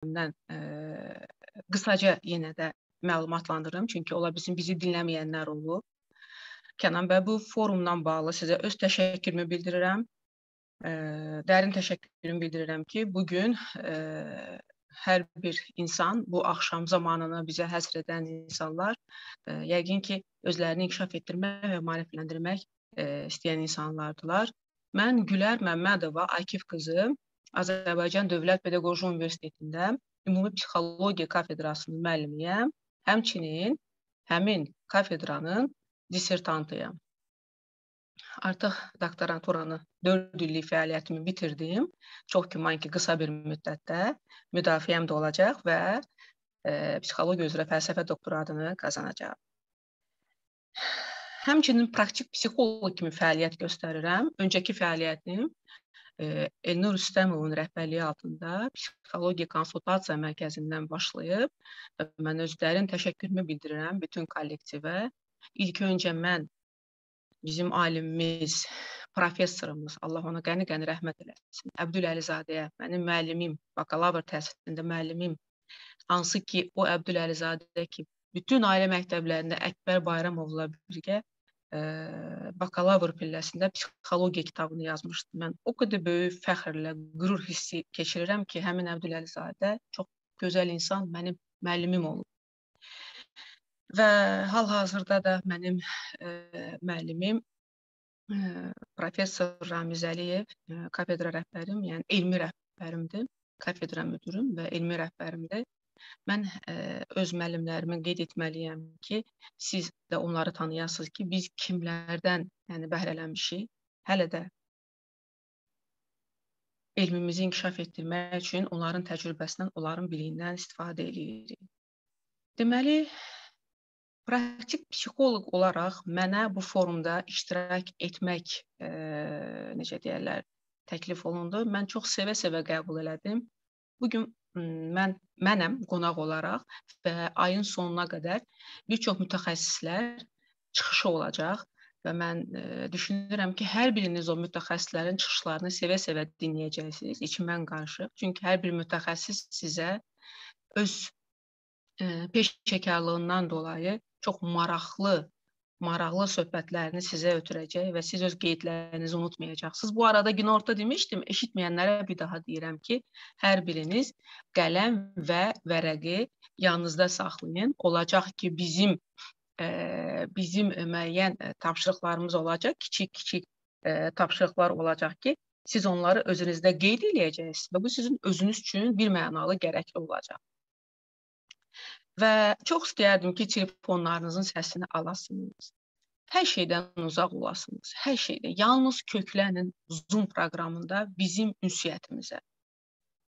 fəaliyyətlərimdən ə, qısaca yenə də məlumatlandırım, çünki ola bilsin bizi dinləməyənlər olub. Kənan bəy, bu forumdan bağlı sizə öz təşəkkürümü bildirirəm. Ə, dərin təşəkkürümü bildirirəm ki, bu gün hər bir insan bu axşam zamanını bizə həsr edən insanlar ə, yəqin ki, özlərini inkişaf etdirmək və maarifləndirmək ə, istəyən insanlardılar. Mən Gülər Məmmədova Akif qızı Azərbaycan Dövlət Pedaqoji Universitetində Ümumi Psixologiya kafedrasının müəllimiyəm. Həmçinin həmin kafedranın dissertantıyam. Artıq doktoranturanı 4 illik fəaliyyətimi bitirdim. Çox güman ki, qısa bir müddətdə müdafiəm də olacaq və e, psixologiya üzrə fəlsəfə doktoratını qazanacağam. Həmçinin praktik psixoloq kimi fəaliyyət göstərirəm. Öncəki fəaliyyətim Elnur Rüstəmovun rəhbərliyi altında psixologiya konsultasiya mərkəzindən başlayıb mən öz dərin təşəkkürümü bildirirəm bütün kollektivə. İlk öncə mən bizim alimimiz, professorumuz, Allah ona qəni-qəni rəhmət eləsin, Əbdüləlizadəyə, mənim müəllimim, bakalavr təhsilində müəllimim, hansı ki, o Əbdüləlizadə ki, bütün ailə məktəblərində Əkbər Bayramovla birgə ə, bakalavr pilləsində psixologiya kitabını yazmışdım. Mən o qədər böyük fəxrlə, qürur hissi keçirirəm ki, həmin Əbdüləlizadə çox gözəl insan mənim müəllimim olub. Və hal-hazırda da mənim ə, müəllimim ə, professor Ramiz Əliyev, ə, kafedra rəhbərim, yəni elmi rəhbərimdir, kafedra müdürüm və elmi rəhbərimdir. Mən ə, e, öz müəllimlərimi qeyd etməliyəm ki, siz də onları tanıyasınız ki, biz kimlərdən, yəni bəhrələnmişik. Hələ də elmimizi inkişaf etdirmək üçün onların təcrübəsindən, onların biliyindən istifadə edirik. Deməli, praktik psixoloq olaraq mənə bu forumda iştirak etmək, e, necə deyirlər, təklif olundu. Mən çox sevə-sevə qəbul elədim. Bu gün mən mənəm qonaq olaraq və ayın sonuna qədər bir çox mütəxəssislər çıxışı olacaq və mən e, düşünürəm ki, hər biriniz o mütəxəssislərin çıxışlarını sevə-sevə dinləyəcəksiniz, içimən qarşı. Çünki hər bir mütəxəssis sizə öz e, peşəkarlığından dolayı çox maraqlı maraqlı söhbətlərini sizə ötürəcək və siz öz qeydlərinizi unutmayacaqsınız. Bu arada günorta demişdim, eşitməyənlərə bir daha deyirəm ki, hər biriniz qələm və vərəqi yanınızda saxlayın. Olacaq ki, bizim ə, bizim müəyyən tapşırıqlarımız olacaq, kiçik-kiçik tapşırıqlar olacaq ki, siz onları özünüzdə qeyd eləyəcəksiniz və bu sizin özünüz üçün bir mənalı gərəkli olacaq. Və çox istəyərdim ki, telefonlarınızın səsini alasınız. Hər şeydən uzaq olasınız. Hər şeydən. Yalnız köklənin Zoom proqramında bizim ünsiyyətimizə.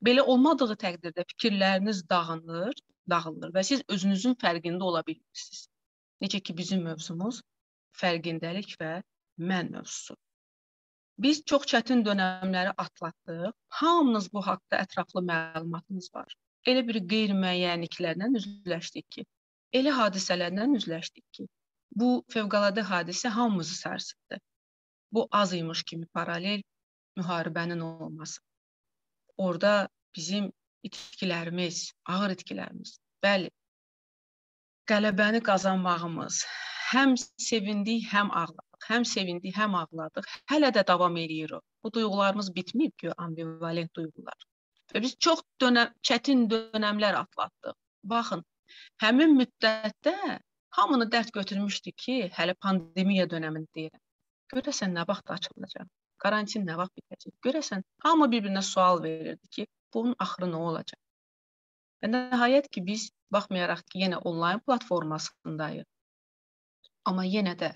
Belə olmadığı təqdirdə fikirləriniz dağılır, dağılır və siz özünüzün fərqində ola bilmirsiniz. Necə ki bizim mövzumuz fərqindəlik və mən mövzusu. Biz çox çətin dönəmləri atlatdıq. Hamınız bu haqqda ətraflı məlumatınız var elə bir qeyri-müəyyənliklərlə üzləşdik ki, elə hadisələrlə üzləşdik ki, bu fövqəladə hadisə hamımızı sarsıtdı. Bu az imiş kimi paralel müharibənin olması. Orada bizim itkilərimiz, ağır itkilərimiz, bəli, qələbəni qazanmağımız, həm sevindik, həm ağladıq, həm sevindik, həm ağladıq. Hələ də davam eləyir o. Bu duyğularımız bitməyib ki, ambivalent duyğular. Və biz çox dönəm, çətin dönəmlər atlatdıq. Baxın, həmin müddətdə hamını dərd götürmüşdü ki, hələ pandemiya dönəmini deyirəm. Görəsən nə vaxt açılacaq? Karantin nə vaxt bitəcək? Görəsən hamı bir-birinə sual verirdi ki, bunun axırı nə olacaq? Və nəhayət ki, biz baxmayaraq ki, yenə onlayn platformasındayıq. Amma yenə də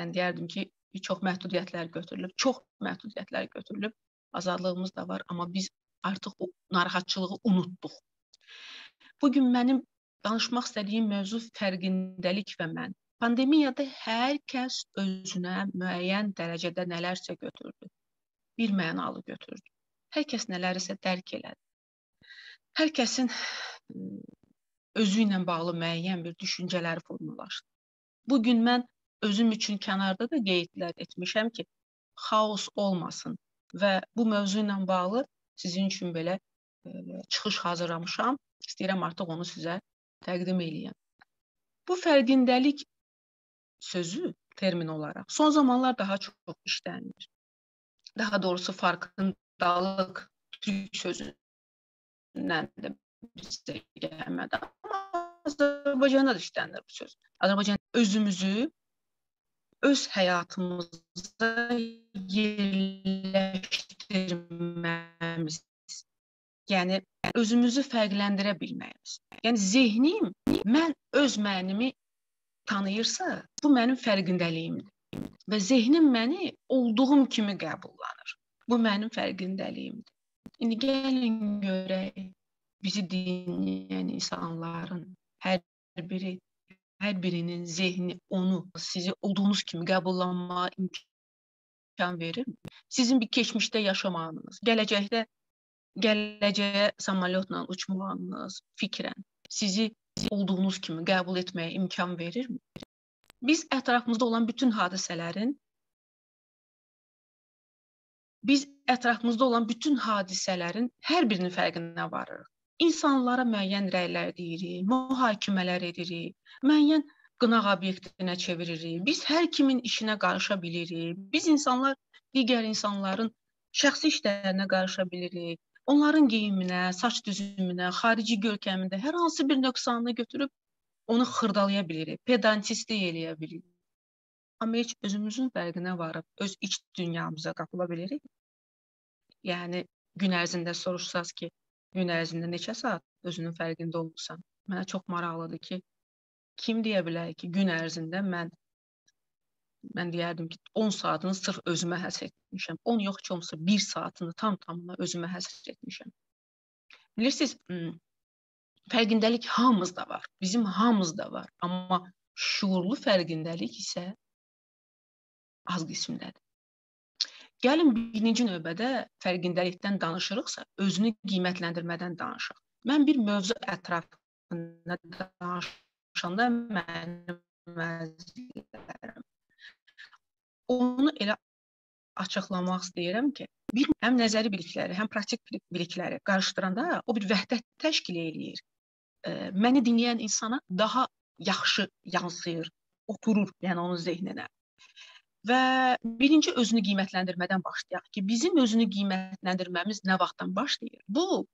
mən deyərdim ki, çox məhdudiyyətlər götürülüb, çox məhdudiyyətlər götürülüb, azadlığımız da var, amma biz artıq o narahatçılığı unutduq. Bu gün mənim danışmaq istədiyim mövzu fərqindəlik və mən. Pandemiyada hər kəs özünə müəyyən dərəcədə nələrsə götürdü. Bir mənalı götürdü. Hər kəs nələrsə dərk elədi. Hər kəsin özü ilə bağlı müəyyən bir düşüncələri formalaşdı. Bu gün mən özüm üçün kənarda da qeydlər etmişəm ki, xaos olmasın və bu mövzu ilə bağlı sizin üçün belə çıxış hazırlamışam. İstəyirəm artıq onu sizə təqdim eləyəm. Bu fərqindəlik sözü termin olaraq son zamanlar daha çox işlənilir. Daha doğrusu farkındalıq türk sözündən də bizə gəlmədi. Amma Azərbaycanda da işlənilir bu söz. Azərbaycan özümüzü öz həyatımızda yerləşdirməmiz. Yəni özümüzü fərqləndirə bilməyimiz. Yəni zehnim mən öz mənimi tanıyırsa, bu mənim fərqindəliyimdir. Və zehnim məni olduğum kimi qəbullanır. Bu mənim fərqindəliyimdir. İndi gəlin görək bizi dinləyən insanların hər biri hər birinin zehni onu sizi olduğunuz kimi qəbullanmağa imkan verirmi? Sizin bir keçmişdə yaşamağınız, gələcəkdə gələcəyə samolyotla uçmağınız fikrən sizi olduğunuz kimi qəbul etməyə imkan verirmi? Biz ətrafımızda olan bütün hadisələrin biz ətrafımızda olan bütün hadisələrin hər birinin fərqinə varırıq. İnsanlara müəyyən rəylər deyirik, mühakimələr edirik, müəyyən qınaq obyektinə çeviririk. Biz hər kimin işinə qarışa bilirik. Biz insanlar digər insanların şəxsi işlərinə qarışa bilirik. Onların geyiminə, saç düzümünə, xarici görkəmində hər hansı bir nöqsanını götürüb onu xırdalaya bilirik, pedantistlik eləyə bilirik. Amma heç özümüzün fərqinə varıb öz iç dünyamıza qapıla bilirik. Yəni gün ərzində soruşsaz ki, gün ərzində neçə saat özünün fərqində olmusan? Mənə çox maraqlıdır ki, kim deyə bilər ki, gün ərzində mən mən deyərdim ki, 10 saatını sırf özümə həsr etmişəm. 10 yox ki, olmasa 1 saatını tam tamına özümə həsr etmişəm. Bilirsiniz, fərqindəlik hamımızda var. Bizim hamımızda var. Amma şuurlu fərqindəlik isə az qismdədir. Gəlin birinci növbədə fərqindəlikdən danışırıqsa, özünü qiymətləndirmədən danışaq. Mən bir mövzu ətrafında danışanda mənim məzlərəm onu elə açıqlamaq istəyirəm ki, bir həm nəzəri bilikləri, həm praktik bilikləri qarışdıranda o bir vəhdət təşkil eləyir. E, məni dinləyən insana daha yaxşı yansıyır, oturur, yəni onun zehninə. Və birinci özünü qiymətləndirmədən başlayaq ki, bizim özünü qiymətləndirməmiz nə vaxtdan başlayır? Bu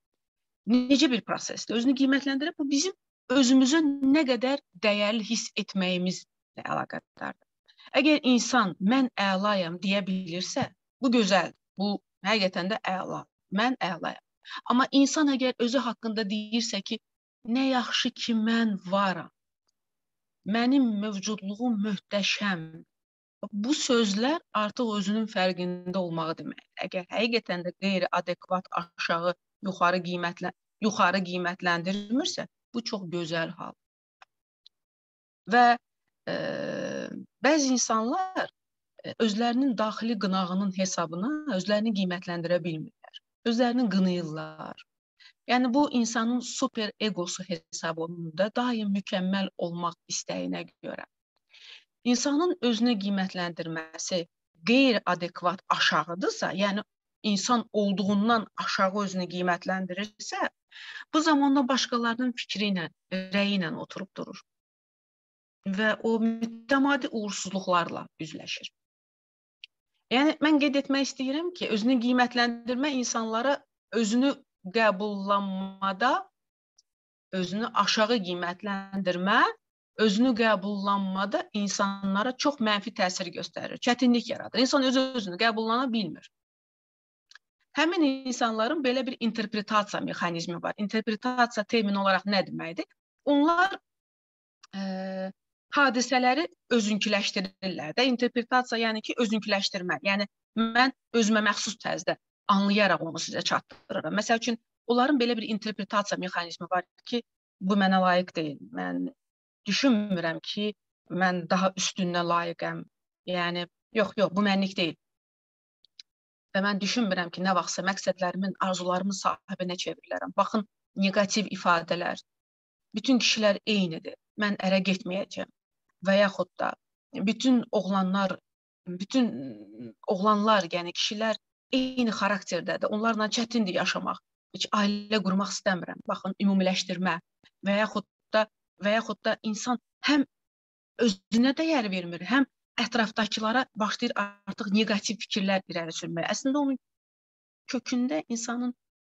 necə bir prosesdir? Özünü qiymətləndirib bu bizim özümüzü nə qədər dəyərli hiss etməyimizlə əlaqədardır. Əgər insan mən əlayam deyə bilirsə, bu gözəldir. Bu həqiqətən də əla. Mən əlayam. Amma insan əgər özü haqqında deyirsə ki, nə yaxşı ki mən varam. Mənim mövcudluğum möhtəşəm. Bu sözlər artıq özünün fərqində olmağı deməkdir. Əgər həqiqətən də qeyri-adekvat, aşağı, yuxarı qiymətlə yuxarı qiymətləndirmirsə, bu çox gözəl hal. Və e, bəzi insanlar özlərinin daxili qınağının hesabına özlərini qiymətləndirə bilmirlər. Özlərini qınayırlar. Yəni bu insanın super egosu hesab olunur daim mükəmməl olmaq istəyinə görə. İnsanın özünü qiymətləndirməsi qeyri-adekvat aşağıdırsa, yəni insan olduğundan aşağı özünü qiymətləndirirsə, bu zamanda başqalarının fikri ilə, rəyi ilə oturub durur və o mütəmadi uğursuzluqlarla üzləşir. Yəni mən qeyd etmək istəyirəm ki, özünü qiymətləndirmə insanlara özünü qəbullanmada özünü aşağı qiymətləndirmə özünü qəbullanmada insanlara çox mənfi təsir göstərir, çətinlik yaradır. İnsan öz özünü qəbullana bilmir. Həmin insanların belə bir interpretasiya mexanizmi var. İnterpretasiya termin olaraq nə deməkdir? Onlar e, hadisələri özünküləşdirirlər də. İnterpretasiya yəni ki, özünküləşdirmə. Yəni mən özümə məxsus tərzdə anlayaraq onu sizə çatdırıram. Məsəl üçün onların belə bir interpretasiya mexanizmi var ki, bu mənə layiq deyil. Mən düşünmürəm ki, mən daha üstünə layiqəm. Yəni yox, yox, bu mənlik deyil. Və mən düşünmürəm ki, nə vaxtsa məqsədlərimin, arzularımın sahibinə çevrilərəm. Baxın, neqativ ifadələr. Bütün kişilər eynidir. Mən ərə getməyəcəm və yaxud da bütün oğlanlar bütün oğlanlar, yəni kişilər eyni xarakterdədir. Onlarla çətindir yaşamaq. heç ailə qurmaq istəmirəm. Baxın, ümumiləşdirmə və yaxud da və yaxud da insan həm özünə dəyər vermir, həm ətrafdakılara başlayır artıq neqativ fikirlər irəli sürməyə. Əslində onun kökündə insanın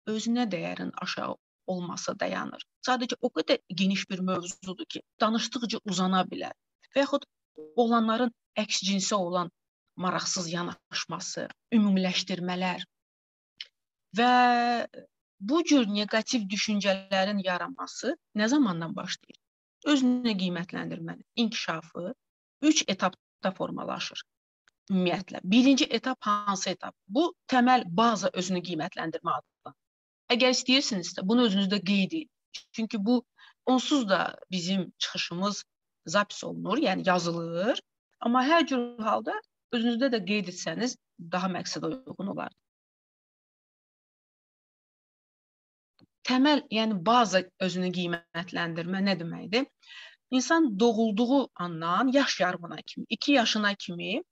özünə dəyərin aşağı olması dayanır. Sadəcə o qədər geniş bir mövzudur ki, danışdıqca uzana bilər. Və yaxud olanların əks cinsə olan maraqsız yanaşması, ümumiləşdirmələr və bu cür neqativ düşüncələrin yaranması nə zamandan başlayır? Özünü qiymətləndirmənin inkişafı 3 etapda formalaşır. Ümumiyyətlə, birinci etap hansı etap? Bu təməl baza özünü qiymətləndirmə adlanır. Əgər istəyirsinizsə, bunu özünüzdə qeyd edin. Çünki bu onsuz da bizim çıxışımız zapis olunur, yəni yazılır. Amma hər cür halda özünüzdə də qeyd etsəniz daha məqsədə uyğun olar. Təməl, yəni baza özünü qiymətləndirmə nə deməkdir? İnsan doğulduğu andan yaş yarımına kimi, 2 yaşına kimi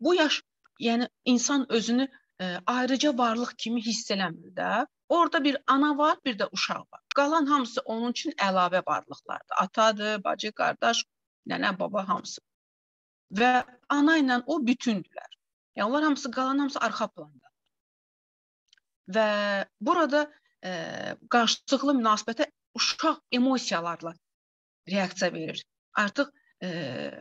bu yaş, yəni insan özünü ə, e, ayrıca varlıq kimi hiss eləmir də. Orada bir ana var, bir də uşaq var. Qalan hamısı onun üçün əlavə varlıqlardır. Atadır, bacı, qardaş, nənə, baba hamısı. Və ana ilə o bütündülər. Yəni onlar hamısı qalan hamısı arxa planda. Və burada qarşılıqlı münasibətə uşaq emosiyalarla reaksiya verir. Artıq ə,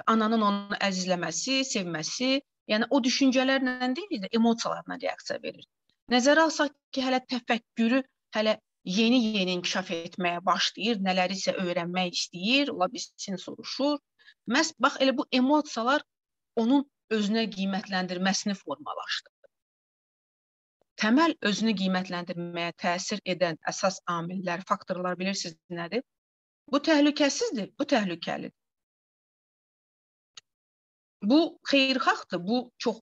ananın onu əzizləməsi, sevməsi, yəni o düşüncələrlə deyil də emosiyalarla reaksiya verir. Nəzərə alsaq ki, hələ təfəkkürü hələ yeni-yeni inkişaf etməyə başlayır, nələrisə öyrənmək istəyir, ola bilsin soruşur. Məs bax elə bu emosiyalar onun özünə qiymətləndirməsini formalaşdırır. Təməl özünü qiymətləndirməyə təsir edən əsas amillər, faktorlar bilirsiniz nədir? Bu təhlükəsizdir, bu təhlükəlidir. Bu xeyirxahdır, bu çox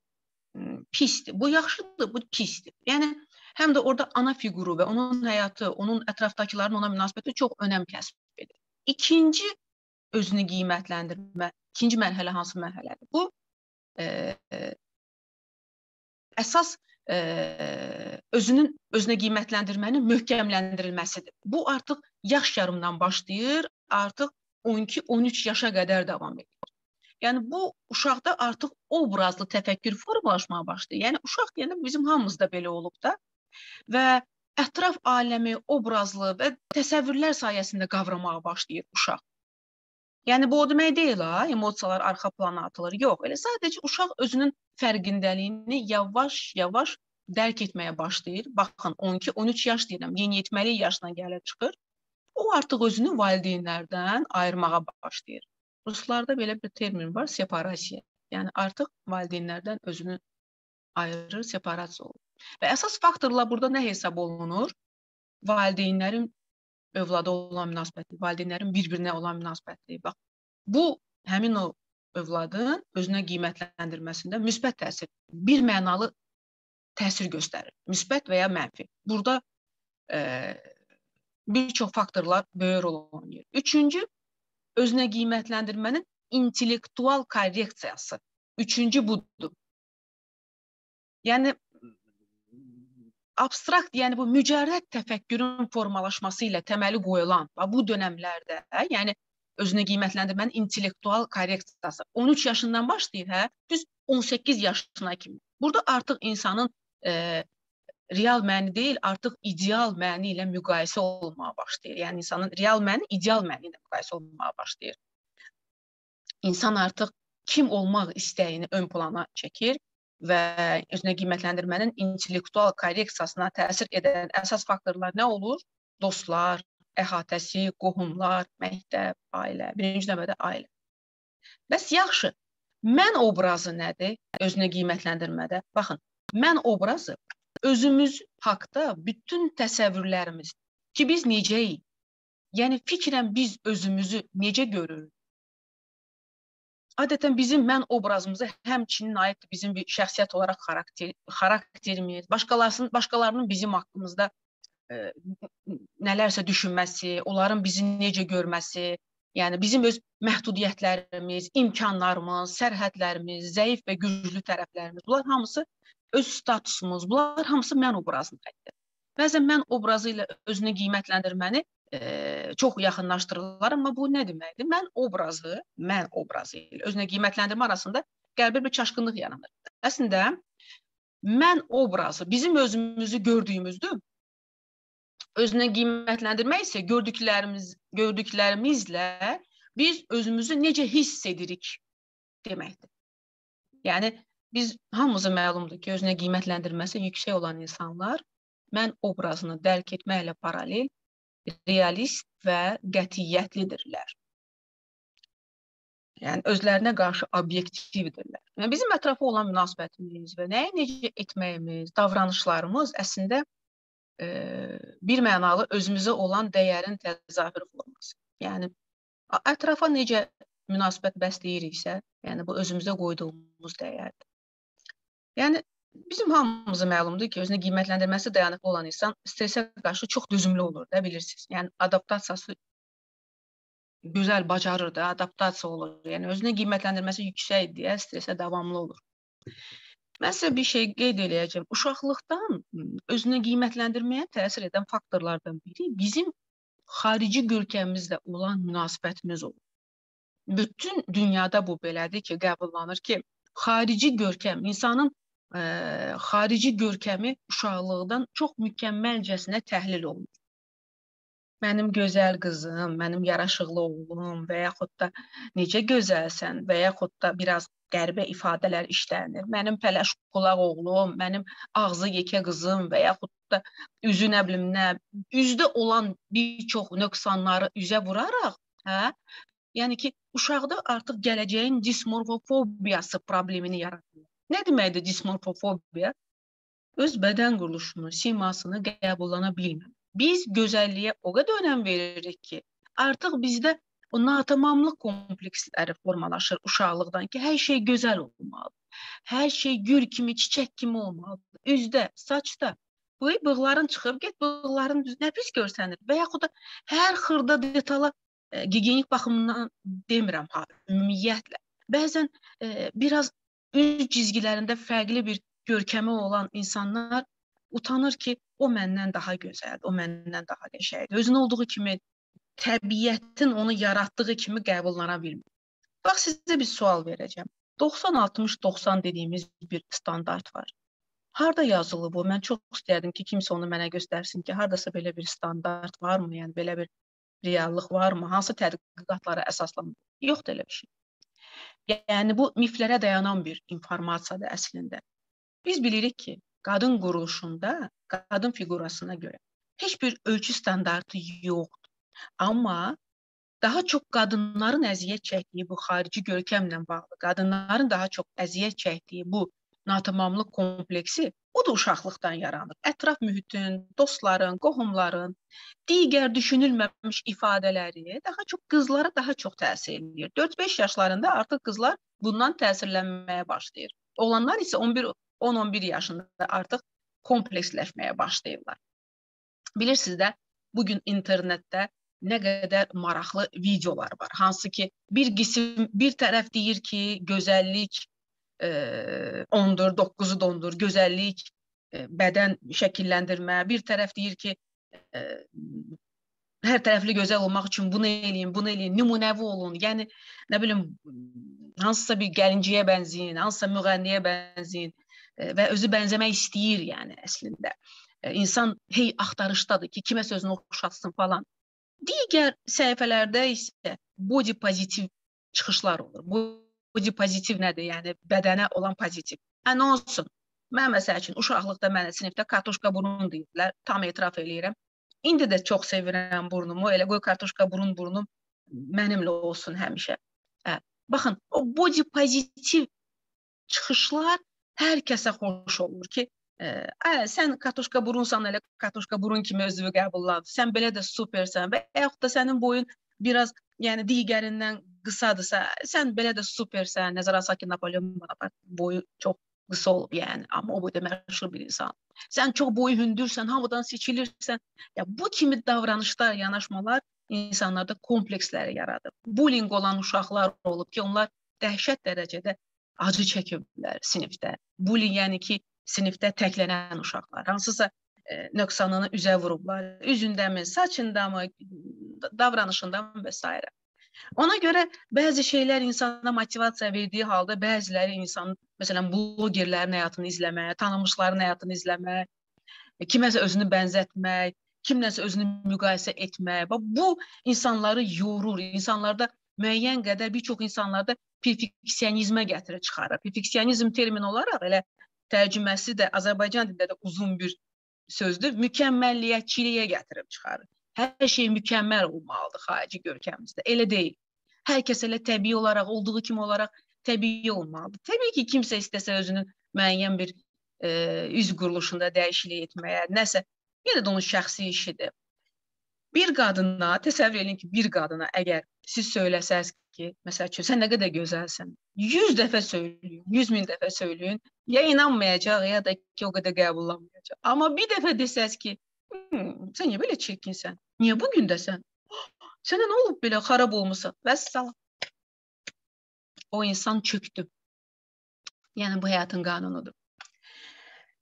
pisdir. Bu yaxşıdır, bu pisdir. Yəni həm də orada ana fiquru və onun həyatı, onun ətrafdakıların ona münasibəti çox önəm kəsb edir. İkinci özünü qiymətləndirmə, ikinci mərhələ hansı mərhələdir? Bu e, e, əsas e, özünün özünə qiymətləndirmənin möhkəmləndirilməsidir. Bu artıq yaş yarımdan başlayır, artıq 12-13 yaşa qədər davam edir. Yəni bu uşaqda artıq obrazlı təfəkkür formalaşmağa başlayır. Yəni uşaq yəni bizim hamımızda belə olub da və ətraf aləmi obrazlı və təsəvvürlər sayəsində qavramağa başlayır uşaq. Yəni bu o demək deyil ha, emosiyalar arxa plana atılır. Yox, elə sadəcə uşaq özünün fərqindəliyini yavaş-yavaş dərk etməyə başlayır. Baxın, 12-13 yaş deyirəm, yeniyetməlik yaşına gəlir çıxır. O artıq özünü valideynlərdən ayırmağa başlayır. Ruslarda belə bir termin var, separasiya. Yəni artıq valideynlərdən özünü ayırır, separasiya olur. Və əsas faktorlar burada nə hesab olunur? Valideynlərin övlada olan münasibəti, valideynlərin bir-birinə olan münasibəti. Bax, bu həmin o övladın özünə qiymətləndirməsində müsbət təsir, bir mənalı təsir göstərir. Müsbət və ya mənfi. Burada e, bir çox faktorlar böyük rol oynayır. Üçüncü özünə qiymətləndirmənin intellektual korreksiyası. Üçüncü budur. Yəni abstrakt, yəni bu mücərrəd təfəkkürün formalaşması ilə təməli qoyulan bu dövrlərdə, yəni özünə qiymətləndirmənin intellektual korreksiyası 13 yaşından başlayır, hə, düz 18 yaşına kimi. Burada artıq insanın e, real məni deyil, artıq ideal məni ilə müqayisə olunmağa başlayır. Yəni insanın real məni ideal məni ilə müqayisə olunmağa başlayır. İnsan artıq kim olmaq istəyini ön plana çəkir və özünə qiymətləndirmənin intellektual korreksiyasına təsir edən əsas faktorlar nə olur? Dostlar, əhatəsi, qohumlar, məktəb, ailə, birinci növbədə ailə. Bəs yaxşı, mən obrazı nədir? Özünə qiymətləndirmədə. Baxın, mən obrazı özümüz haqqda bütün təsəvvürlərimiz ki, biz necəyik? Yəni fikrən biz özümüzü necə görürük? Adətən bizim mən obrazımızı həmçinin aiddir bizim bir şəxsiyyət olaraq xarakter xarakterimiz, başqalarının başqalarının bizim haqqımızda e, nələrsə düşünməsi, onların bizi necə görməsi, yəni bizim öz məhdudiyyətlərimiz, imkanlarımız, sərhədlərimiz, zəif və güclü tərəflərimiz, bunlar hamısı öz statusumuz, bunlar hamısı mən obrazındadır. Bəzən mən obrazı ilə özünü qiymətləndirməni çox yaxınlaşdırırlar, amma bu nə deməkdir? Mən obrazı, mən obrazı ilə özünə qiymətləndirmə arasında qəlbi bir çaşqınlıq yaranır. Əslində mən obrazı bizim özümüzü gördüyümüzdür. Özünə qiymətləndirmək isə gördüklərimiz gördüklərimizlə biz özümüzü necə hiss edirik deməkdir. Yəni biz hamımıza məlumdur ki, özünə qiymətləndirməsi yüksək olan insanlar mən obrazını dərk etməklə paralel realist və qətiyyətlidirlər. Yəni özlərinə qarşı obyektivdirlər. Yəni bizim ətrafa olan münasibətimiz və nəyi necə etməyimiz, davranışlarımız əslində e, bir mənalı özümüzə olan dəyərin təzahürü forması. Yəni ətrafa necə münasibət bəsləyiriksə, yəni bu özümüzə qoyduğumuz dəyərdir. Yəni bizim hamımıza məlumdur ki, özünü qiymətləndirməsi dayanıqlı olan insan stressə qarşı çox dözümlü olur da, bilirsiniz. Yəni adaptasiyası gözəl bacarır da, adaptasiya olur. Yəni özünü qiymətləndirməsi yüksək deyə stressə davamlı olur. Mən sizə bir şey qeyd eləyəcəm. Uşaqlıqdan özünü qiymətləndirməyə təsir edən faktorlardan biri bizim xarici görkəmimizlə olan münasibətimiz olur bütün dünyada bu belədir ki, qəbullanır ki, xarici görkəm insanın ə, xarici görkəmi uşaqlıqdan çox mükəmməlcəsinə təhlil olunur. Mənim gözəl qızım, mənim yaraşıqlı oğlum və yaxud da necə gözəlsən və yaxud da biraz qəribə ifadələr işlənir. Mənim pələş qulaq oğlum, mənim ağzı yekə qızım və yaxud da üzü nə bilim nə, üzdə olan bir çox nöqsanları üzə vuraraq, hə? Yəni ki, uşaqda artıq gələcəyin dismorfofobiyası problemini yaradır. Nə deməkdir dismorfofobiya? Öz bədən quruluşunu, simasını qəbullana bilməm. Biz gözəlliyə o qədər önəm veririk ki, artıq bizdə o natamamlıq kompleksləri formalaşır uşaqlıqdan ki, hər şey gözəl olmalıdır. Hər şey gül kimi, çiçək kimi olmalıdır. Üzdə, saçda, bu bığların çıxıb get, bığların düz nə pis görsənir və yaxud da hər xırda detala gigiyenik baxımından demirəm ha, ümumiyyətlə. Bəzən e, biraz üz cizgilərində fərqli bir görkəmi olan insanlar utanır ki, o məndən daha gözəldir, o məndən daha qəşəngdir. Özünə olduğu kimi təbiətin onu yaratdığı kimi qəbullana bilmir. Bax sizə bir sual verəcəm. 90-60-90 dediyimiz bir standart var. Harda yazılı bu? Mən çox istərdim ki, kimsə onu mənə göstərsin ki, hardasa belə bir standart varmı? Yəni belə bir reallıq varmı? Hansı tədqiqatlara əsaslanır? Yoxdur elə bir şey. Yəni bu miflərə dayanan bir informasiyadır əslində. Biz bilirik ki, qadın quruluşunda qadın fiqurasına görə heç bir ölçü standartı yoxdur. Amma daha çox qadınların əziyyət çəkdiyi bu xarici görkəmlə bağlı, qadınların daha çox əziyyət çəkdiyi bu natamamlıq kompleksi o da uşaqlıqdan yaranır. Ətraf mühitin, dostların, qohumların digər düşünülməmiş ifadələri daha çox qızlara daha çox təsir edir. 4-5 yaşlarında artıq qızlar bundan təsirlənməyə başlayır. Oğlanlar isə 11 10-11 yaşında artıq kompleksləşməyə başlayırlar. Bilirsiniz də bu gün internetdə nə qədər maraqlı videolar var. Hansı ki, bir qism bir tərəf deyir ki, gözəllik 10-dur, 9-u da 10-dur, gözəllik, bədən şəkilləndirmə. Bir tərəf deyir ki, hər tərəfli gözəl olmaq üçün bunu eləyin, bunu eləyin, nümunəvi olun. Yəni nə bilim hansısa bir gəlinciyə bənzəyin, hansısa müğənniyə bənzəyin və özü bənzəmək istəyir yəni əslində. İnsan hey axtarışdadır ki, kimə sözünü oxşatsın falan. Digər səhifələrdə isə body pozitiv çıxışlar olur. Bu body pozitiv nədir? Yəni bədənə olan pozitiv. Hə, nə olsun? Mən məsəl üçün uşaqlıqda mənə sinifdə kartoşka burun deyirlər. Tam etiraf eləyirəm. İndi də çox sevirəm burnumu. Elə qoy kartoşka burun burnum mənimlə olsun həmişə. Hə. Baxın, o body pozitiv çıxışlar hər kəsə xoş olur ki, ə, ə sən kartoşka burunsan, elə kartoşka burun kimi özünü qəbullan. Sən belə də supersən və yaxud da sənin boyun biraz yəni digərindən qısadırsa, sən belə də supersən, nəzərə alsaq ki, Napoleon Bonaparte boyu çox qısa olub, yəni, amma o boyda məşhur bir insan. Sən çox boyu hündürsən, hamıdan seçilirsən. Ya bu kimi davranışlar, yanaşmalar insanlarda kompleksləri yaradır. Bullying olan uşaqlar olub ki, onlar dəhşət dərəcədə acı çəkiblər sinifdə. Bullying yəni ki, sinifdə təklənən uşaqlar. Hansısa e, nöqsanını üzə vurublar. Üzündəmi, saçındamı, davranışındamı və s. Ona görə bəzi şeylər insana motivasiya verdiyi halda bəziləri insan, məsələn, blogerlərin həyatını izləmək, tanınmışların həyatını izləmək, kiməsə özünü bənzətmək, kimləsə özünü müqayisə etmək. Bu insanları yorur. İnsanlarda müəyyən qədər bir çox insanlarda perfeksionizmə gətirib çıxarır. Perfeksionizm termin olaraq elə tərcüməsi də Azərbaycan dilində də uzun bir sözdür. Mükəmməlliyətçiliyə gətirib çıxarır. Hər şey mükəmməl olmalıdır xarici görkəmimizdə. Elə deyil. Hər kəs elə təbii olaraq, olduğu kimi olaraq təbii olmalıdır. Təbii ki, kimsə istəsə özünün müəyyən bir e, üz quruluşunda dəyişiklik etməyə, nəsə yenə də onun şəxsi işidir. Bir qadına, təsəvvür edin ki, bir qadına əgər siz söyləsəz ki, məsəl üçün sən nə qədər gözəlsən, 100 dəfə söyləyin, 100 min dəfə söyləyin, ya inanmayacaq, ya da ki, o qədər qəbullanmayacaq. Amma bir dəfə desəz ki, hmm, sən niyə belə çirkinsən? Niyə bu gündəsən? Sənə nə olub belə xarab olmusan? Vəssalam. O insan çökdü. Yəni bu həyatın qanunudur.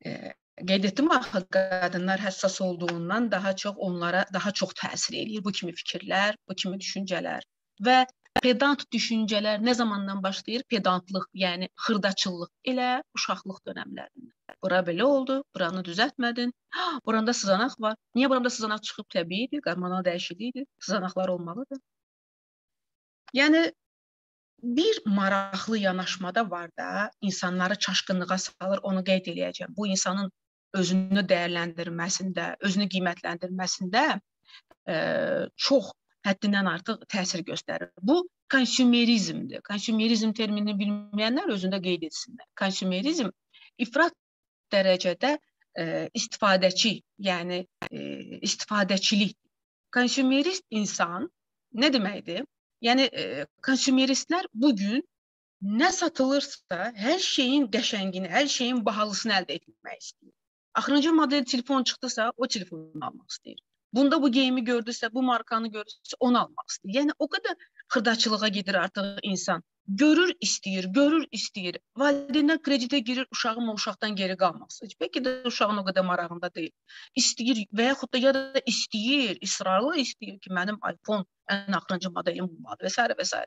E, qeyd etdim axı qadınlar həssas olduğundan daha çox onlara daha çox təsir eləyir bu kimi fikirlər, bu kimi düşüncələr və pedant düşüncələr nə zamandan başlayır? Pedantlıq, yəni xırdaçıllıq elə uşaqlıq dövrlərində. Bura belə oldu, buranı düzəltmədin. Buranda sızanaq var. Niyə buranda sızanaq çıxıb təbiidir, hormonal dəyişiklikdir. Sızanaqlar olmalıdır. Yəni bir maraqlı yanaşmada var da, insanları çaşqınlığa salır, onu qeyd eləyəcəm. Bu insanın özünü dəyərləndirməsində, özünü qiymətləndirməsində e, çox həddindən artıq təsir göstərir. Bu konsumerizmdir. Konsumerizm terminini bilməyənlər özündə qeyd etsinlər. Konsumerizm ifrat dərəcədə e, istifadəçi, yəni e, istifadəçilik. Konsumerist insan nə deməkdir? Yəni e, konsumeristlər bu gün nə satılırsa, hər şeyin qəşəngini, hər şeyin bahalısını əldə etmək istəyir. Axırıncı model telefon çıxdısa, o telefonu almaq istəyir. Bunda bu geyimi gördüsə, bu markanı gördüsə, onu almaq istəyir. Yəni o qədər xırdaçılığa gedir artıq insan. Görür, istəyir, görür, istəyir. Valideynlər kreditə girir, uşağım o uşaqdan geri qalmaq istəyir. Bəlkə də uşağın o qədər marağında deyil. İstəyir və yaxud da ya da istəyir, israrlı istəyir ki, mənim iPhone ən axırıncı modelim olmalıdır və s. və s.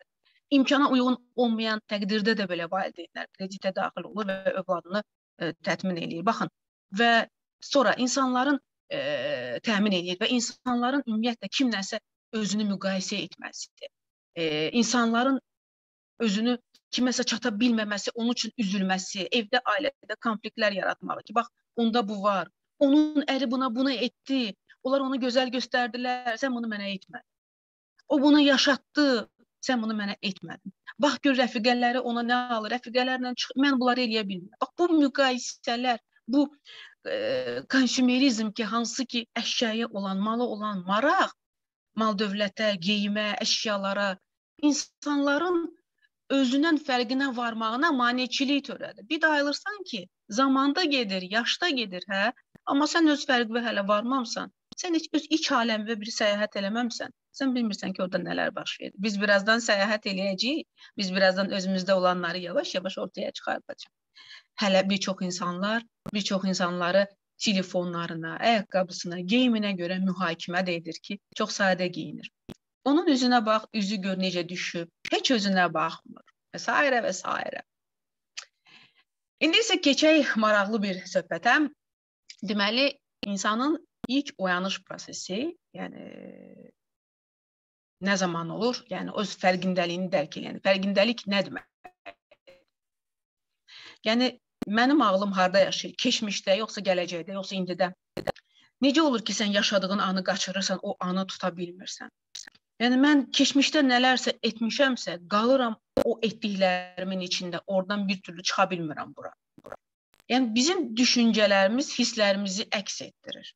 İmkana uyğun olmayan təqdirdə də belə valideynlər kreditə daxil olur və övladını ə, e, tətmin eləyir. Baxın, və sonra insanların e, təmin edir və insanların ümumiyyətlə kimləsə özünü müqayisə etməsidir. E, insanların özünü kiməsə çata bilməməsi, onun üçün üzülməsi, evdə, ailədə konfliktlər yaratmağı ki, bax, onda bu var. Onun əri buna bunu etdi. Onlar onu gözəl göstərdilər, sən bunu mənə etmədin. O bunu yaşatdı, sən bunu mənə etmədin. Bax gör rəfiqələri ona nə alır, rəfiqələrlə çıx, mən bunları eləyə bilmirəm. Bax bu müqayisələr bu konsumerizm ki, hansı ki əşyaya olan, mala olan maraq, mal dövlətə, geyimə, əşyalara, insanların özünün fərqinə varmağına maneçilik törədir. Bir də ayılırsan ki, zamanda gedir, yaşda gedir, hə? Amma sən öz fərqinə hələ varmamsan. Sən heç öz iç aləmində bir səyahət eləməmsən. Sən bilmirsən ki, orada nələr baş verir. Biz birazdan səyahət eləyəcəyik. Biz birazdan özümüzdə olanları yavaş-yavaş ortaya çıxardacağıq. Hələ bir çox insanlar, bir çox insanları telefonlarına, ayaqqabısına, geyiminə görə mühakimə də edir ki, çox sadə geyinir. Onun üzünə bax, üzü gör necə düşüb, heç özünə baxmır və s. və s. İndi isə keçək maraqlı bir söhbətə. Deməli, insanın ilk oyanış prosesi, yəni nə zaman olur? Yəni öz fərqindəliyini dərk edən. Fərqindəlik nə demək? Yəni mənim ağlım harda yaşayır? Keçmişdə, yoxsa gələcəkdə, yoxsa indidə? Necə olur ki, sən yaşadığın anı qaçırırsan, o anı tuta bilmirsən? Yəni mən keçmişdə nələrsə etmişəmsə, qalıram o etdiklərimin içində, oradan bir türlü çıxa bilmirəm bura. bura. Yəni bizim düşüncələrimiz hisslərimizi əks etdirir.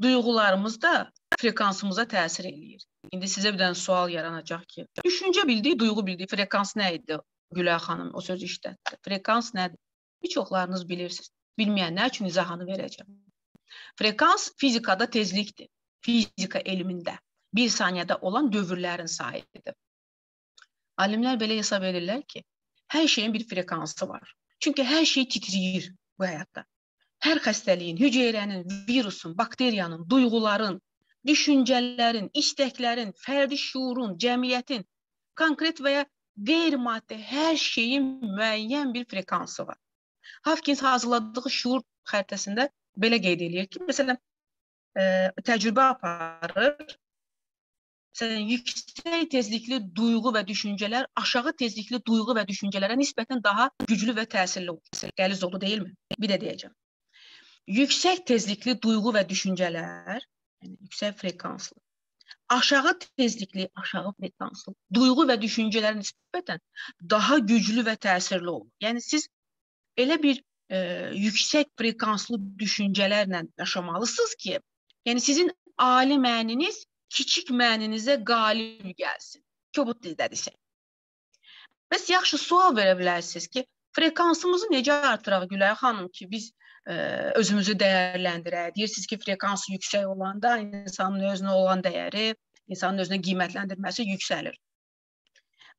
Duyğularımız da frekansımıza təsir eləyir. İndi sizə bir dənə sual yaranacaq ki, düşüncə bildiyi, duyğu bildiyi frekans nə idi? Gülər xanım o sözü işlətdi. Frekans nədir? Bir çoxlarınız bilirsiniz. Bilməyənlər üçün izahını verəcəm. Frekans fizikada tezlikdir. Fizika elmində bir saniyədə olan dövrlərin sayıdır. Alimlər belə hesab edirlər ki, hər şeyin bir frekansı var. Çünki hər şey titrəyir bu həyatda. hər xəstəliyin, hüceyrənin, virusun, bakteriyanın, duyğuların, düşüncələrin, istəklərin, fərdi şuurun, cəmiyyətin, konkret və ya qeyri-maddi hər şeyin müəyyən bir frekansı var. Hawkins hazırladığı şuur xəritəsində belə qeyd edir ki, məsələn, ə, e, təcrübə aparır. Məsələn, yüksək tezlikli duyğu və düşüncələr aşağı tezlikli duyğu və düşüncələrə nisbətən daha güclü və təsirli olur. Qəliz oldu, deyilmi? Bir də deyəcəm. Yüksək tezlikli duyğu və düşüncələr, yəni yüksək frekanslı aşağı tezlikli, aşağı frekanslı duyğu və düşüncələrə nisbətən daha güclü və təsirli olur. Yəni siz elə bir e, yüksək frekanslı düşüncələrlə yaşamalısınız ki, yəni sizin ali məniniz kiçik məninizə qalib gəlsin. Kobud dildə desək. Bəs yaxşı sual verə bilərsiniz ki, frekansımızı necə artıraq Gülər xanım ki, biz özümüzü dəyərləndirək. Deyirsiniz ki, frekans yüksək olanda insanın özünə olan dəyəri, insanın özünə qiymətləndirməsi yüksəlir.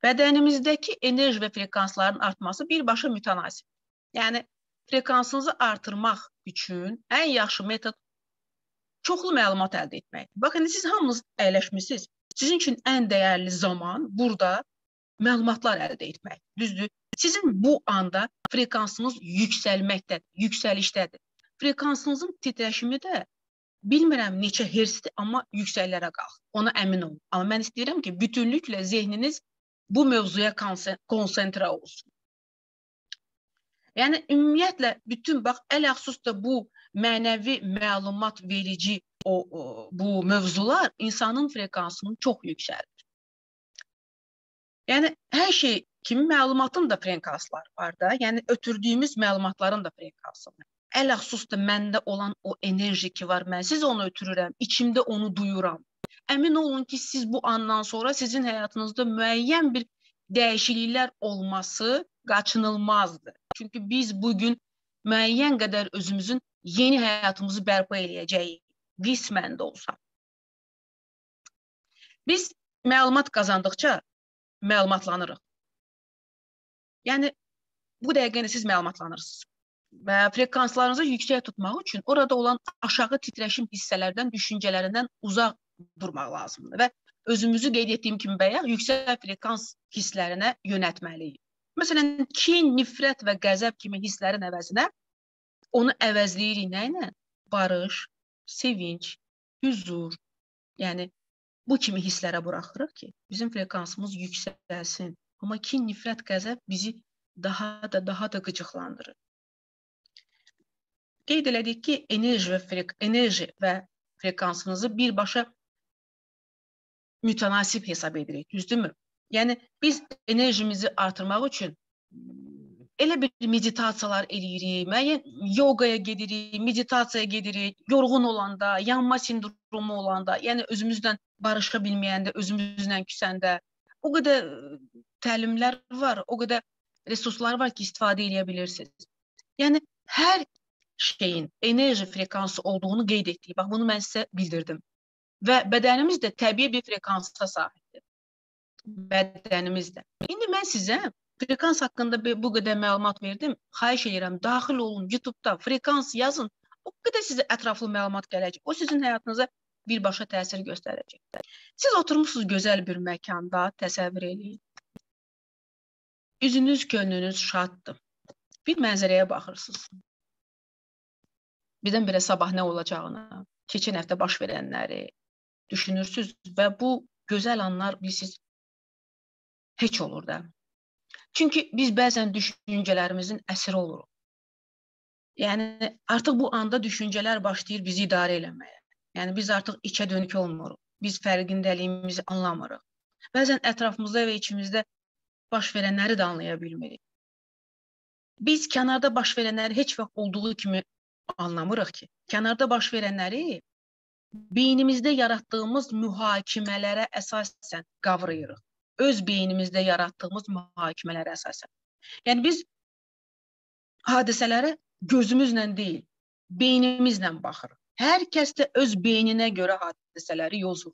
Bədənimizdəki enerji və frekansların artması birbaşa mütənasib. Yəni frekansınızı artırmaq üçün ən yaxşı metod çoxlu məlumat əldə etmək. Baxın, siz hamınız əyləşmisiniz. Sizin üçün ən dəyərli zaman burada məlumatlar əldə etmək. Düzdür? Sizin bu anda frekansınız yüksəlməkdədir, yüksəlişdədir. Frekansınızın titreşimi də bilmirəm neçə hertzdir, amma yüksəklərə qalx. Ona əmin olun. Amma mən istəyirəm ki, bütünlüklə zehniniz bu mövzuya konsentrə olsun. Yəni ümumiyyətlə bütün bax ələxsus da bu mənəvi məlumat verici o, o bu mövzular insanın frekansını çox yüksəldir. Yəni hər şey kimi məlumatın da frekansları var da. Yəni ötürdüyümüz məlumatların da frekansı var. Ələxsus da məndə olan o enerji ki var, mən siz onu ötürürəm, içimdə onu duyuram. Əmin olun ki, siz bu andan sonra sizin həyatınızda müəyyən bir dəyişikliklər olması qaçınılmazdır. Çünki biz bu gün müəyyən qədər özümüzün yeni həyatımızı bərpa eləyəcəyik, qismən də olsa. Biz məlumat qazandıqca məlumatlanırıq. Yəni bu dəqiqə siz məlumatlanırsınız. Və frekanslarınızı yüksək tutmaq üçün orada olan aşağı titreşim hissələrdən, düşüncələrindən uzaq durmaq lazımdır və özümüzü qeyd etdiyim kimi bayaq yüksək frekans hisslərinə yönəltməliyik. Məsələn, kin, nifrət və qəzəb kimi hisslərin əvəzinə onu əvəzləyirik nə ilə? Barış, sevinc, hüzur. Yəni bu kimi hisslərə buraxırıq ki, bizim frekansımız yüksəlsin. Amma kin, nifrət, qəzəb bizi daha da daha da qıcıqlandırır. Qeyd elədik ki, enerji və frek enerji və frekansınızı birbaşa mütənasib hesab edirik, düzdürmü? Yəni biz enerjimizi artırmaq üçün elə bir meditasiyalar eləyirik, müəyyən yoqaya gedirik, meditasiyaya gedirik, yorğun olanda, yanma sindromu olanda, yəni özümüzlə barışa bilməyəndə, özümüzlə küsəndə, o qədər təlimlər var, o qədər resurslar var ki, istifadə edə bilirsiniz. Yəni hər şeyin enerji frekansı olduğunu qeyd etdik. Bax bunu mən sizə bildirdim. Və bədənimiz də təbii bir frekansa sahibdir. Bədənimiz də. İndi mən sizə frekans haqqında bu qədər məlumat verdim. Xahiş edirəm, daxil olun YouTube-da, frekans yazın. O qədər sizə ətraflı məlumat gələcək. O sizin həyatınıza birbaşa təsir göstərəcək. Siz oturmusunuz gözəl bir məkanda, təsəvvür eləyin. Üzünüz, könlünüz şaddır. Bir mənzərəyə baxırsınız. Birdən-birə sabah nə olacağını, keçən həftə baş verənləri düşünürsüz və bu gözəl anlar bilirsiniz heç olur da. Çünki biz bəzən düşüncələrimizin əsiri oluruq. Yəni artıq bu anda düşüncələr başlayır bizi idarə eləməyə. Yəni biz artıq içə dönük olmuruq. Biz fərqindəliyimizi anlamırıq. Bəzən ətrafımızda və içimizdə baş verənləri də anlaya bilmirik. Biz kənarda baş verənləri heç vaxt olduğu kimi anlamırıq ki. Kənarda baş verənləri beynimizdə yaratdığımız mühakimələrə əsasən qavrayırıq. Öz beynimizdə yaratdığımız mühakimələrə əsasən. Yəni biz hadisələrə gözümüzlə deyil, beynimizlə baxırıq. Hər kəs də öz beyninə görə hadisələri yozur.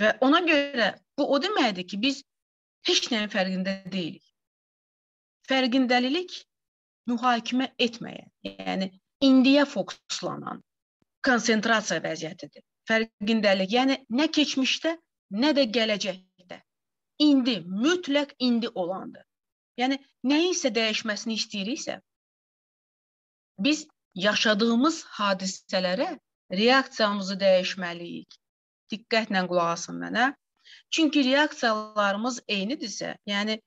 Və ona görə bu o deməkdir ki, biz heç nəyin fərqində deyilik. Fərqindəlilik mühakimə etməyən, yəni indiyə fokuslanan konsentrasiya vəziyyətidir. Fərqindəlik, yəni nə keçmişdə, nə də gələcəkdə. İndi, mütləq indi olandır. Yəni nəyinsə dəyişməsini istəyiriksə, biz yaşadığımız hadisələrə reaksiyamızı dəyişməliyik. Diqqətlə qulaq asın mənə. Çünki reaksiyalarımız eynidirsə, yəni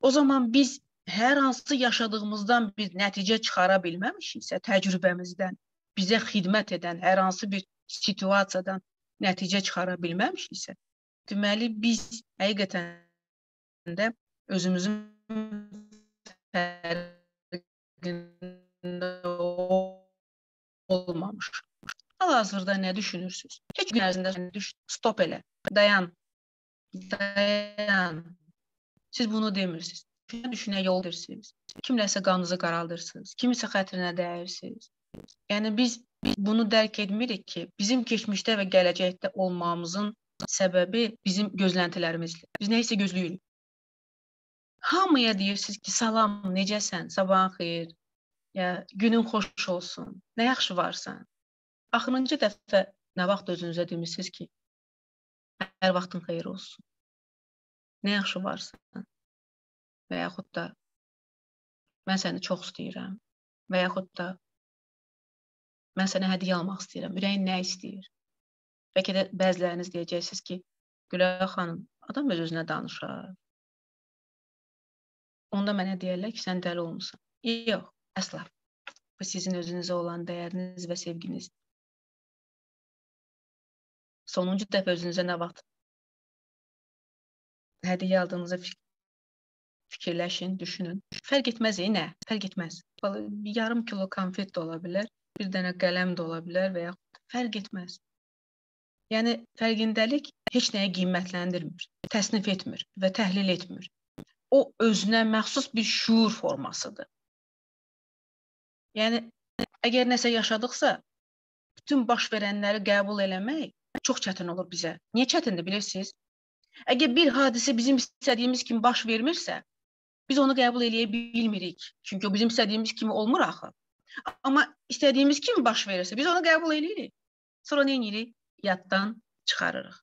o zaman biz hər hansı yaşadığımızdan biz nəticə çıxara bilməmişiksə, təcrübəmizdən bizə xidmət edən hər hansı bir situasiyadan nəticə çıxara bilməmişiksə, deməli biz həqiqətən də özümüzün fərqində olmamışıq. Hal-hazırda nə düşünürsüz? Heç gün ərzində düş, stop elə, dayan, dayan. Siz bunu demirsiniz düşünə yol verirsiniz. Kimləsə qanınızı qaraldırsınız, kimisə xətrinə dəyirsiniz. Yəni biz bunu dərk etmirik ki, bizim keçmişdə və gələcəkdə olmağımızın səbəbi bizim gözləntilərimizdir. Biz nə isə gözləyirik. Hamıya deyirsiniz ki, salam, necəsən? Sabahın xeyir. Ya günün xoş olsun. Nə yaxşı varsan? Axırıncı dəfə nə vaxt özünüzə demirsiniz ki, hər vaxtın xeyir olsun. Nə yaxşı varsan? və yaxud da mən səni çox istəyirəm və yaxud da mən sənə hədiyyə almaq istəyirəm. Ürəyin nə istəyir? Bəlkə də bəziləriniz deyəcəksiniz ki, Gülər xanım, adam öz-özünə danışar. Onda mənə deyərlər ki, sən dəli olmusan. Yox, əsla. Bu sizin özünüzə olan dəyəriniz və sevginiz. Sonuncu dəfə özünüzə nə vaxt hədiyyə aldığınızı fikirləşin, düşünün. Fərq etməz, e, nə? Fərq etməz. Yarım kilo konfet də ola bilər, bir dənə qələm də ola bilər və yaxud fərq etməz. Yəni fərqindəlik heç nəyi qiymətləndirmir, təsnif etmir və təhlil etmir. O özünə məxsus bir şuur formasıdır. Yəni əgər nəsə yaşadıqsa, bütün baş verənləri qəbul eləmək çox çətin olur bizə. Niyə çətindir bilirsiniz? Əgər bir hadisə bizim istədiyimiz kimi baş vermirsə, Biz onu qəbul eləyə bilmirik. Çünki o bizim istədiyimiz kimi olmur axı. Amma istədiyimiz kimi baş verirsə, biz onu qəbul eləyirik. Sonra nə edirik? Yaddan çıxarırıq.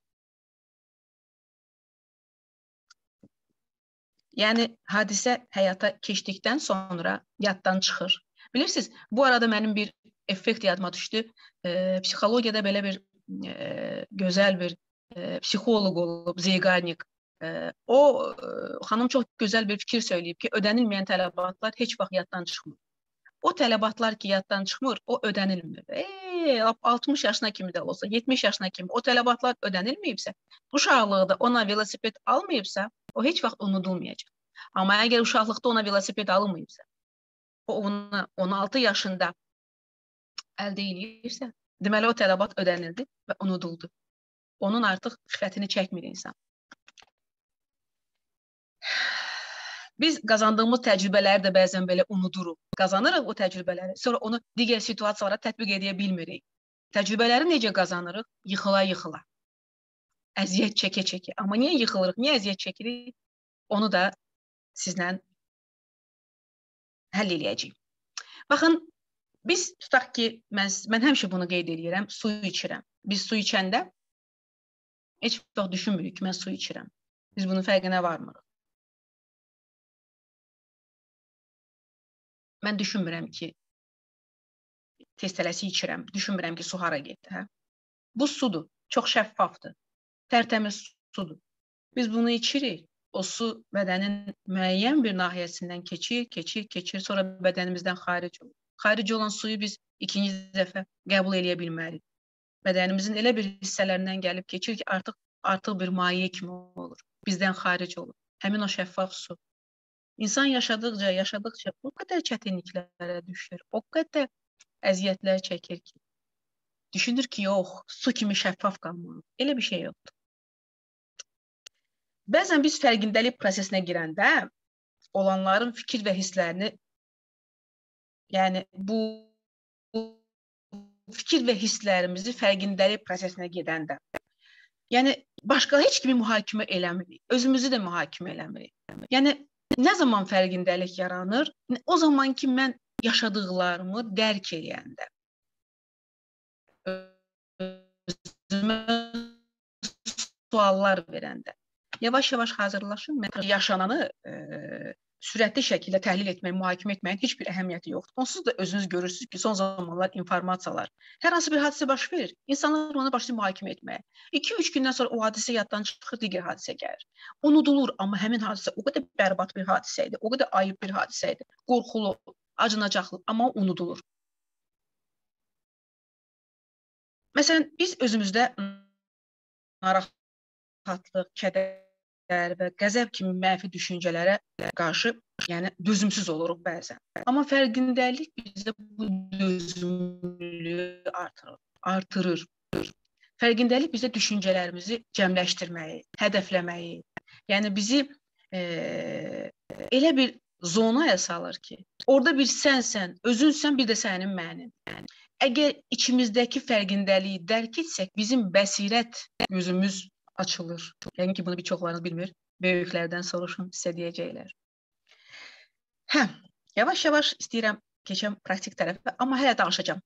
Yəni hadisə həyata keçdikdən sonra yaddan çıxır. Bilirsiniz, bu arada mənim bir effekt yadıma düşdü. E, psixologiyada belə bir e, gözəl bir e, psixoloq olub, Zeygarnik o xanım çox gözəl bir fikir söyləyib ki, ödənilməyən tələbatlar heç vaxt yaddan çıxmır. O tələbatlar ki, yaddan çıxmır, o ödənilmir. Ey, 60 yaşına kimi də olsa, 70 yaşına kimi o tələbatlar ödənilməyibsə, uşaqlıqda ona velosiped almayıbsa, o heç vaxt unudulmayacaq. Amma əgər uşaqlıqda ona velosiped alınmayıbsa, o ona 16 yaşında əldə edirsə, deməli o tələbat ödənildi və unuduldu. Onun artıq xiffətini çəkmir insan. Biz qazandığımız təcrübələri də bəzən belə unuduruq. Qazanırıq o təcrübələri, sonra onu digər situasiyalara tətbiq edə bilmirik. Təcrübələri necə qazanırıq? Yıxıla-yıxıla. Əziyyət çəkə-çəkə. Amma niyə yıxılırıq? Niyə əziyyət çəkirik? Onu da sizlə həll eləyəcəyik. Baxın, biz tutaq ki, mən mən həmişə bunu qeyd edirəm, su içirəm. Biz su içəndə heç vaxt düşünmürük ki, mən su içirəm. Biz bunun fərqinə varmırıq. Mən düşünmürəm ki, tez tələsi içirəm. Düşünmürəm ki, su hara getdi, hə? Bu sudur, çox şəffafdır. Tərtəmiz sudur. Biz bunu içirik. O su bədənin müəyyən bir nahiyəsindən keçir, keçir, keçir, sonra bədənimizdən xaric olur. Xaric olan suyu biz ikinci dəfə qəbul eləyə bilmərik. Bədənimizin elə bir hissələrindən gəlib keçir ki, artıq artıq bir maye kimi olur. Bizdən xaric olur. Həmin o şəffaf su. İnsan yaşadıqca, yaşadıqca o qədər çətinliklərə düşür, o qədər əziyyətlər çəkir ki, düşünür ki, yox, su kimi şəffaf qalmalı. Elə bir şey yoxdur. Bəzən biz fərqindəlik prosesinə girəndə olanların fikir və hisslərini yəni bu, bu fikir və hisslərimizi fərqindəlik prosesinə gedəndə yəni başqa heç kimi mühakimə eləmirik. Özümüzü də mühakimə eləmirik. Yəni nə zaman fərqindəlik yaranır? O zaman ki mən yaşadıqlarımı dərk edəndə özümə suallar verəndə yavaş-yavaş hazırlaşın. Mən yaşananı e, sürətli şəkildə təhlil etmək, mühakimə etməyin heç bir əhəmiyyəti yoxdur. Onsuz da özünüz görürsüz ki, son zamanlar informasiyalar, hər hansı bir hadisə baş verir, insanlar onu başlayır mühakimə etməyə. 2-3 gündən sonra o hadisə yaddan çıxır, digər hadisə gəlir. Unudulur, amma həmin hadisə o qədər bərbad bir hadisə idi, o qədər ayıb bir hadisə idi, qorxulu, acınacaqlı, amma unudulur. Məsələn, biz özümüzdə narahatlıq, kədər və qəzəb kimi mənfi düşüncələrə qarşı, yəni dözümsüz oluruq bəzən. Amma fərqindəlik bizdə bu dözümlülüyü artırır, artırır. Fərqindəlik bizdə düşüncələrimizi cəmləşdirməyi, hədəfləməyi, yəni bizi e, elə bir zonaya salır ki, orada bir sənsən, özünsən, bir də sənin mənim. Əgər içimizdəki fərqindəliyi dərk etsək, bizim bəsirət gözümüz açılır. Yəqin ki, bunu bir çoxlarınız bilmir. Böyüklərdən soruşun, sizə deyəcəklər. Hə, yavaş-yavaş istəyirəm keçəm praktik tərəfə, amma hələ danışacağam.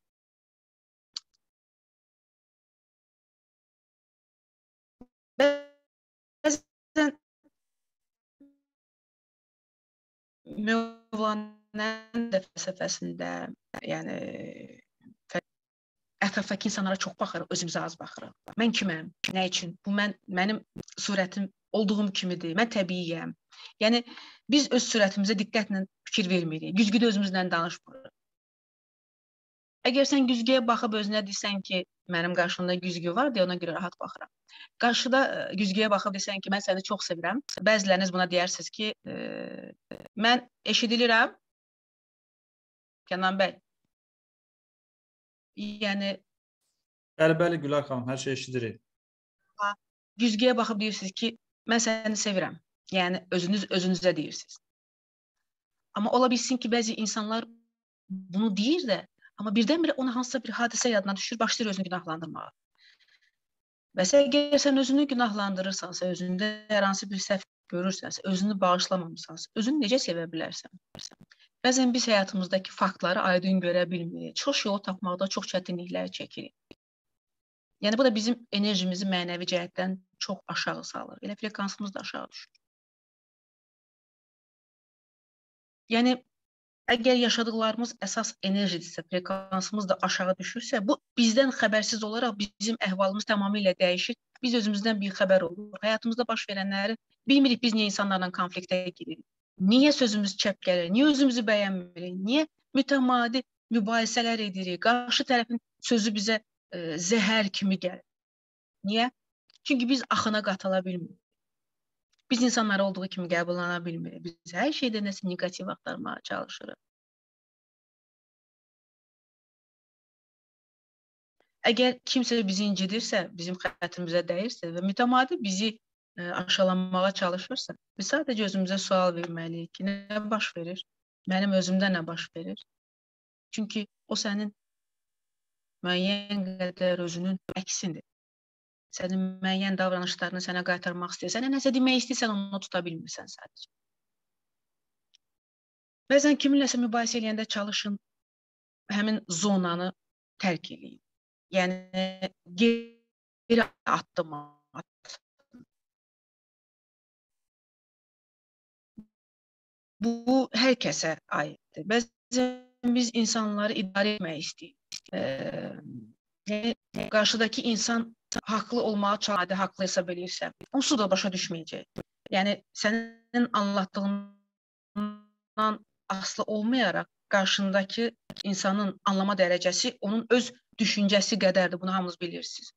Bəzən Mövlanənin də fəlsəfəsində, yəni ətrafdakı insanlara çox baxırıq, özümüzə az baxırıq. Mən kiməm? Nə üçün? Bu mən mənim surətim olduğum kimidir. Mən təbiiyəm. Yəni biz öz surətimizə diqqətlə fikir vermirik. Güzgüdə özümüzlə danışmırıq. Əgər sən güzgüyə baxıb özünə desən ki, mənim qarşımda güzgü var, deyə ona görə rahat baxıram. Qarşıda e, güzgüyə baxıb desən ki, mən səni çox sevirəm. Bəziləriniz buna deyirsiniz ki, e, mən eşidilirəm. Kənan bəy, Yəni Bəli, bəli Gülər xanım, hər şey eşidirik. Güzgüyə baxıb deyirsiniz ki, mən səni sevirəm. Yəni özünüz özünüzə deyirsiniz. Amma ola bilsin ki, bəzi insanlar bunu deyir də, amma birdən-birə ona hansısa bir hadisə yadına düşür, başlayır özünü günahlandırmağa. Və sən əgər sən özünü günahlandırırsansa, özündə hər hansı bir səhv görürsənsə, özünü bağışlamamısansa, özünü necə sevə bilərsən? Bəzən biz həyatımızdakı faktları aydın görə bilmirik. Çıxış yolu tapmaqda çox çətinliklər çəkirik. Yəni bu da bizim enerjimizi mənəvi cəhətdən çox aşağı salır. Elə frekansımız da aşağı düşür. Yəni əgər yaşadıqlarımız əsas enerjidirsə, frekansımız da aşağı düşürsə, bu bizdən xəbərsiz olaraq bizim əhvalımız tamamilə dəyişir. Biz özümüzdən bir xəbər oluruq. Həyatımızda baş verənləri bilmirik biz niyə insanlarla konfliktə giririk. Niyə sözümüz çəp gəlir? Niyə özümüzü bəyənmirik? Niyə mütəmadi mübahisələr edirik? Qarşı tərəfin sözü bizə ə, e, zəhər kimi gəlir. Niyə? Çünki biz axına qatıla bilmirik. Biz insanlar olduğu kimi qəbullana bilmirik. Biz hər şeydə nəsə neqativ axtarmağa çalışırıq. Əgər kimsə bizi incidirsə, bizim xətrimizə dəyirsə və mütəmadi bizi aşılanmağa çalışırsa, biz sadəcə özümüzə sual verməliyik ki, nə baş verir? Mənim özümdə nə baş verir? Çünki o sənin müəyyən qədər özünün əksindir. Sənin müəyyən davranışlarını sənə qaytarmaq istəyir. Sənə nəsə demək istəyirsən, onu tuta bilmirsən sadəcə. Bəzən kiminləsə mübahisə edəndə çalışın həmin zonanı tərk edin. Yəni geri addım bu hər kəsə aiddir. Bəzən biz insanları idarə etmək istəyirik. Yəni qarşıdakı insan haqlı olmağa çalışır, haqlı hesab eləyirsə, onsuz da başa düşməyəcək. Yəni sənin anlatdığından asılı olmayaraq qarşındakı insanın anlama dərəcəsi onun öz düşüncəsi qədərdir. Bunu hamınız bilirsiniz.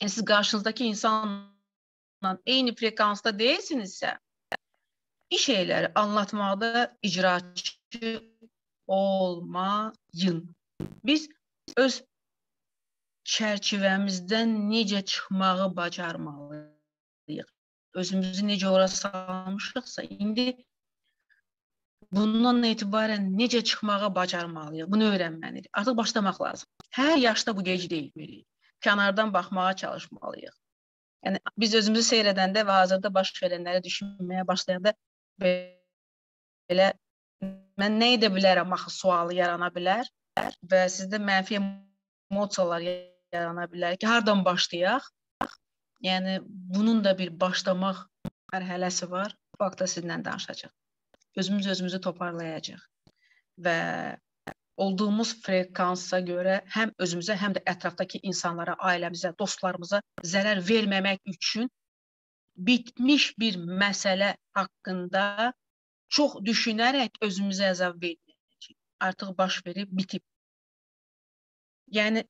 Yəni siz qarşınızdakı insanla eyni frekansda deyilsinizsə, bir şeyləri anlatmaqda icraçı olmayın. Biz öz çərçivəmizdən necə çıxmağı bacarmalıyıq. Özümüzü necə ora salmışıqsa, indi bundan etibarən necə çıxmağa bacarmalıyıq. Bunu öyrənməliyik. Artıq başlamaq lazım. Hər yaşda bu gec deyil. Kənardan baxmağa çalışmalıyıq. Yəni biz özümüzü seyr edəndə və hazırda baş verənləri düşünməyə başlayanda belə mən nə edə bilərəm axı sualı yarana bilər və sizdə mənfi emosiyalar yarana bilər ki, hardan başlayaq? Yəni bunun da bir başlamaq mərhələsi var. Bu haqqda sizinlə danışacağıq. Özümüz özümüzü toparlayacağıq və olduğumuz frekansa görə həm özümüzə, həm də ətrafdakı insanlara, ailəmizə, dostlarımıza zərər verməmək üçün bitmiş bir məsələ haqqında çox düşünərək özümüzə əzab verməyəcəyik. Artıq baş verib, bitib. Yəni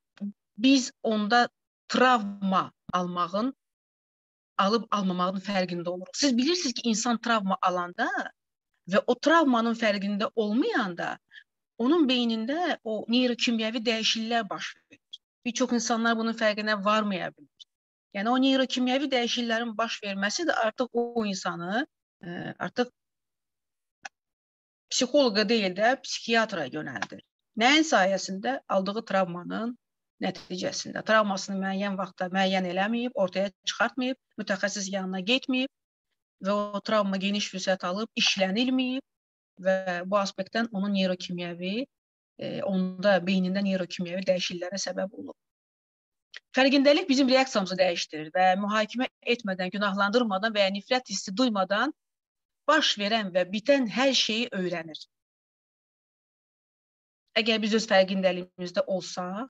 biz onda travma almağın alıb almamağın fərqində oluruq. Siz bilirsiniz ki, insan travma alanda və o travmanın fərqində olmayanda onun beynində o neyrokimyəvi dəyişikliklər baş verir. Bir çox insanlar bunun fərqinə varmaya bilir. Yəni o neyrokimyəvi dəyişikliklərin baş verməsi də artıq o insanı ə, e, artıq psixoloqa deyil də psixiatra yönəldir. Nəyin sayəsində aldığı travmanın nəticəsində travmasını müəyyən vaxtda müəyyən eləməyib, ortaya çıxartmayıb, mütəxəssis yanına getməyib və o travma geniş vüsət alıb, işlənilməyib və bu aspektdən onun neyrokimyəvi, e, onda beynində neyrokimyəvi dəyişikliklərə səbəb olur. Fərqindəlik bizim reaksiyamızı dəyişdirir və mühakimə etmədən, günahlandırmadan və ya nifrət hissi duymadan baş verən və bitən hər şeyi öyrənir. Əgər biz öz fərqindəliyimizdə olsaq,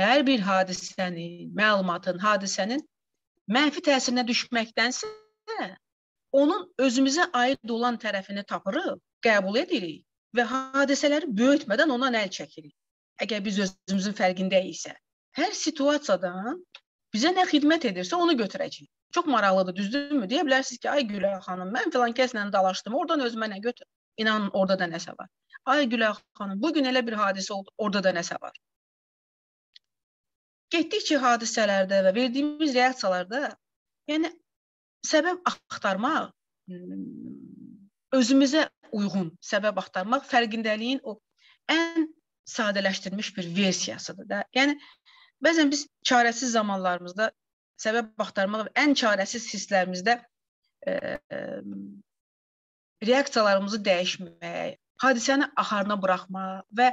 hər bir hadisənin, məlumatın, hadisənin mənfi təsirinə düşməkdənsə onun özümüzə aid olan tərəfini tapırıq, qəbul edirik və hadisələri böyütmədən ondan əl çəkirik. Əgər biz özümüzün fərqindəyiksə, hər situasiyadan bizə nə xidmət edirsə onu götürəcəyik. Çox maraqlıdır, düzdürmü? Deyə bilərsiniz ki, ay Gülə xanım, mən filan kəslə dalaşdım, oradan özümə nə götür? İnanın, orada da nəsə var. Ay Gülə xanım, bu gün elə bir hadisə oldu, orada da nəsə var. Getdikcə hadisələrdə və verdiyimiz reaksiyalarda, yəni səbəb axtarmaq özümüzə uyğun səbəb axtarmaq fərqindəliyin o ən sadələşdirilmiş bir versiyasıdır da. Yəni bəzən biz çarəsiz zamanlarımızda səbəb axtarmaq ən çarəsiz hisslərimizdə e, e, reaksiyalarımızı dəyişmək, hadisəni axarına buraxmaq və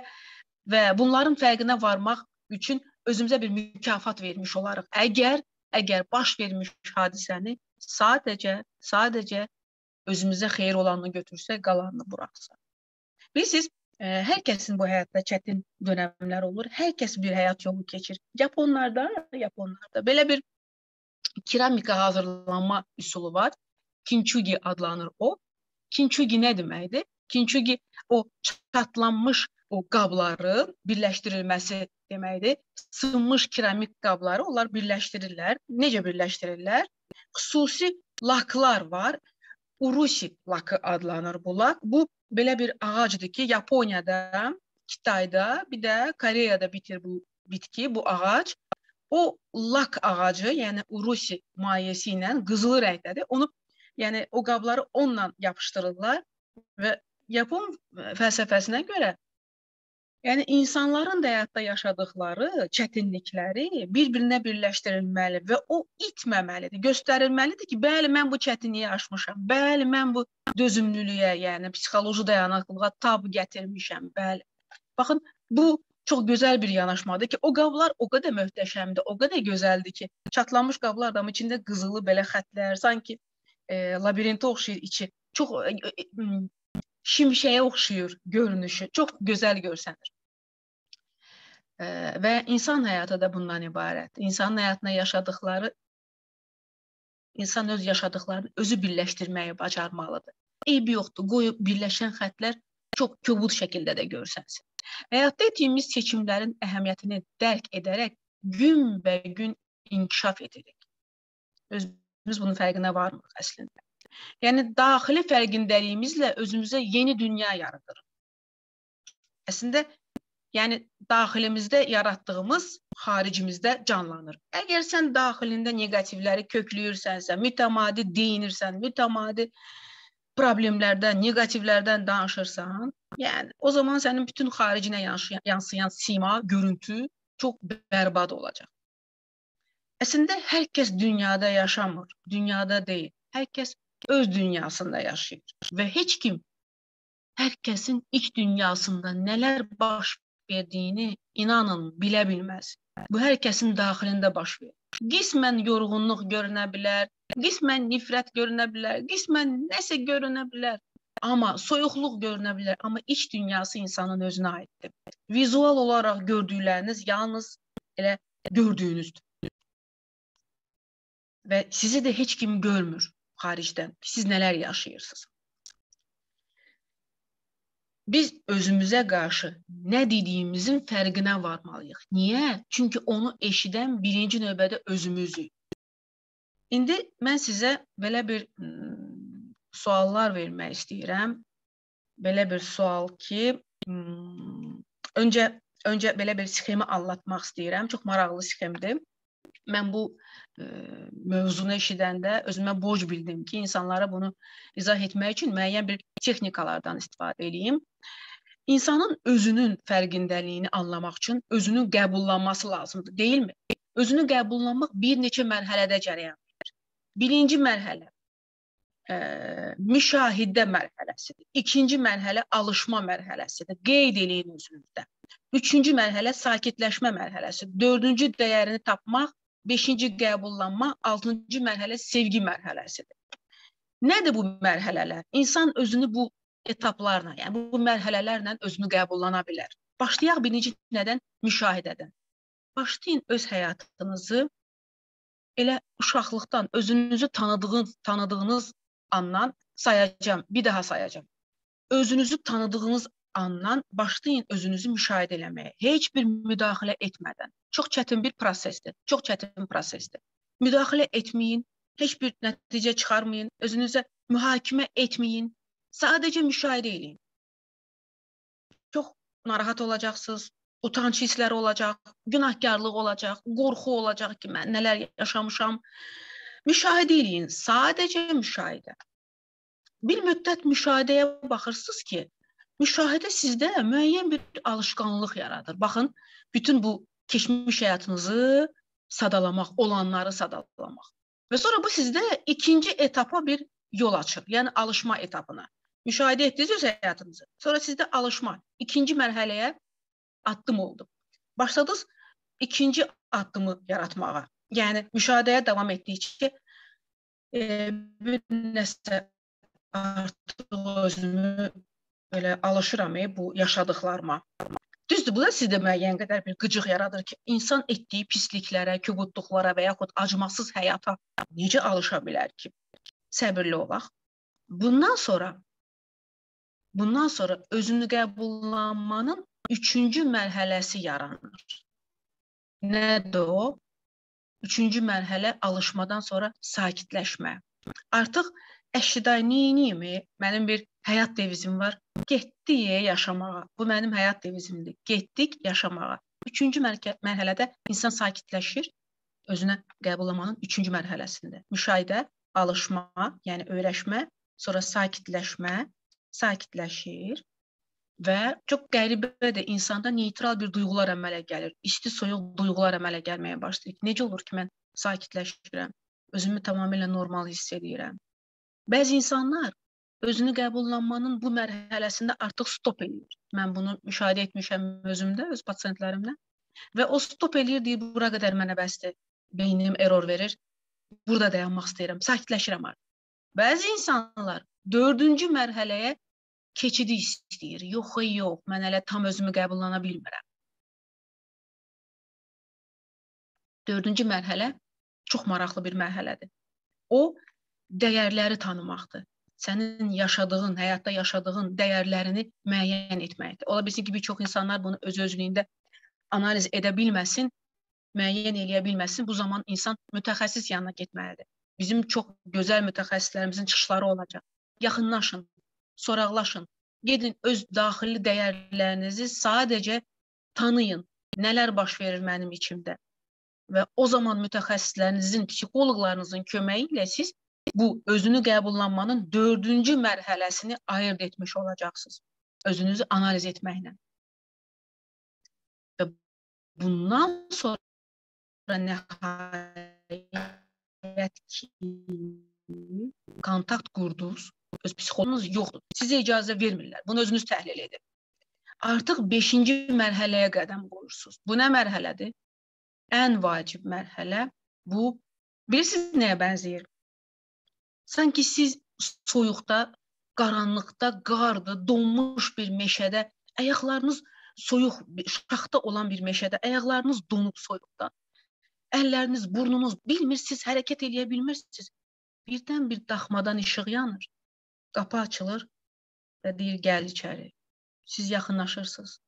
və bunların fərqinə varmaq üçün özümüzə bir mükafat vermiş olarıq. Əgər əgər baş vermiş hadisəni sadəcə sadəcə özümüzə xeyir olanını götürsək, qalanını buraxsaq. Bilirsiniz, hər kəsin bu həyatda çətin dönəmlər olur. Hər kəs bir həyat yolu keçir. Yaponlarda, Yaponlarda belə bir keramika hazırlanma üsulu var. Kinchugi adlanır o. Kinchugi nə deməkdir? Kinchugi o çatlanmış o qabların birləşdirilməsi deməkdir. Sınmış keramik qabları onlar birləşdirirlər. Necə birləşdirirlər? Xüsusi laklar var. Urusi lakı adlanır bu lak. Bu belə bir ağacdır ki, Yaponiyada, Kitayda, bir də Koreyada bitir bu bitki, bu ağac. O lak ağacı, yəni urusi mayesi ilə qızılı rəngdədir. Onu yəni o qabları onunla yapışdırırlar və Yapon fəlsəfəsinə görə Yəni insanların da həyatda yaşadıkları çətinlikləri bir-birinə birləşdirilməli və o itməməlidir. Göstərilməlidir ki, bəli mən bu çətinliyi aşmışam. Bəli mən bu dözümlülüyə, yəni psixoloji dayanıqlığa tab gətirmişəm. Bəli. Baxın, bu çox gözəl bir yanaşmadır ki, o qablar o qədər möhtəşəmdir, o qədər gözəldir ki, çatlanmış qablar adamın içində qızılı belə xətlər, sanki e, labirintə oxşayır içi. Çox e, e, şimşəyə oxşayır görünüşü. Çox gözəl görsənir. Və insan həyatı da bundan ibarət. İnsanın həyatında yaşadıkları insan öz yaşadıklarını özü birləşdirməyi bacarmalıdır. Eybi yoxdur. Qoy birləşən xətlər çox kobud şəkildə də görsənsin. Həyatda etdiyimiz seçimlərin əhəmiyyətini dərk edərək gün və gün inkişaf edirik. Özümüz bunun fərqinə varmırıq əslində. Yəni daxili fərqindəliyimizlə özümüzə yeni dünya yaradırıq. Əslində yəni daxilimizdə yaratdığımız xaricimizdə canlanır. Əgər sən daxilində neqativləri köklüyürsənsə, mütəmadi deyinirsən, mütəmadi problemlərdən, neqativlərdən danışırsan, yəni o zaman sənin bütün xaricinə yansıyan, yansıyan sima, görüntü çox bərbad olacaq. Əslində hər kəs dünyada yaşamır, dünyada deyil. Hər kəs öz dünyasında yaşayır və heç kim hər kəsin iç dünyasında nələr baş verdiyini inanın bilə bilməz. Bu hər kəsin daxilində baş verir. Qismən yorğunluq görünə bilər, qismən nifrət görünə bilər, qismən nəsə görünə bilər. Amma soyuqluq görünə bilər, amma iç dünyası insanın özünə aiddir. Vizual olaraq gördükləriniz yalnız elə gördüyünüzdür. Və sizi də heç kim görmür xaricdən. Siz nələr yaşayırsınız? Biz özümüzə qarşı nə dediyimizin fərqinə varmalıyıq. Niyə? Çünki onu eşidən birinci növbədə özümüzük. İndi mən sizə belə bir suallar vermək istəyirəm. Belə bir sual ki, öncə öncə belə bir sxemi anlatmaq istəyirəm. Çox maraqlı sxemdir. Mən bu mövzunu eşidəndə özümə borc bildim ki, insanlara bunu izah etmək üçün müəyyən bir texnikalardan istifadə edeyim. İnsanın özünün fərqindəliyini anlamaq üçün özünün qəbullanması lazımdır, deyilmi? Özünü qəbullanmaq bir neçə mərhələdə cərəyan edir. Birinci mərhələ ə, müşahidə mərhələsidir. İkinci mərhələ alışma mərhələsidir. Qeyd eləyin özünüzdə. Üçüncü mərhələ sakitləşmə mərhələsi. Dördüncü dəyərini tapmaq Beşinci qəbullanma, altıncı mərhələ sevgi mərhələsidir. Nədir bu mərhələlər? İnsan özünü bu etaplarla, yəni bu mərhələlərlə özünü qəbullana bilər. Başlayaq birinci nədən? Müşahidədən. Başlayın öz həyatınızı elə uşaqlıqdan özünüzü tanıdığınız, tanıdığınız andan sayacağam, bir daha sayacağam. Özünüzü tanıdığınız andan başlayın özünüzü müşahidə eləməyə, heç bir müdaxilə etmədən. Çox çətin bir prosesdir. Çox çətin prosesdir. Müdaxilə etməyin, heç bir nəticə çıxarmayın, özünüzə mühakimə etməyin. Sadəcə müşahidə eləyin. Çox narahat olacaqsınız, utanç hissləri olacaq, günahkarlıq olacaq, qorxu olacaq ki, mən nələr yaşamışam. Müşahidə eləyin, sadəcə müşahidə. Bir müddət müşahidəyə baxırsınız ki, Müşahidə sizdə müəyyən bir alışqanlıq yaradır. Baxın, bütün bu keçmiş həyatınızı sadalamaq, olanları sadalamaq. Və sonra bu sizdə ikinci etapa bir yol açır. Yəni alışma etapına. Müşahidə etdiniz öz həyatınızı. Sonra sizdə alışma, ikinci mərhələyə addım oldu. Başladınız ikinci addımı yaratmağa. Yəni müşahidəyə davam etdikcə e, bir nəsə artıq özümü belə alışıram e, bu yaşadıqlarıma. Düzdür, bu da sizdə müəyyən qədər bir qıcıq yaradır ki, insan etdiyi pisliklərə, kobudluqlara və yaxud acımasız həyata necə alışa bilər ki? Səbirli olaq. Bundan sonra bundan sonra özünü qəbullanmanın üçüncü mərhələsi yaranır. Nədir o? Üçüncü mərhələ alışmadan sonra sakitləşmə. Artıq Əşiday neyniyim? Mənim bir həyat devizim var. Getdik yaşamağa. Bu mənim həyat devizimdir. Getdik yaşamağa. Üçüncü mərhələdə insan sakitləşir. Özünə qəbullamanın üçüncü mərhələsində. Müşahidə, alışma, yəni öyrəşmə, sonra sakitləşmə, sakitləşir və çox qəribədir. İnsanda neytral bir duyğular əmələ gəlir. İsti, soyuq duyğular əmələ gəlməyə başlayır. Necə olur ki, mən sakitləşirəm, özümü tamamilə normal hiss edirəm. Bəzi insanlar özünü qəbullanmanın bu mərhələsində artıq stop eləyir. Mən bunu müşahidə etmişəm özümdə, öz pasiyentlərimlə. Və o stop eləyir, deyir, bura qədər mənə bəsdir. Beynim error verir. Burada dayanmaq istəyirəm, sakitləşirəm artıq. Bəzi insanlar dördüncü mərhələyə keçidi istəyir. Yox, yox, mən hələ tam özümü qəbullana bilmirəm. Dördüncü mərhələ çox maraqlı bir mərhələdir. O dəyərləri tanımaqdır. Sənin yaşadığın, həyatda yaşadığın dəyərlərini müəyyən etməkdir. Ola bilsin ki, bir çox insanlar bunu öz-özlüyündə analiz edə bilməsin, müəyyən eləyə bilməsin. Bu zaman insan mütəxəssis yanına getməlidir. Bizim çox gözəl mütəxəssislərimizin çıxışları olacaq. Yaxınlaşın, soraqlaşın. Gedin öz daxili dəyərlərinizi sadəcə tanıyın. Nələr baş verir mənim içimdə? Və o zaman mütəxəssislərinizin, psixoloqlarınızın köməyi ilə siz bu özünü qəbullanmanın dördüncü mərhələsini ayırd etmiş olacaqsınız. Özünüzü analiz etməklə. Və bundan sonra nəhayət ki kontakt qurdunuz öz psixoloqunuz yoxdur. Sizə icazə vermirlər. Bunu özünüz təhlil edin. Artıq 5-ci mərhələyə qədəm qoyursunuz. Bu nə mərhələdir? Ən vacib mərhələ bu. Bilirsiniz nəyə bənzəyir? Sanki siz soyuqda, qaranlıqda, qarda, donmuş bir meşədə ayaqlarınız soyuq, şaxta olan bir meşədə ayaqlarınız donub soyuqdan. Əlləriniz, burnunuz bilmirsiniz, hərəkət eləyə bilmirsiniz. Birdən bir daxmadan işıq yanır. Qapı açılır və deyir gəl içəri. Siz yaxınlaşırsınız.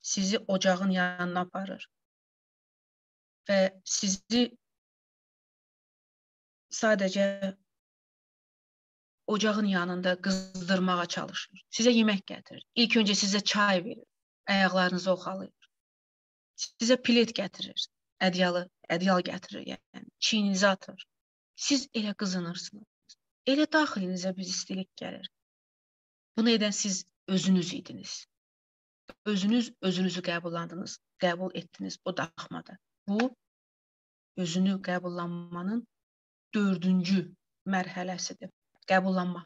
Sizi ocağın yanına aparır. Və sizi sadəcə ocağın yanında qızdırmağa çalışır. Sizə yemək gətirir. İlk öncə sizə çay verir. Ayaqlarınızı oxalayır. Sizə pilet gətirir. Ədyalı, ədyal gətirir, yəni çiyninizi atır. Siz elə qızınırsınız. Elə daxilinizə bir istilik gəlir. Bunu edən siz özünüz idiniz. Özünüz özünüzü qəbullandınız, qəbul etdiniz o daxmada. Bu özünü qəbullanmanın dördüncü mərhələsidir. Qəbullanma.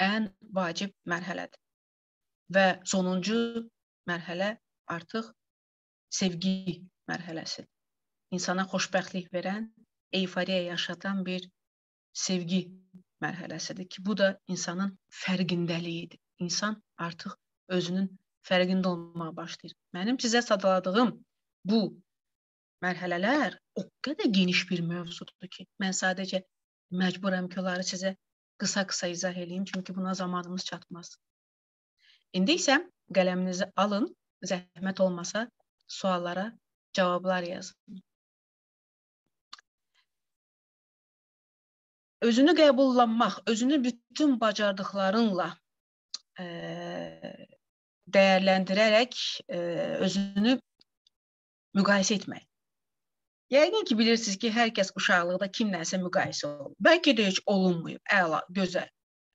Ən vacib mərhələdir. Və sonuncu mərhələ artıq sevgi mərhələsidir. İnsana xoşbəxtlik verən, euforiya yaşadan bir sevgi mərhələsidir ki, bu da insanın fərqindəliyidir. İnsan artıq özünün fərqində olmağa başlayır. Mənim sizə sadaladığım bu mərhələlər o qədər geniş bir mövzudur ki, mən sadəcə məcburam ki, onları sizə qısa-qısa izah eləyim, çünki buna zamanımız çatmaz. İndi isə qələminizi alın, zəhmət olmasa suallara cavablar yazın. özünü qəbullanmaq, özünü bütün bacardıqlarınla ə, dəyərləndirərək ə, özünü müqayisə etmək. Yəqin ki, bilirsiniz ki, hər kəs uşaqlıqda kimləsə müqayisə olunur. Bəlkə də heç olunmayıb. Əla, gözəl.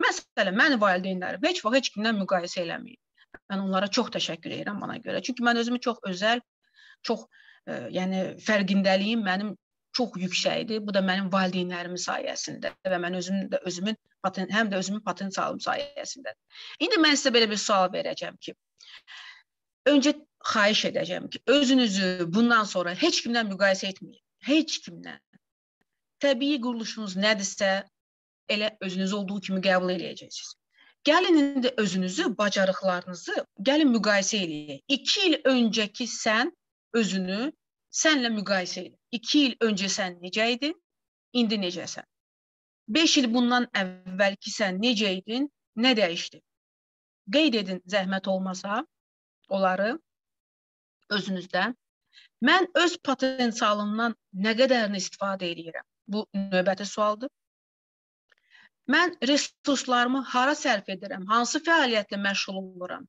Məsələn, mənim valideynlərim heç vaxt heç kimdən müqayisə eləməyib. Mən onlara çox təşəkkür edirəm bana görə. Çünki mən özümü çox özəl, çox ə, yəni fərqindəliyim mənim çox yüksəkdir. Bu da mənim valideynlərimin sayəsində və mən özüm də özümün həm də özümün potensialım sayəsində. İndi mən sizə belə bir sual verəcəm ki, öncə xahiş edəcəm ki, özünüzü bundan sonra heç kimlə müqayisə etməyin. Heç kimlə. Təbii quruluşunuz nədirsə, elə özünüz olduğu kimi qəbul edəcəksiniz. Gəlin indi özünüzü, bacarıqlarınızı gəlin müqayisə eləyək. 2 il öncəki sən özünü sənlə müqayisə edir. 2 il öncə sən necə idin, indi necəsən? 5 il bundan əvvəlki sən necə idin, nə dəyişdi? Qeyd edin zəhmət olmasa onları özünüzdə. Mən öz potensialımdan nə qədərini istifadə edirəm? Bu növbəti sualdır. Mən resurslarımı hara sərf edirəm? Hansı fəaliyyətlə məşğul oluram?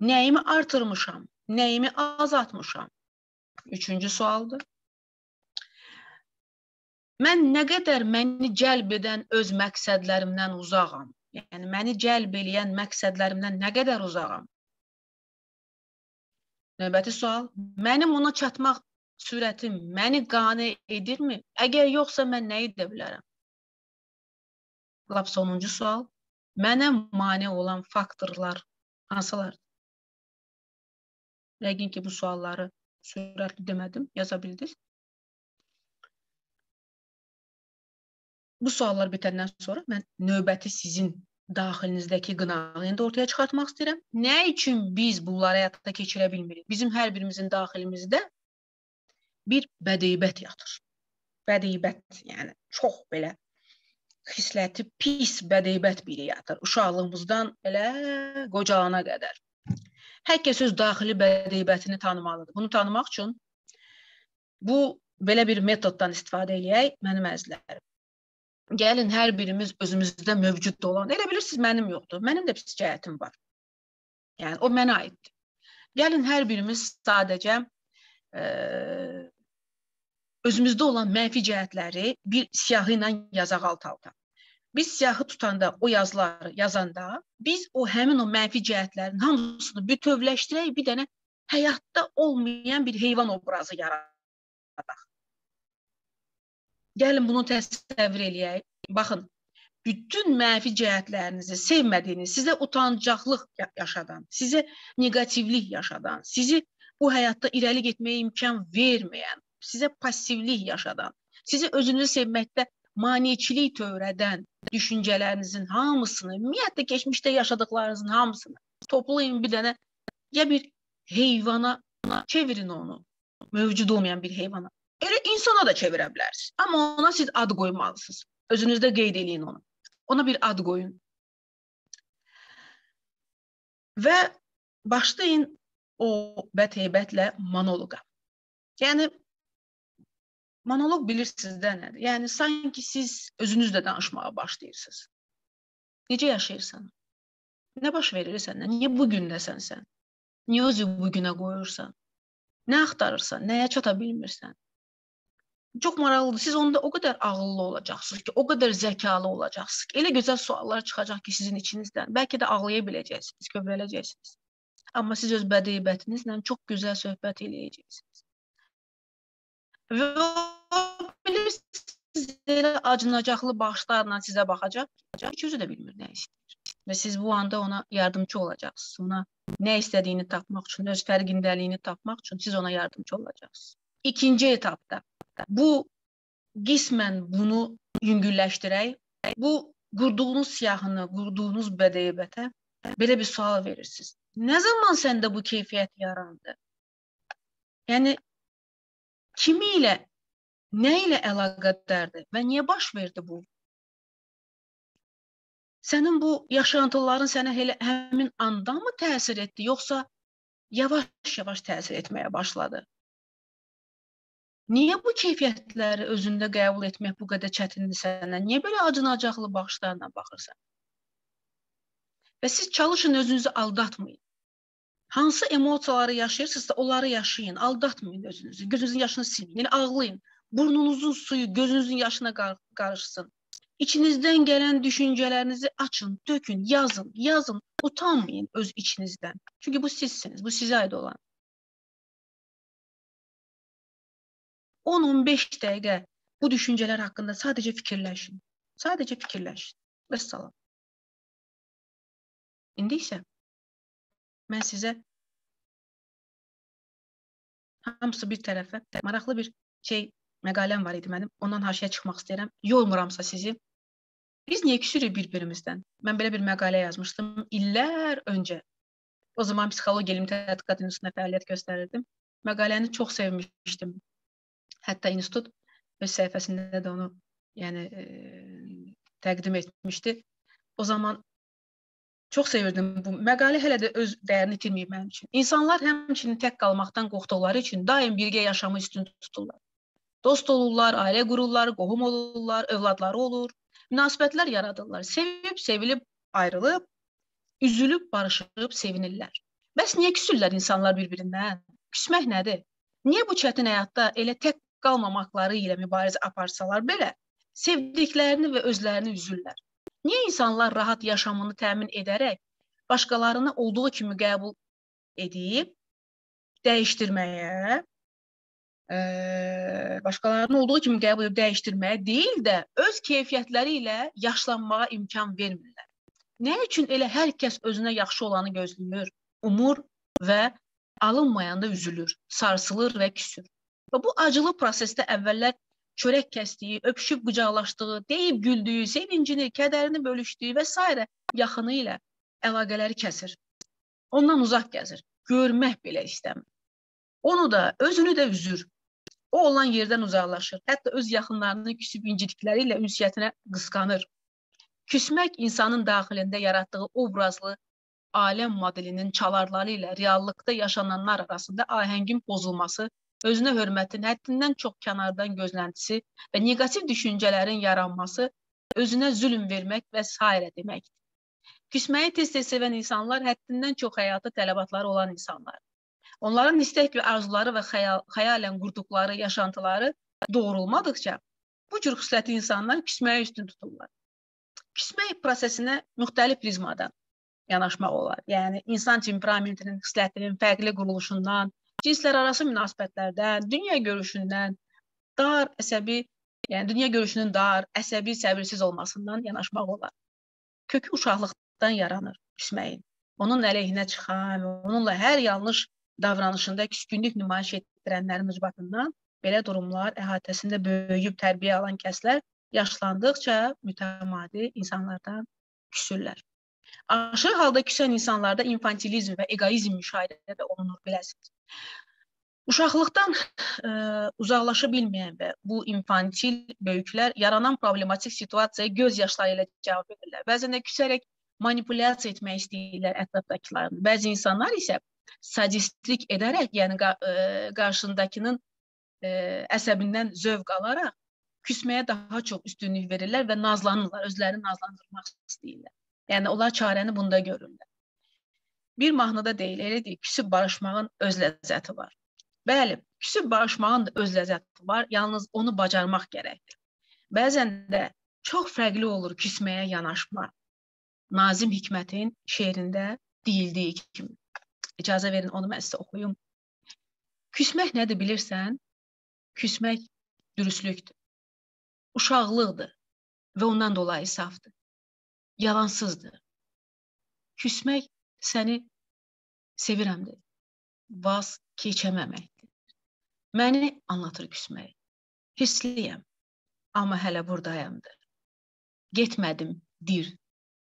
Nəyimi artırmışam? Nəyimi azaltmışam? Üçüncü sualdır. Mən nə qədər məni cəlb edən öz məqsədlərimdən uzağam? Yəni məni cəlb eləyən məqsədlərimdən nə qədər uzağam? Növbəti sual. Mənim ona çatmaq sürətim məni qane edirmi? Əgər yoxsa mən nə edə bilərəm? Lap sonuncu sual. Mənə mane olan faktorlar hansılardır? Yəqin ki, bu sualları sürətli demədim, yaza bildiniz. Bu suallar bitəndən sonra mən növbəti sizin daxilinizdəki qınağı indi ortaya çıxartmaq istəyirəm. Nə üçün biz bunları həyata keçirə bilmirik? Bizim hər birimizin daxilimizdə bir bədeybət yatır. Bədeybət, yəni çox belə xisləti pis bədeybət biri yatır. Uşaqlığımızdan elə qocalana qədər. Hər kəs öz daxili bədeybətini tanımalıdır. Bunu tanımaq üçün bu belə bir metoddan istifadə eləyək, mənim əzizlərim. Gəlin hər birimiz özümüzdə mövcud olan, elə bilirsiniz mənim yoxdur. Mənim də cəhətim var. Yəni o mənə aiddir. Gəlin hər birimiz sadəcə ə, özümüzdə olan mənfi cəhətləri bir siyahı ilə yazaq alt-alta. Biz siyahı tutanda, o yazıları yazanda biz o həmin o mənfi cəhətlərin hamısını bütövləşdirək, bir dənə həyatda olmayan bir heyvan obrazı yaradaq. Gəlin bunu təsəvvür eləyək. Baxın, bütün mənfi cəhətlərinizi, sevmədiyiniz, sizə utancaqlıq yaşadan, sizə neqativlik yaşadan, sizi bu həyatda irəli getməyə imkan verməyən, sizə passivlik yaşadan, sizi özünüzü sevməkdə maneçilik törədən düşüncələrinizin hamısını, ümumiyyətlə keçmişdə yaşadıqlarınızın hamısını toplayın bir dənə ya bir heyvana çevirin onu. Mövcud olmayan bir heyvana. Elə insana da çevirə bilərsiniz. Amma ona siz ad qoymalısınız. Özünüzdə qeyd eləyin onu. Ona bir ad qoyun. Və başlayın o bət-heybətlə monoloqa. Yəni monoloq bilirsiniz də nədir? Yəni sanki siz özünüzlə danışmağa başlayırsınız. Necə yaşayırsan? Nə baş verir səndən? Niyə bu gündəsən sən? Niyə özü bu günə qoyursan? Nə axtarırsan? Nəyə çata bilmirsən? Çox maraqlıdır. Siz onda o qədər ağıllı olacaqsınız ki, o qədər zəkalı olacaqsınız ki, elə gözəl suallar çıxacaq ki, sizin içinizdən. Bəlkə də ağlaya biləcəksiniz, kövrələcəksiniz. Amma siz öz bədiheybətinizlə çox gözəl söhbət eləyəcəksiniz. Və bilirsiniz, elə acınacaqlı baxışlarla sizə baxacaq heç özü də bilmir nə istəyir. Və siz bu anda ona yardımcı olacaqsınız. Ona nə istədiyini tapmaq üçün, öz fərqindəliyini tapmaq üçün siz ona yardımcı olacaqsınız. İkinci etapda bu qismən bunu yüngülləşdirək. Bu qurduğunuz siyahını, qurduğunuz bədəybətə belə bir sual verirsiniz. Nə zaman səndə bu keyfiyyət yarandı? Yəni kimi ilə, nə ilə əlaqədardır və niyə baş verdi bu? Sənin bu yaşantıların sənə elə həmin anda mı təsir etdi, yoxsa yavaş-yavaş təsir etməyə başladı? Niyə bu keyfiyyətləri özündə qəbul etmək bu qədər çətindir sənə? Niyə belə acınacaqlı baxışlarla baxırsan? Və siz çalışın özünüzü aldatmayın. Hansı emosiyaları yaşayırsınızsa onları yaşayın. Aldatmayın özünüzü. Gözünüzün yaşını silməyin. Yəni ağlayın. Burnunuzun suyu gözünüzün yaşına qar qarışsın. İçinizdən gələn düşüncələrinizi açın, dökün, yazın, yazın. Utanmayın öz içinizdən. Çünki bu sizsiniz, bu sizə aid olan. 10-15 dəqiqə bu düşüncələr haqqında sadəcə fikirləşin. Sadəcə fikirləşin. Vəssalam. İndi isə mən sizə hamısı bir tərəfə maraqlı bir şey məqaləm var idi mənim. Ondan haşiyə çıxmaq istəyirəm. Yormuramsa sizi. Biz niyə küsürük bir-birimizdən? Mən belə bir məqalə yazmışdım illər öncə. O zaman psixologiya elmi tədqiqat institutunda fəaliyyət göstərirdim. Məqaləni çox sevmişdim. Hətta institut öz səhifəsində də onu yəni e, təqdim etmişdi. O zaman Çox sevirdim bu məqalə hələ də öz dəyərini itirməyib mənim üçün. İnsanlar həmçinin tək qalmaqdan qorxduqları üçün daim birgə yaşamı üstün tuturlar. Dost olurlar, ailə qururlar, qohum olurlar, övladları olur, münasibətlər yaradırlar. Sevib, sevilib, ayrılıb, üzülüb, barışıb, sevinirlər. Bəs niyə küsürlər insanlar bir-birindən? Küsmək nədir? Niyə bu çətin həyatda elə tək qalmamaqları ilə mübarizə aparsalar belə sevdiklərini və özlərini üzürlər? Niyə insanlar rahat yaşamını təmin edərək başqalarını olduğu kimi qəbul edib dəyişdirməyə, ə, başqalarını olduğu kimi qəbul edib dəyişdirməyə deyil də öz keyfiyyətləri ilə yaşlanmağa imkan vermirlər. Nə üçün elə hər kəs özünə yaxşı olanı gözləyir, umur və alınmayanda üzülür, sarsılır və küsür. Və bu acılı prosesdə əvvəllər çörək kəsdiyi, öpüşüb qucaqlaşdığı, deyib güldüyü, sevincini, kədərini bölüşdüyü və s. yaxını ilə əlaqələri kəsir. Ondan uzaq gəzir. Görmək belə istəmir. Onu da, özünü də üzür. O olan yerdən uzaqlaşır. Hətta öz yaxınlarını küsüb incitdikləri ilə ünsiyyətinə qısqanır. Küsmək insanın daxilində yaratdığı obrazlı aləm modelinin çalarları ilə reallıqda yaşananlar arasında ahəngin pozulması özünə hörmətin həddindən çox kənardan gözləntisi və neqativ düşüncələrin yaranması özünə zülm vermək və s. deməkdir. Küsməyi tez-tez sevən insanlar həddindən çox həyata tələbatları olan insanlar. Onların istək və arzuları və xəyal, xəyalən qurduqları yaşantıları doğrulmadıkca bu cür xüsusiyyətli insanlar küsməyə üstün tuturlar. Küsmək prosesinə müxtəlif prizmadan yanaşmaq olar. Yəni insan temperamentinin, xüsusiyyətinin fərqli quruluşundan, cinslər arası münasibətlərdən, dünya görüşündən, dar əsəbi Yəni dünya görüşünün dar, əsəbi, səbirsiz olmasından yanaşmaq olar. Kökü uşaqlıqdan yaranır küsməyin. Onun əleyhinə çıxan, onunla hər yanlış davranışında küskünlük nümayiş etdirənlərin ucbatından belə durumlar əhatəsində böyüyüb tərbiyə alan kəslər yaşlandıqca mütəmadi insanlardan küsürlər. Aşırı halda küsən insanlarda infantilizm və egoizm müşahidə olunur biləsiniz. Uşaqlıqdan ə, uzaqlaşa bilməyən və bu infantil böyüklər yaranan problematik situasiyaya göz yaşları ilə cavab verirlər. Bəzən də küsərək manipulyasiya etmək istəyirlər ətrafdakıların. Bəzi insanlar isə sadistlik edərək, yəni ə, qarşındakının ə, əsəbindən zövq alaraq küsməyə daha çox üstünlük verirlər və nazlanırlar, özlərini nazlandırmaq istəyirlər. Yəni onlar çarəni bunda görürlər. Bir mahnıda deyil, elə deyil, küsüb barışmağın öz ləzzəti var. Bəli, küsüb barışmağın da öz ləzzəti var, yalnız onu bacarmaq gərəkdir. Bəzən də çox fərqli olur küsməyə yanaşma. Nazim Hikmətin şeirində deyildiyi kimi. İcazə verin onu mən sizə oxuyum. Küsmək nədir bilirsən? Küsmək dürüstlükdür. Uşaqlıqdır və ondan dolayı safdır. Yalansızdır. Küsmək səni sevirəmdir. Vaz keçəməmək. Məni anlatır küsməyi. Hissliyəm, amma hələ burdayamdır. Getmədim, dir.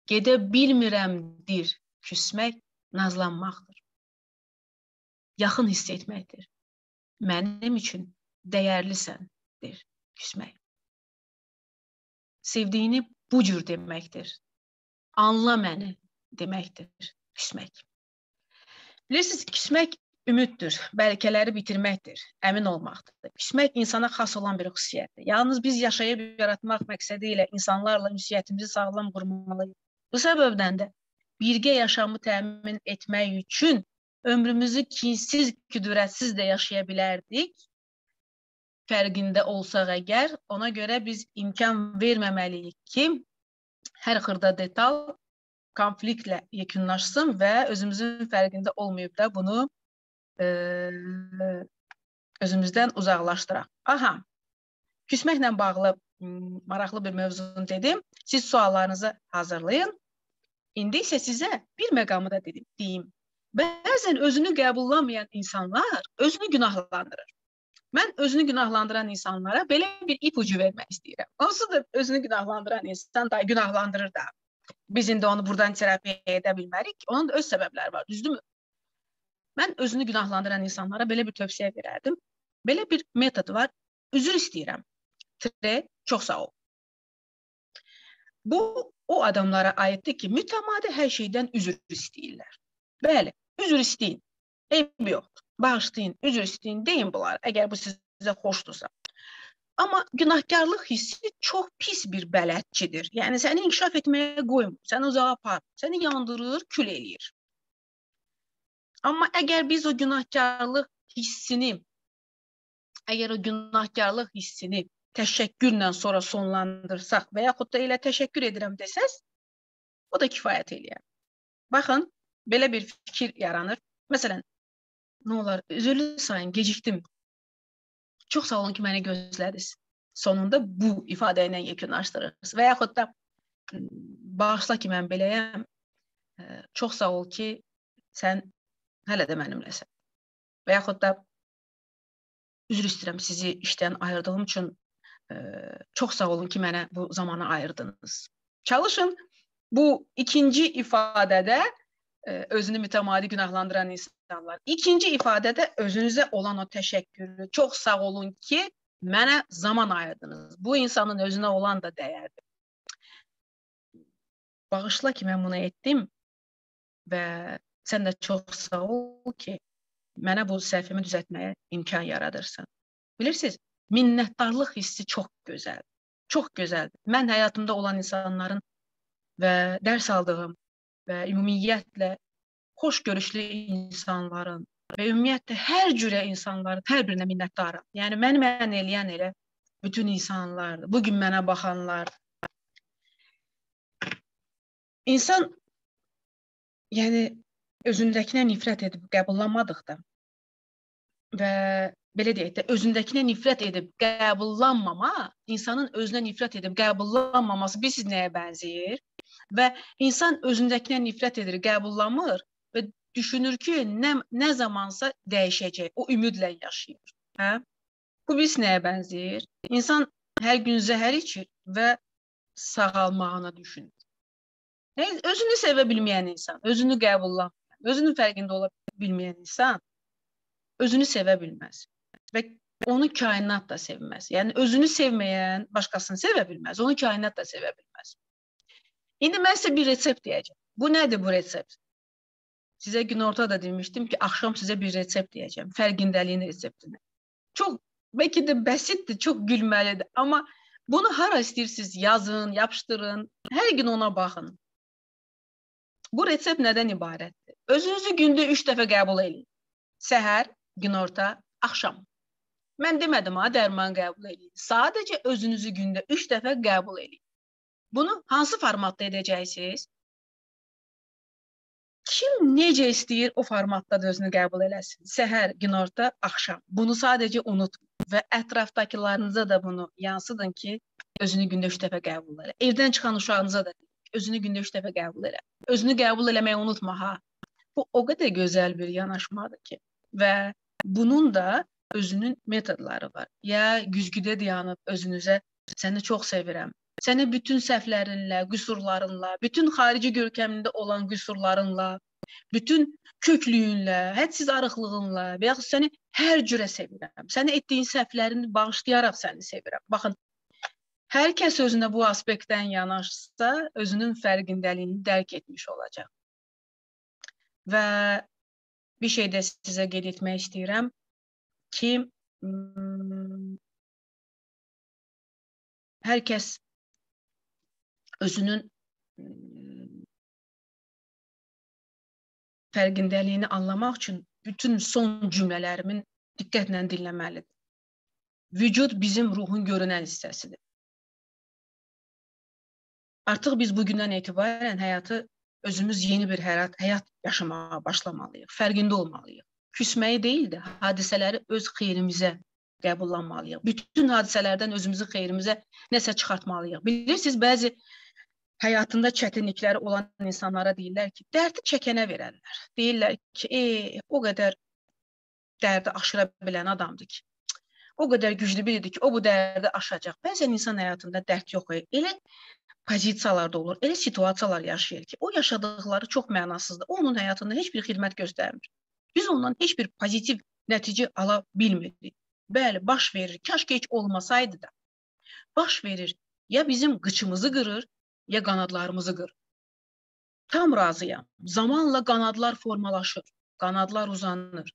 Gedə bilmirəm, dir. Küsmək nazlanmaqdır. Yaxın hiss etməkdir. Mənim üçün dəyərlisəndir küsmək. Sevdiyini bu cür deməkdir. Anla məni deməkdir küsmək. Bilirsiniz, küsmək ümiddir, bəlkələri bitirməkdir, əmin olmaqdır. Küsmək insana xas olan bir xüsusiyyətdir. Yalnız biz yaşayıb yaratmaq məqsədi ilə insanlarla ünsiyyətimizi sağlam qurmalıyıq. Bu səbəbdən də birgə yaşamı təmin etmək üçün ömrümüzü kinsiz, küdürətsiz də yaşaya bilərdik. Fərqində olsaq əgər, ona görə biz imkan verməməliyik ki, hər xırda detal konfliktlə yekunlaşsın və özümüzün fərqində olmayıb da bunu özümüzdən uzaqlaşdıraq. Aha, küsməklə bağlı maraqlı bir mövzunu dedim. Siz suallarınızı hazırlayın. İndi isə sizə bir məqamı da dedim, deyim. Bəzən özünü qəbullamayan insanlar özünü günahlandırır. Mən özünü günahlandıran insanlara belə bir ipucu vermək istəyirəm. Onsuz da özünü günahlandıran insan da günahlandırır da. Biz indi onu buradan terapiya edə bilmərik. Onun da öz səbəbləri var, düzdürmü? Mən özünü günahlandıran insanlara belə bir tövsiyə verərdim. Belə bir metod var. Üzr istəyirəm. Tre, çox sağ ol. Bu o adamlara aiddir ki, mütəmadi hər şeydən üzr istəyirlər. Bəli, üzr istəyin. Eyb yoxdur. Bağışlayın, üzr istəyin, deyin bunları, əgər bu sizə xoşdursa. Amma günahkarlıq hissi çox pis bir bələdçidir. Yəni səni inkişaf etməyə qoymur, səni uzağa apar, səni yandırır, kül eləyir. Amma əgər biz o günahkarlıq hissini, əgər o günahkarlıq hissini təşəkkürlə sonra sonlandırsaq və yaxud da elə təşəkkür edirəm desəz, o da kifayət eləyər. Baxın, belə bir fikir yaranır. Məsələn, nə olar, üzrlü sayın, gecikdim. Çox sağ olun ki, məni gözlədiniz. Sonunda bu ifadə ilə yekunlaşdırırsınız. Və yaxud da bağışla ki, mən beləyəm. Çox sağ ol ki, sən hələ də mənimləsən. Və yaxud da üzr istəyirəm sizi işdən ayırdığım üçün ə, çox sağ olun ki, mənə bu zamanı ayırdınız. Çalışın bu ikinci ifadədə özünü mütəmadi günahlandıran insanlar. İkinci ifadədə özünüzə olan o təşəkkürü, çox sağ olun ki, mənə zaman ayırdınız. Bu insanın özünə olan da dəyərdir. Bağışla ki, mən bunu etdim və Sən də çox sağ ol ki, mənə bu səhvimi düzəltməyə imkan yaradırsan. Bilirsiniz, minnətdarlıq hissi çox gözəldir. Çox gözəldir. Mən həyatımda olan insanların və dərs aldığım və ümumiyyətlə xoş görüşlü insanların və ümumiyyətlə hər cürə insanların hər birinə minnətdaram. Yəni məni mən eləyən elə bütün insanlardır. Bu gün mənə baxanlar. İnsan yəni özündəkinə nifrət edib qəbullanmadıqda və belə deyək də, özündəkinə nifrət edib qəbullanmama, insanın özünə nifrət edib qəbullanmaması bilirsiniz nəyə bənzəyir? Və insan özündəkinə nifrət edir, qəbullanmır və düşünür ki, nə nə zamansa dəyişəcək. O ümidlə yaşayır. Hə? Bu biz nəyə bənzəyir? İnsan hər gün zəhər içir və sağalmağına düşünür. Özünü sevə bilməyən insan, özünü qəbullanmayan, özünün fərqində ola bilməyən insan özünü sevə bilməz və onu kainat da sevməz. Yəni özünü sevməyən başqasını sevə bilməz, onu kainat da sevə bilməz. İndi mən sizə bir resept deyəcəm. Bu nədir bu resept? Sizə günorta da demişdim ki, axşam sizə bir resept deyəcəm. Fərqindəliyin reseptini. Çox bəlkə də bəsitdir, çox gülməlidir, amma bunu hara istəyirsiniz yazın, yapışdırın, hər gün ona baxın. Bu resept nədən ibarətdir? Özünüzü gündə 3 dəfə qəbul edin. Səhər, günorta, axşam. Mən demədim ha, dərman qəbul edin. Sadəcə özünüzü gündə 3 dəfə qəbul edin. Bunu hansı formatda edəcəksiniz? Kim necə istəyir o formatda da özünü qəbul eləsin. Səhər, günorta, axşam. Bunu sadəcə unutmayın və ətrafdakılarınıza da bunu yansıdın ki, özünü gündə 3 dəfə qəbul elə. Evdən çıxan uşağınıza da özünü gündə 3 dəfə qəbul elə. Özünü qəbul eləməyi unutma ha. Bu o qədər gözəl bir yanaşmadır ki və bunun da özünün metodları var. Ya güzgüdə dayanıb özünüzə səni çox sevirəm. Səni bütün səhvlərinlə, qüsurlarınla, bütün xarici görkəmində olan qüsurlarınla, bütün köklüyünlə, hədsiz arıqlığınla və yaxud səni hər cürə sevirəm. Səni etdiyin səhvlərini bağışlayaraq səni sevirəm. Baxın, hər kəs özünə bu aspektdən yanaşsa, özünün fərqindəliyini dərk etmiş olacaq. Və bir şey də sizə qeyd etmək istəyirəm ki hər kəs özünün fərqindəliyini anlamaq üçün bütün son cümlələrimin diqqətlə dinləməlidir. Vücud bizim ruhun görünən hissəsidir. Artıq biz bu gündən etibarən həyatı özümüz yeni bir həyat, həyat yaşamağa başlamalıyıq. Fərqində olmalıyıq küsməyi deyil də hadisələri öz xeyrimizə qəbullanmalıyıq. Bütün hadisələrdən özümüzü xeyrimizə nəsə çıxartmalıyıq. Bilirsiniz, bəzi həyatında çətinlikləri olan insanlara deyirlər ki, dərdi çəkənə verərlər. Deyirlər ki, e, o qədər dərdi aşıra bilən adamdır ki, o qədər güclü biridir ki, o bu dərdi aşacaq. Bəzən insan həyatında dərd yox, elə pozisiyalarda olur, elə situasiyalar yaşayır ki, o yaşadıkları çox mənasızdır. O onun həyatında heç bir xidmət göstərmir. Biz ondan heç bir pozitiv nəticə ala bilmirik. Bəli, baş verir. Kaş ki heç olmasaydı da. Baş verir. Ya bizim qıçımızı qırır, ya qanadlarımızı qırır. Tam razıyam. Zamanla qanadlar formalaşır. Qanadlar uzanır.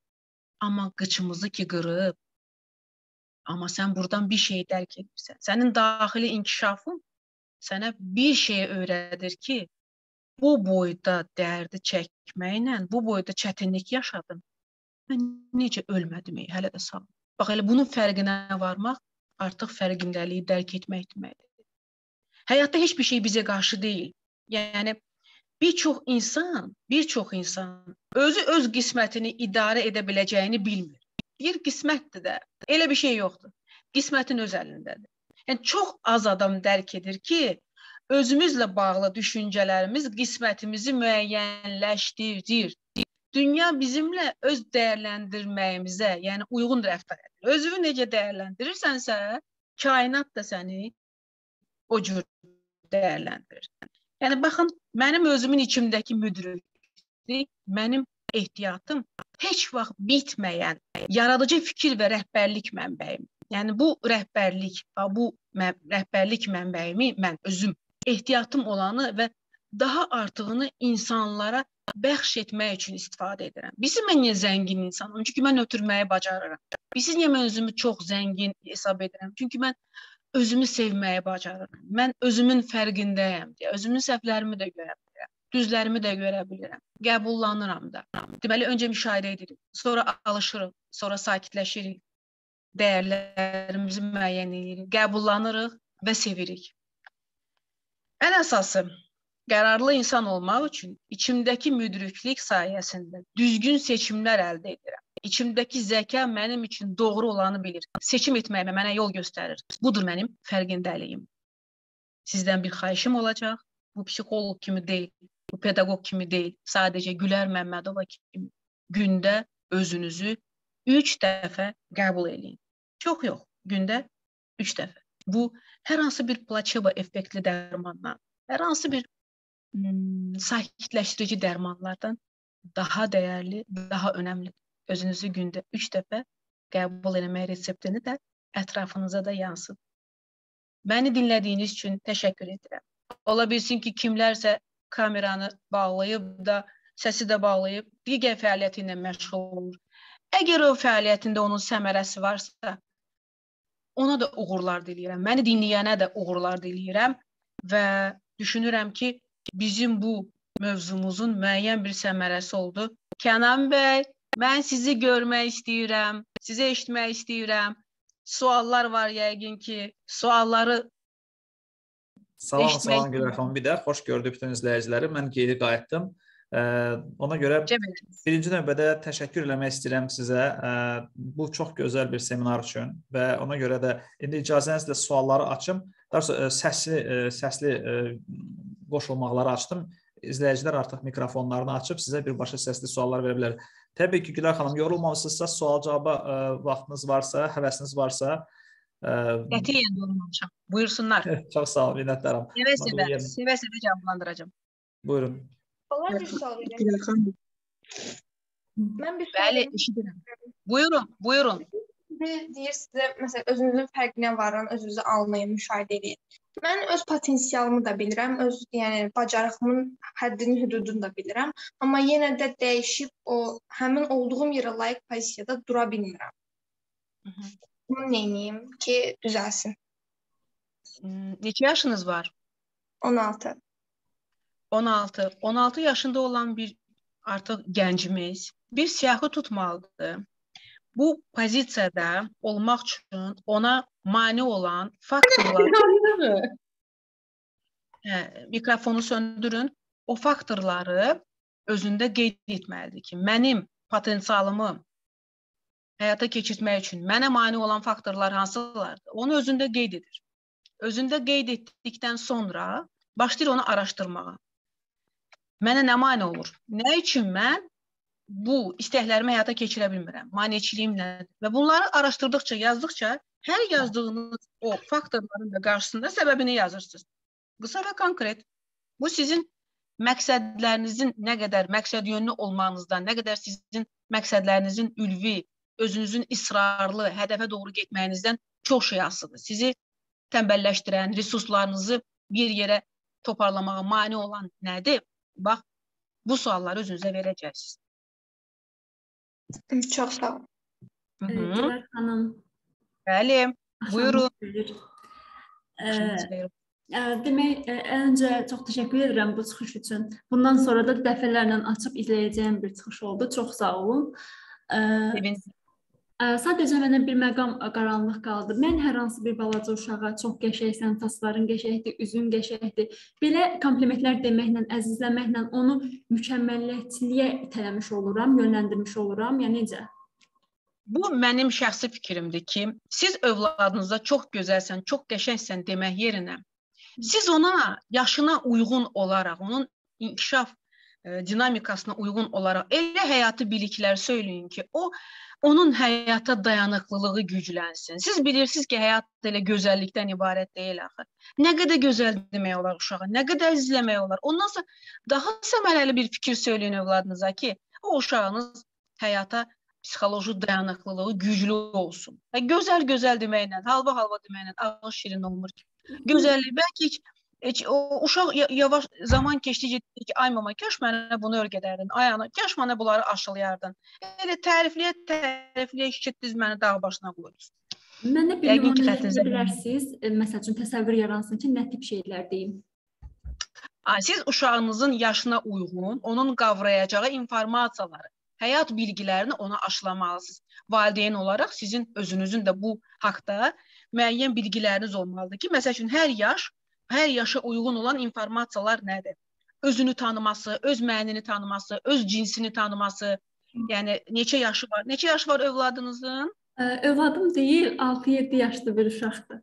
Amma qıçımızı ki qırıb, amma sən buradan bir şey dərk edirsən. Sənin daxili inkişafın sənə bir şey öyrədir ki, bu boyda dərdi çəkməklə, bu boyda çətinlik yaşadım. Mən necə ölmədim, hələ də sağam. Bax elə bunun fərqinə varmaq artıq fərqindəliyi dərk etmək deməkdir. Həyatda heç bir şey bizə qarşı deyil. Yəni bir çox insan, bir çox insan özü öz qismətini idarə edə biləcəyini bilmir. Bir qismətdir də. Elə bir şey yoxdur. Qismətin öz əlindədir. Yəni çox az adam dərk edir ki, özümüzlə bağlı düşüncələrimiz qismətimizi müəyyənləşdirir. Dünya bizimlə öz dəyərləndirməyimizə, yəni uyğun rəftar edir. Özünü necə dəyərləndirirsənsə, kainat da səni o cür dəyərləndirir. Yəni baxın, mənim özümün içimdəki müdriklik, mənim ehtiyatım heç vaxt bitməyən yaradıcı fikir və rəhbərlik mənbəyim. Yəni bu rəhbərlik, bu mə rəhbərlik mənbəyimi mən özüm ehtiyatım olanı və daha artığını insanlara bəxş etmək üçün istifadə edirəm. Bilirsən mən niyə zəngin insanam? Çünki mən ötürməyi bacarıram. Bilirsən niyə mən özümü çox zəngin hesab edirəm? Çünki mən özümü sevməyi bacarıram. Mən özümün fərqindəyəm deyə, özümün səhvlərimi də görə bilirəm. Düzlərimi də görə bilirəm. Qəbullanıram da. Deməli öncə müşahidə edirik, sonra alışırıq, sonra sakitləşirik. Dəyərlərimizi müəyyən edirik, qəbullanırıq və sevirik. Ən əsası qərarlı insan olmaq üçün içimdəki müdriklik sayəsində düzgün seçimlər əldə edirəm. İçimdəki zəka mənim üçün doğru olanı bilir. Seçim etməyimə mənə yol göstərir. Budur mənim fərqindəliyim. Sizdən bir xahişim olacaq. Bu psixoloq kimi deyil, bu pedaqoq kimi deyil. Sadəcə Gülər Məmmədova kimi gündə özünüzü 3 dəfə qəbul eləyin. Çox yox, gündə 3 dəfə. Bu hər hansı bir plasebo effektli dərmandan, hər hansı bir hmm, sakitləşdirici dərmanlardan daha dəyərli, daha önəmlidir özünüzü gündə 3 dəfə qəbul eləmək reseptini də ətrafınıza da yansıdın. Məni dinlədiyiniz üçün təşəkkür edirəm. Ola bilsin ki, kimlərsə kameranı bağlayıb da, səsi də bağlayıb, digər fəaliyyəti ilə məşğul olur. Əgər o fəaliyyətində onun səmərəsi varsa, ona da uğurlar diləyirəm. Məni dinləyənə də uğurlar diləyirəm və düşünürəm ki, bizim bu mövzumuzun müəyyən bir səmərəsi oldu. Kənan bəy, Mən sizi görmək istəyirəm, sizi eşitmək istəyirəm. Suallar var yəqin ki, sualları Salam, eşitmək... salam Gülər xanım. Bir də xoş gördük bütün izləyiciləri. Mən geri qayıtdım. Ə, ona görə birinci növbədə təşəkkür eləmək istəyirəm sizə ə, bu çox gözəl bir seminar üçün və ona görə də indi icazənizlə sualları açım. Daha sonra səsli səsli qoşulmaqları açdım. İzləyicilər artıq mikrofonlarını açıb sizə birbaşa səsli suallar verə bilər. Təbii ki, Gülər xanım, yorulmamısınızsa, sual-cavaba e, vaxtınız varsa, həvəsiniz varsa, e, Qətiyyən yorulmamışam. Buyursunlar. Çox sağ olun, minnətdaram. Sevə-sevə, sevə-sevə cavablandıracağam. Buyurun. Olar bir sual verim. Mən bir Bəli, eşidirəm. Buyurun, buyurun. Bir deyir sizə, məsələn, özünüzün fərqinə varın, özünüzü anlayın, müşahidə edin. Mən öz potensialımı da bilirəm, öz yəni bacarığımın həddini, hüdudunu da bilirəm, amma yenə də dəyişib o həmin olduğum yerə layiq pozisiyada dura bilmirəm. Bunu nə edeyim ki, düzəlsin? Neçə yaşınız var? 16. 16. 16 yaşında olan bir artıq gəncimiz bir siyahı tutmalıdır. Bu pozisiyada olmaq üçün ona mane olan faktorlar hə, mikrofonu söndürün. O faktorları özündə qeyd etməlidir ki, mənim potensialımı həyata keçirmək üçün mənə mane olan faktorlar hansılardır? Onu özündə qeyd edir. Özündə qeyd etdikdən sonra başlayır onu araşdırmağa. Mənə nə mane olur? Nə üçün mən bu istəklərimi həyata keçirə bilmirəm? Maneçiliyim nədir? Və bunları araşdırdıqca, yazdıqca Hər yazdığınız o faktorların da qarşısında səbəbini yazırsınız. Qısa və konkret. Bu sizin məqsədlərinizin nə qədər məqsədyönlü olmağınızdan, nə qədər sizin məqsədlərinizin ülvi, özünüzün israrlı, hədəfə doğru getməyinizdən çox şey asılıdır. Sizi tənbəlləşdirən, resurslarınızı bir yerə toparlamağa mane olan nədir? Bax, bu sualları özünüzə verəcəksiniz. Çox sağ olun. Gülər xanım, Bəli, buyurun. Demək, ən öncə çox təşəkkür edirəm bu çıxış üçün. Bundan sonra da dəfələrlə açıb izləyəcəyim bir çıxış oldu. Çox sağ olun. Sevindim. Sadəcə mənə bir məqam qaranlıq qaldı. Mən hər hansı bir balaca uşağa çox qəşəngsən, saçların qəşəngdir, üzün qəşəngdir. Belə komplimentlər deməklə, əzizləməklə onu mükəmməlləşdirməyə itələmiş oluram, yönləndirmiş oluram. Yəni necə? Bu mənim şəxsi fikrimdir ki, siz övladınıza çox gözəlsən, çox qəşəngsən demək yerinə siz ona yaşına uyğun olaraq, onun inkişaf dinamikasına uyğun olaraq elə həyatı biliklər söyləyin ki, o onun həyata dayanıqlılığı güclənsin. Siz bilirsiniz ki, həyat elə gözəllikdən ibarət deyil axı. Nə qədər gözəl demək olar uşağa, nə qədər izləmək olar. Ondan sonra daha səmərəli bir fikir söyləyin övladınıza ki, o uşağınız həyata psixoloji dayanıqlılığı güclü olsun. Və gözəl gözəl deməklə, halva halva deməklə ağız şirin olmur ki. Gözəllik bəlkə heç, heç o uşaq yavaş zaman keçdikcə ki, ay mama, kaş mənə bunu öyrədərdin. Ay ana, kaş mənə bunları aşılayardın. Elə tərifləyə tərifləyə şişirtdiniz məni dağ başına qoydunuz. Mənə bir nümunə verə bilərsiniz? E, məsəl üçün təsəvvür yaransın ki, nə tip şeylər deyim? Siz uşağınızın yaşına uyğun, onun qavrayacağı informasiyaları həyat bilgilərini ona aşılamalısınız. Valideyn olaraq sizin özünüzün də bu haqqda müəyyən bilgiləriniz olmalıdır ki, məsəl üçün hər yaş, hər yaşa uyğun olan informasiyalar nədir? Özünü tanıması, öz mənini tanıması, öz cinsini tanıması, Yəni neçə yaşı var? Neçə yaşı var övladınızın? Övladım deyil, 6-7 yaşlı bir uşaqdır.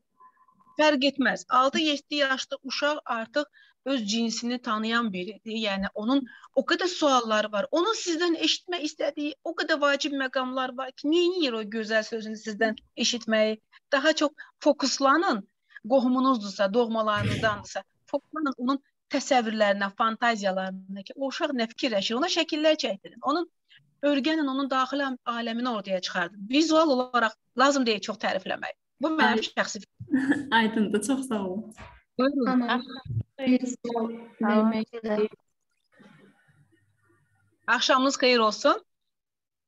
Fərq etməz. 6-7 yaşlı uşaq artıq öz cinsini tanıyan biridir. Yəni onun o qədər sualları var. Onun sizdən eşitmək istədiyi o qədər vacib məqamlar var ki, niyə o gözəl sözünü sizdən eşitməyi? Daha çox fokuslanın. Qohumunuzdursa, doğmalarınızdandırsa, fokuslanın onun təsəvvürlərinə, fantaziyalarına ki, o uşaq nə fikirləşir, ona şəkillər çəkdirin. Onun örgənin onun daxili aləmini ortaya çıxardın. Vizual olaraq lazım deyil çox tərifləmək. Bu mənim şəxsi fikrim. Aydındır, çox sağ olun. Buyurun. Tamam. Axşamınız xeyir olsun.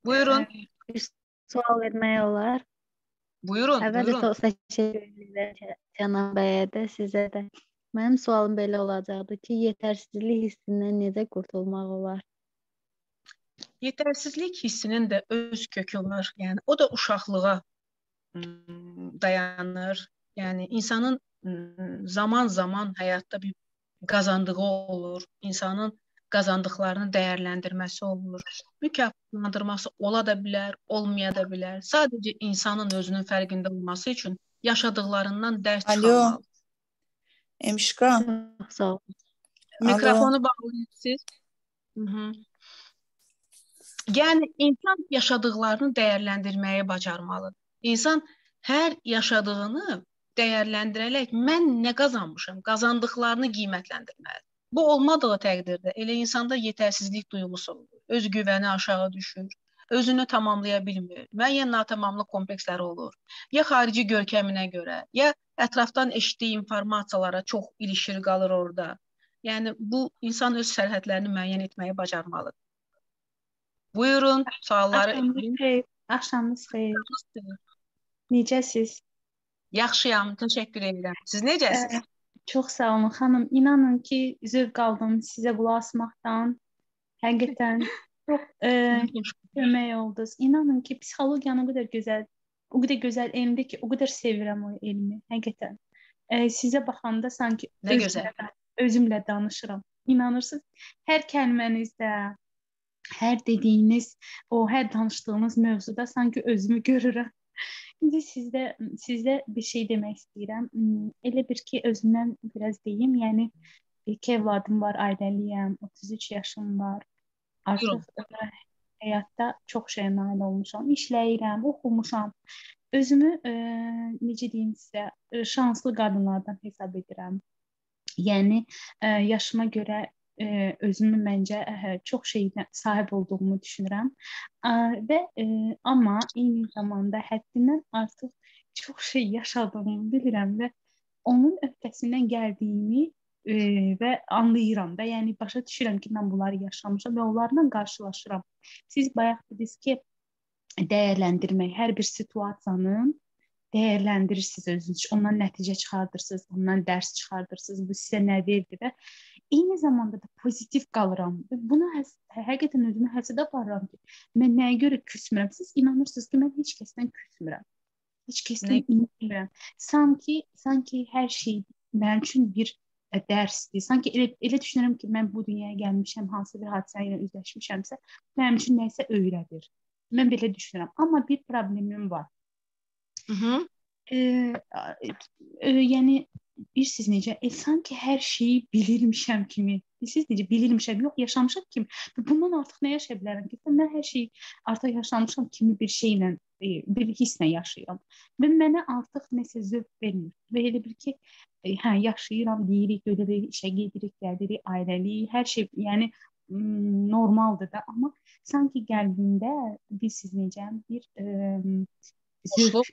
Buyurun. Bir sual vermək olar. Buyurun, Əvvəlcə buyurun. çox təşəkkür Cənab bəyə də, sizə də. Mənim sualım belə olacaqdı ki, yetərsizlik hissindən necə qurtulmaq olar? Yetərsizlik hissinin də öz kökü var. Yəni o da uşaqlığa dayanır. Yəni insanın zaman-zaman həyatda bir qazandığı olur, insanın qazandıqlarını dəyərləndirməsi olur. Mükafatlandırması ola da bilər, olmaya da bilər. Sadəcə insanın özünün fərqində olması üçün yaşadıqlarından dərs çıxarmalı. Emişqa. Sağ olun. Mikrofonu bağlayırsınız. Mhm. Yəni insan yaşadıqlarını dəyərləndirməyi bacarmalıdır. İnsan hər yaşadığını dəyərləndirərək mən nə qazanmışam, qazandıqlarını qiymətləndirməlidir. Bu olmadığı təqdirdə elə insanda yetərsizlik duyğusu olur. Öz güvəni aşağı düşür, özünü tamamlaya bilmir. Müəyyən natamamlıq kompleksləri olur. Ya xarici görkəminə görə, ya ətrafdan eşitdiyi informasiyalara çox ilişir qalır orada. Yəni bu insan öz sərhədlərini müəyyən etməyi bacarmalıdır. Buyurun, sualları. Xeyir. Axşamınız xeyir. Necəsiz? Yaxşıyam, təşəkkür edirəm. Siz necəsiz? Ə, çox sağ olun xanım. İnanın ki, zövq aldım sizə qulaq asmaqdan. Həqiqətən çox ə, kömək oldunuz. İnanın ki, psixologiyanı o qədər gözəl, o qədər gözəl elmdir ki, o qədər sevirəm o elmi, həqiqətən. Ə, sizə baxanda sanki nə gözəl özümlə danışıram. İnanırsınız? Hər kəlmənizdə, hər dediyiniz, o hər danışdığınız mövzuda sanki özümü görürəm. İndi sizdə sizdə bir şey demək istəyirəm. Elə bir ki, özümdən biraz deyim. Yəni iki övladım var, ailəliyəm, 33 yaşım var. Artıq ə, həyatda çox şeyə nail olmuşam. İşləyirəm, oxumuşam. Özümü ə, necə deyim sizə, şanslı qadınlardan hesab edirəm. Yəni ə, yaşıma görə ə, özümü məncə ə, çox şeyə sahib olduğumu düşünürəm. Ə, və ə, amma eyni zamanda həddindən artıq çox şey yaşadığımı bilirəm və onun öhdəsindən gəldiyimi ə, və anlayıram da, yəni başa düşürəm ki, mən bunları yaşamışam və onlarla qarşılaşıram. Siz bayaq dediniz ki, dəyərləndirmək hər bir situasiyanın dəyərləndirirsiniz özünüz, ondan nəticə çıxardırsınız, ondan dərs çıxardırsınız. Bu sizə nə verdi və eyni zamanda da pozitiv qalıram. Buna həs həqiqətən özümü həsəd aparıram ki, mən nəyə görə küsmürəm? Siz inanırsınız ki, mən heç kəsdən küsmürəm. Heç kəsdən inanmıram. Sanki sanki hər şey mənim üçün bir ə, dərsdir. Sanki elə elə düşünürəm ki, mən bu dünyaya gəlmişəm, hansı bir hadisə ilə üzləşmişəmsə, mənim üçün nəsə öyrədir. Mən belə düşünürəm. Amma bir problemim var. Mhm. E, e, yəni bilirsiniz necə? E, sanki hər şeyi bilirmişəm kimi. Bilirsiniz necə? Bilirmişəm, yox, yaşamışam kimi. Bundan artıq nə yaşaya bilərəm ki? Mən hər şeyi artıq yaşamışam kimi bir şeylə, e, bir hisslə yaşayıram. Və mənə artıq nəsə zövq vermir. Və elə bir ki, e, hə, yaşayıram, deyirik, ödəyirik, işə gedirik, gəlirik, ailəlik, hər şey, yəni normaldır da, amma sanki qəlbimdə bilirsiniz necə bir e, boşluq,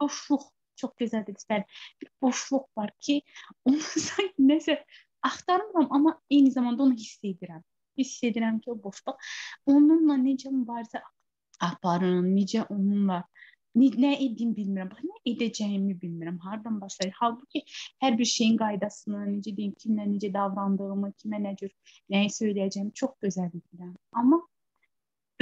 boşluq çox gözəl. Bəli, bir boşluq var ki, onu sanki nəsə axtarmıram, amma eyni zamanda onu hiss edirəm. Hiss edirəm ki, o boşluq onunla necə mübarizə aparım, necə onunla nə, nə edim bilmirəm. Bax, nə edəcəyimi bilmirəm. Hardan başlayım? Halbuki hər bir şeyin qaydasını, necə deyim, kimlə necə davrandığımı, kimə nə cür nəyi söyləyəcəyimi çox gözəl bilirəm. Amma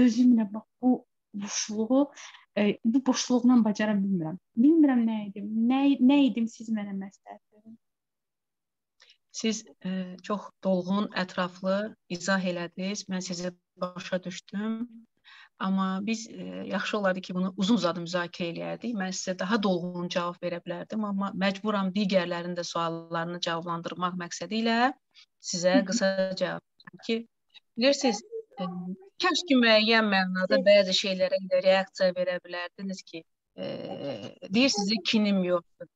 özümlə bax bu boşluğu e, bu boşluqla bacara bilmirəm. Bilmirəm nə edim. Nə nə edim siz mənə məsləhət verin. Siz e, çox dolğun, ətraflı izah elədiniz. Mən sizi başa düşdüm. Amma biz e, yaxşı olardı ki, bunu uzun-uzadı müzakirə eləyərdik. Mən sizə daha dolğun cavab verə bilərdim, amma məcburam digərlərinin də suallarını cavablandırmaq məqsədi ilə sizə qısa cavab ki, bilirsiniz, e, kaş ki müəyyən mənada bəzi şeylərə də reaksiya verə bilərdiniz ki, e, deyirsiniz ki, kinim yoxdur.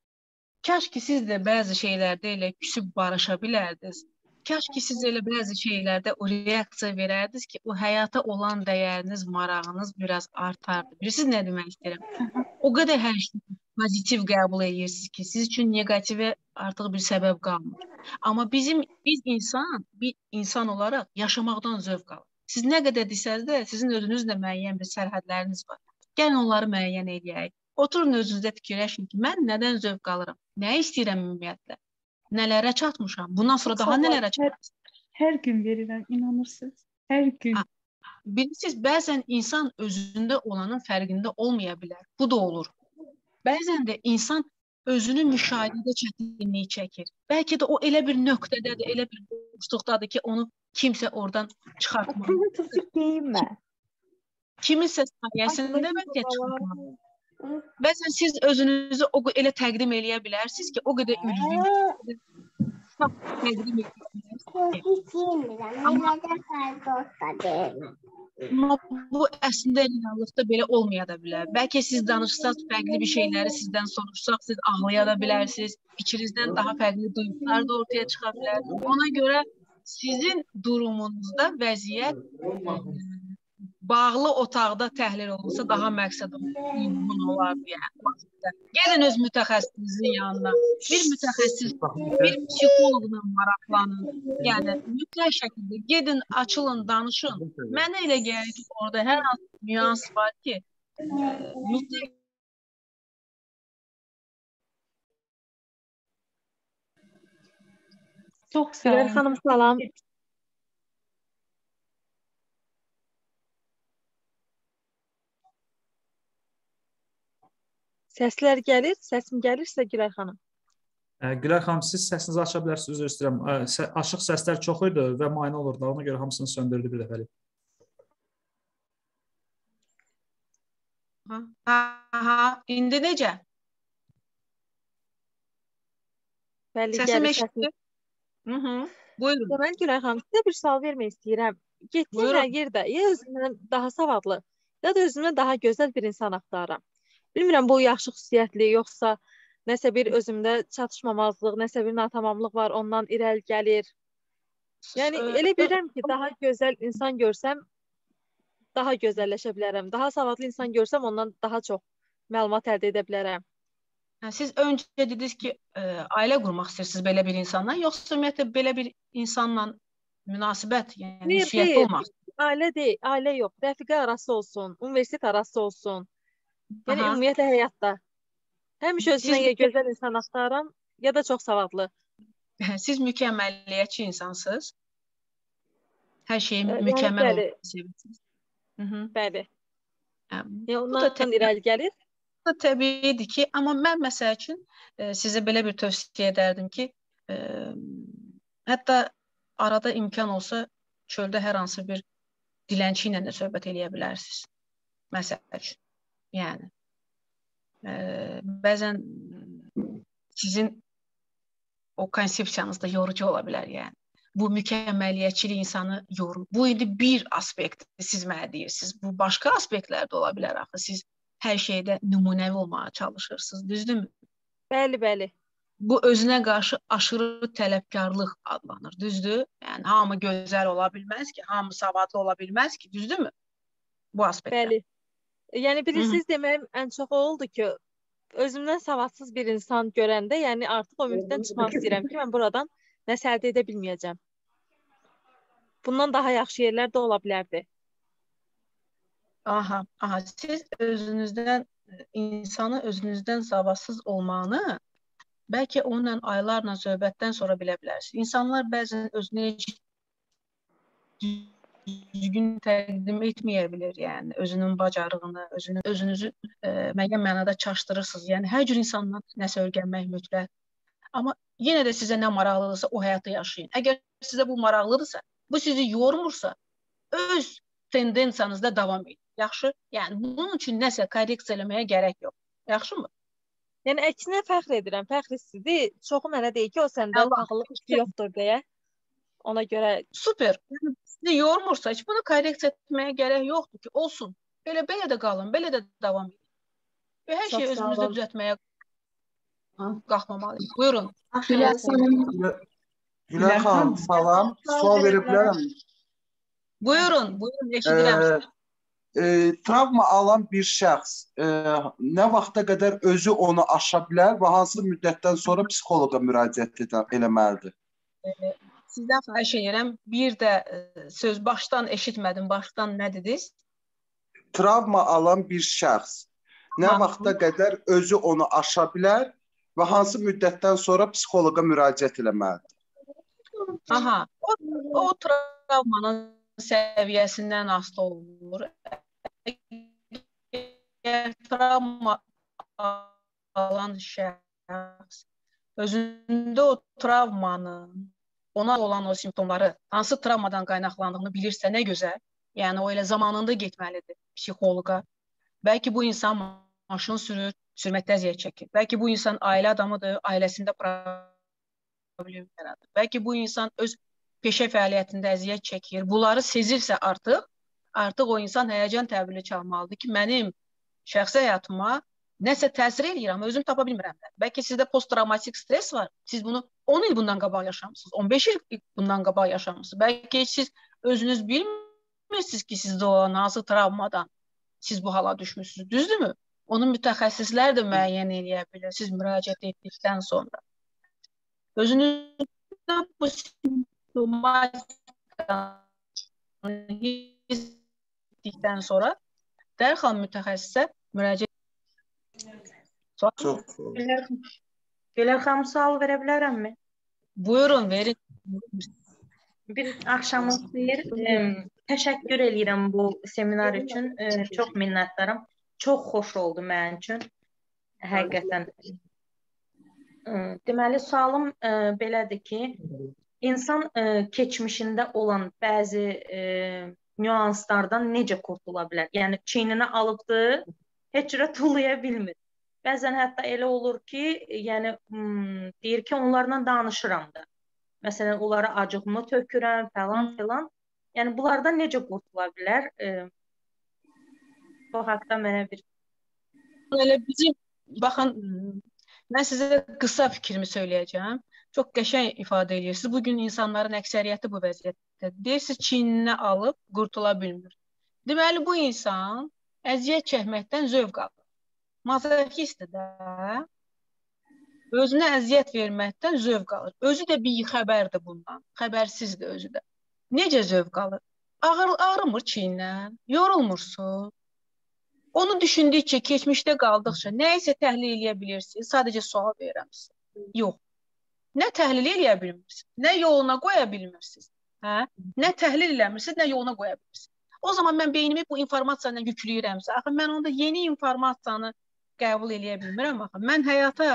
Kaş ki siz də bəzi şeylərdə elə küsüb barışa bilərdiniz. Kaş ki siz elə bəzi şeylərdə o reaksiya verərdiniz ki, o həyata olan dəyəriniz, marağınız biraz artardı. Bilirsiniz nə demək istəyirəm? O qədər hər şey pozitiv qəbul edirsiniz ki, siz üçün neqativə artıq bir səbəb qalmır. Amma bizim biz insan, bir insan olaraq yaşamaqdan zövq alır. Siz nə qədər desəz də, sizin özünüzlə müəyyən bir sərhədləriniz var. Gəlin onları müəyyən edək. Oturun özünüzdə fikirləşin ki, mən nədən zövq alıram? Nə istəyirəm ümumiyyətlə? Nələrə çatmışam? Bundan sonra daha nələrə çatacağam? Hər gün verirəm, inanırsınız? Hər gün. Bilirsiniz, bəzən insan özündə olanın fərqində olmaya bilər. Bu da olur. Bəzən də insan özünü müşahidədə çətinlik çəkir. Bəlkə də o elə bir nöqtədədir, elə bir boşluqdadır ki, onu kimsə oradan çıxartmalı. Bunu tutub geyinmə. Kiminsə sayəsində bəlkə çıxartmalı. Bəzən siz özünüzü o elə təqdim eləyə bilərsiniz ki, o qədər ülvi təqdim Amma bu əslində reallıqda belə olmaya da bilər. Bəlkə siz danışsaz, fərqli bir şeyləri sizdən soruşsaq, siz ağlaya da bilərsiniz. İçinizdən daha fərqli duyğular da ortaya çıxa bilər. Ona görə sizin durumunuzda vəziyyət bağlı otaqda təhlil olunsa daha məqsəd uyğun olardı yəni. Gəlin öz mütəxəssisinizin yanına. Bir mütəxəssis, bir psixoloqla maraqlanın. Yəni mütləq şəkildə gedin, açılın, danışın. Mənə elə gəlir ki, orada hər hansı nüans var ki, mütləq Çox sağ olun. Gülər xanım salam. Səslər gəlir, səsim gəlirsə Gülər xanım. Gülər xanım, siz səsinizi aça bilərsiniz, üzr istəyirəm. Açıq səslər çox idi və müayinə olurdu. Ona görə hamısını söndürdü bir dəfəlik. Aha, indi necə? Bəli, Səsim gəlir eşidilir. Mhm. Buyurun. Deməli Gülər xanım, sizə bir sual vermək istəyirəm. Getdiyim hər yerdə ya özümdən daha savadlı, ya da özümdən daha gözəl bir insan axtarıram. Bilmirəm bu yaxşı xüsusiyyətli yoxsa nəsə bir özümdə çatışmamazlıq, nəsə bir natamamlıq var, ondan irəli gəlir. Yəni elə bilirəm ki, daha gözəl insan görsəm daha gözəlləşə bilərəm. Daha savadlı insan görsəm ondan daha çox məlumat əldə edə bilərəm. Siz öncə dediniz ki, ə, ailə qurmaq istəyirsiniz belə bir insanla, yoxsa ümumiyyətlə belə bir insanla münasibət, yəni Xeyr, ünsiyyətli xeyr. olmaq? Ailə deyil, ailə yox, rəfiqə arası olsun, universitet arası olsun. Yəni Aha. ümumiyyətlə həyatda. Həmişə özümə Siz- gözəl insan axtarıram, ya da çox savadlı. Siz mükəmməlliyətçi insansınız. Hər şeyin Ə, yəni mükəmməl olmasını sevirsiniz. Mhm. Bəli. Hə, Yəni Bu da ondan irəli gəlir. Da təbiidir ki, amma mən məsəl üçün e, sizə belə bir tövsiyə edərdim ki, e, hətta arada imkan olsa çöldə hər hansı bir dilənçi ilə də söhbət eləyə bilərsiniz. Məsəl üçün. Yəni e, bəzən sizin o konsepsiyanız da yorucu ola bilər yəni. Bu mükəmməliyyətçilik insanı yorur. Bu indi bir aspektdir, siz mənə deyirsiniz. Bu başqa aspektlər də ola bilər axı. Siz hər şeydə nümunəvi olmağa çalışırsınız, düzdürmü? Bəli, bəli. Bu özünə qarşı aşırı tələbkarlıq adlanır, düzdür? Yəni hamı gözəl ola bilməz ki, hamı savadlı ola bilməz ki, düzdürmü? Bu aspektdən. Bəli. Yəni bilirsiniz deməyim ən çox o oldu ki, özümdən savadsız bir insan görəndə, yəni artıq o mühitdən çıxmaq istəyirəm ki, mən buradan nəsə əldə edə bilməyəcəm. Bundan daha yaxşı yerlər də ola bilərdi. Aha, aha. Siz özünüzdən insanı özünüzdən savadsız olmağını bəlkə onunla aylarla söhbətdən sonra bilə bilərsiniz. İnsanlar bəzən özünü düzgün təqdim etməyə bilər, yəni özünün bacarığını, özünü özünüzü e, müəyyən mənada çaşdırırsınız. Yəni hər cür insandan nəsə öyrənmək mütləq. Amma yenə də sizə nə maraqlıdırsa o həyatı yaşayın. Əgər sizə bu maraqlıdırsa, bu sizi yormursa, öz tendensiyanızda davam edin. Yaxşı? Yəni bunun üçün nəsə korreksiya eləməyə gərək yox. Yaxşımı? Yəni əksinə fəxr edirəm. Fəxr hissidir. Çoxu mənə deyir ki, o səndə paxıllıq hissi yoxdur deyə. Ona görə super. Yəni sizi yormursa, heç bunu korreksiya etməyə gərək yoxdur ki, olsun. Belə belə də qalın, belə də davam edin. Və hər şeyi özümüzdə düzəltməyə qalxmamalıyıq. Buyurun. Gülər xanım. Gülər xanım, salam. Sual verə bilərəm? Buyurun, buyurun, eşidirəm sizi e, travma alan bir şəxs e, nə vaxta qədər özü onu aşa bilər və hansı müddətdən sonra psixoloqa müraciət edə, eləməlidir? E, sizdən xahiş edirəm, bir də e, söz başdan eşitmədim, başdan nə dediniz? Travma alan bir şəxs nə ha. vaxta qədər özü onu aşa bilər və hansı müddətdən sonra psixoloqa müraciət eləməlidir? Aha, o, o travmanın səviyyəsindən asılı olur travma alan şəxs özündə o travmanın ona olan o simptomları hansı travmadan qaynaqlandığını bilirsə nə gözəl. Yəni o elə zamanında getməlidir psixoloqa. Bəlkə bu insan maşın sürür, sürməkdə əziyyət çəkir. Bəlkə bu insan ailə adamıdır, ailəsində problem yaradır. Bəlkə bu insan öz peşə fəaliyyətində əziyyət çəkir. Bunları sezirsə artıq artıq o insan həyəcan təbili çalmalıdır ki, mənim şəxsi həyatıma nəsə təsir eləyir, amma özüm tapa bilmirəm. Bəlkə sizdə posttravmatik stres var. Siz bunu 10 il bundan qabaq yaşamısınız, 15 il bundan qabaq yaşamısınız. Bəlkə siz özünüz bilmirsiniz ki, sizdə olan hansı travmadan siz bu hala düşmüsünüz. Düzdürmü? Onu mütəxəssislər də müəyyən eləyə bilər siz müraciət etdikdən sonra. Özünüzdə bu simptomatik etdikdən sonra dərhal mütəxəssisə müraciət Çox Gülər xanım sual verə bilərəmmi? Buyurun, verin. Bir axşamınız xeyir. Təşəkkür eləyirəm bu seminar üçün. Çox minnətdaram. Çox xoş oldu mənim üçün. Həqiqətən. Deməli sualım belədir ki, insan e, keçmişində olan bəzi e, nüanslardan necə qurtula bilər? Yəni çiyninə alıbdı, heç cürə tulaya bilmir. Bəzən hətta elə olur ki, yəni hmm, deyir ki, onlarla danışıram da. Məsələn, onlara acığımı tökürəm falan filan. Yəni bunlardan necə qurtula bilər? E, bu haqqda mənə bir Elə bizim baxın mən sizə qısa fikrimi söyləyəcəm çox qəşəng ifadə edirsiniz. Bu gün insanların əksəriyyəti bu vəziyyətdədir. Deyirsiniz çiyninə alıb qurtula bilmir. Deməli bu insan əziyyət çəkməkdən zövq alır. Mazoxistdir də. Özünə əziyyət verməkdən zövq alır. Özü də bir xəbərdir bundan. Xəbərsizdir özü də. Necə zövq alır? Ağır ağrımır çiynindən, yorulmursun. Onu düşündükcə, keçmişdə qaldıqca nə isə təhlil edə bilirsiniz. Sadəcə sual verirəm sizə. Yox. Nə təhlil edə bilmirsiniz, nə yoluna qoya bilmirsiniz. Hə? Nə təhlil eləmirsiniz, nə yoluna qoya bilirsiniz. O zaman mən beynimi bu informasiya ilə yükləyirəmsə, axı mən onda yeni informasiyanı qəbul eləyə bilmirəm axı. Mən həyata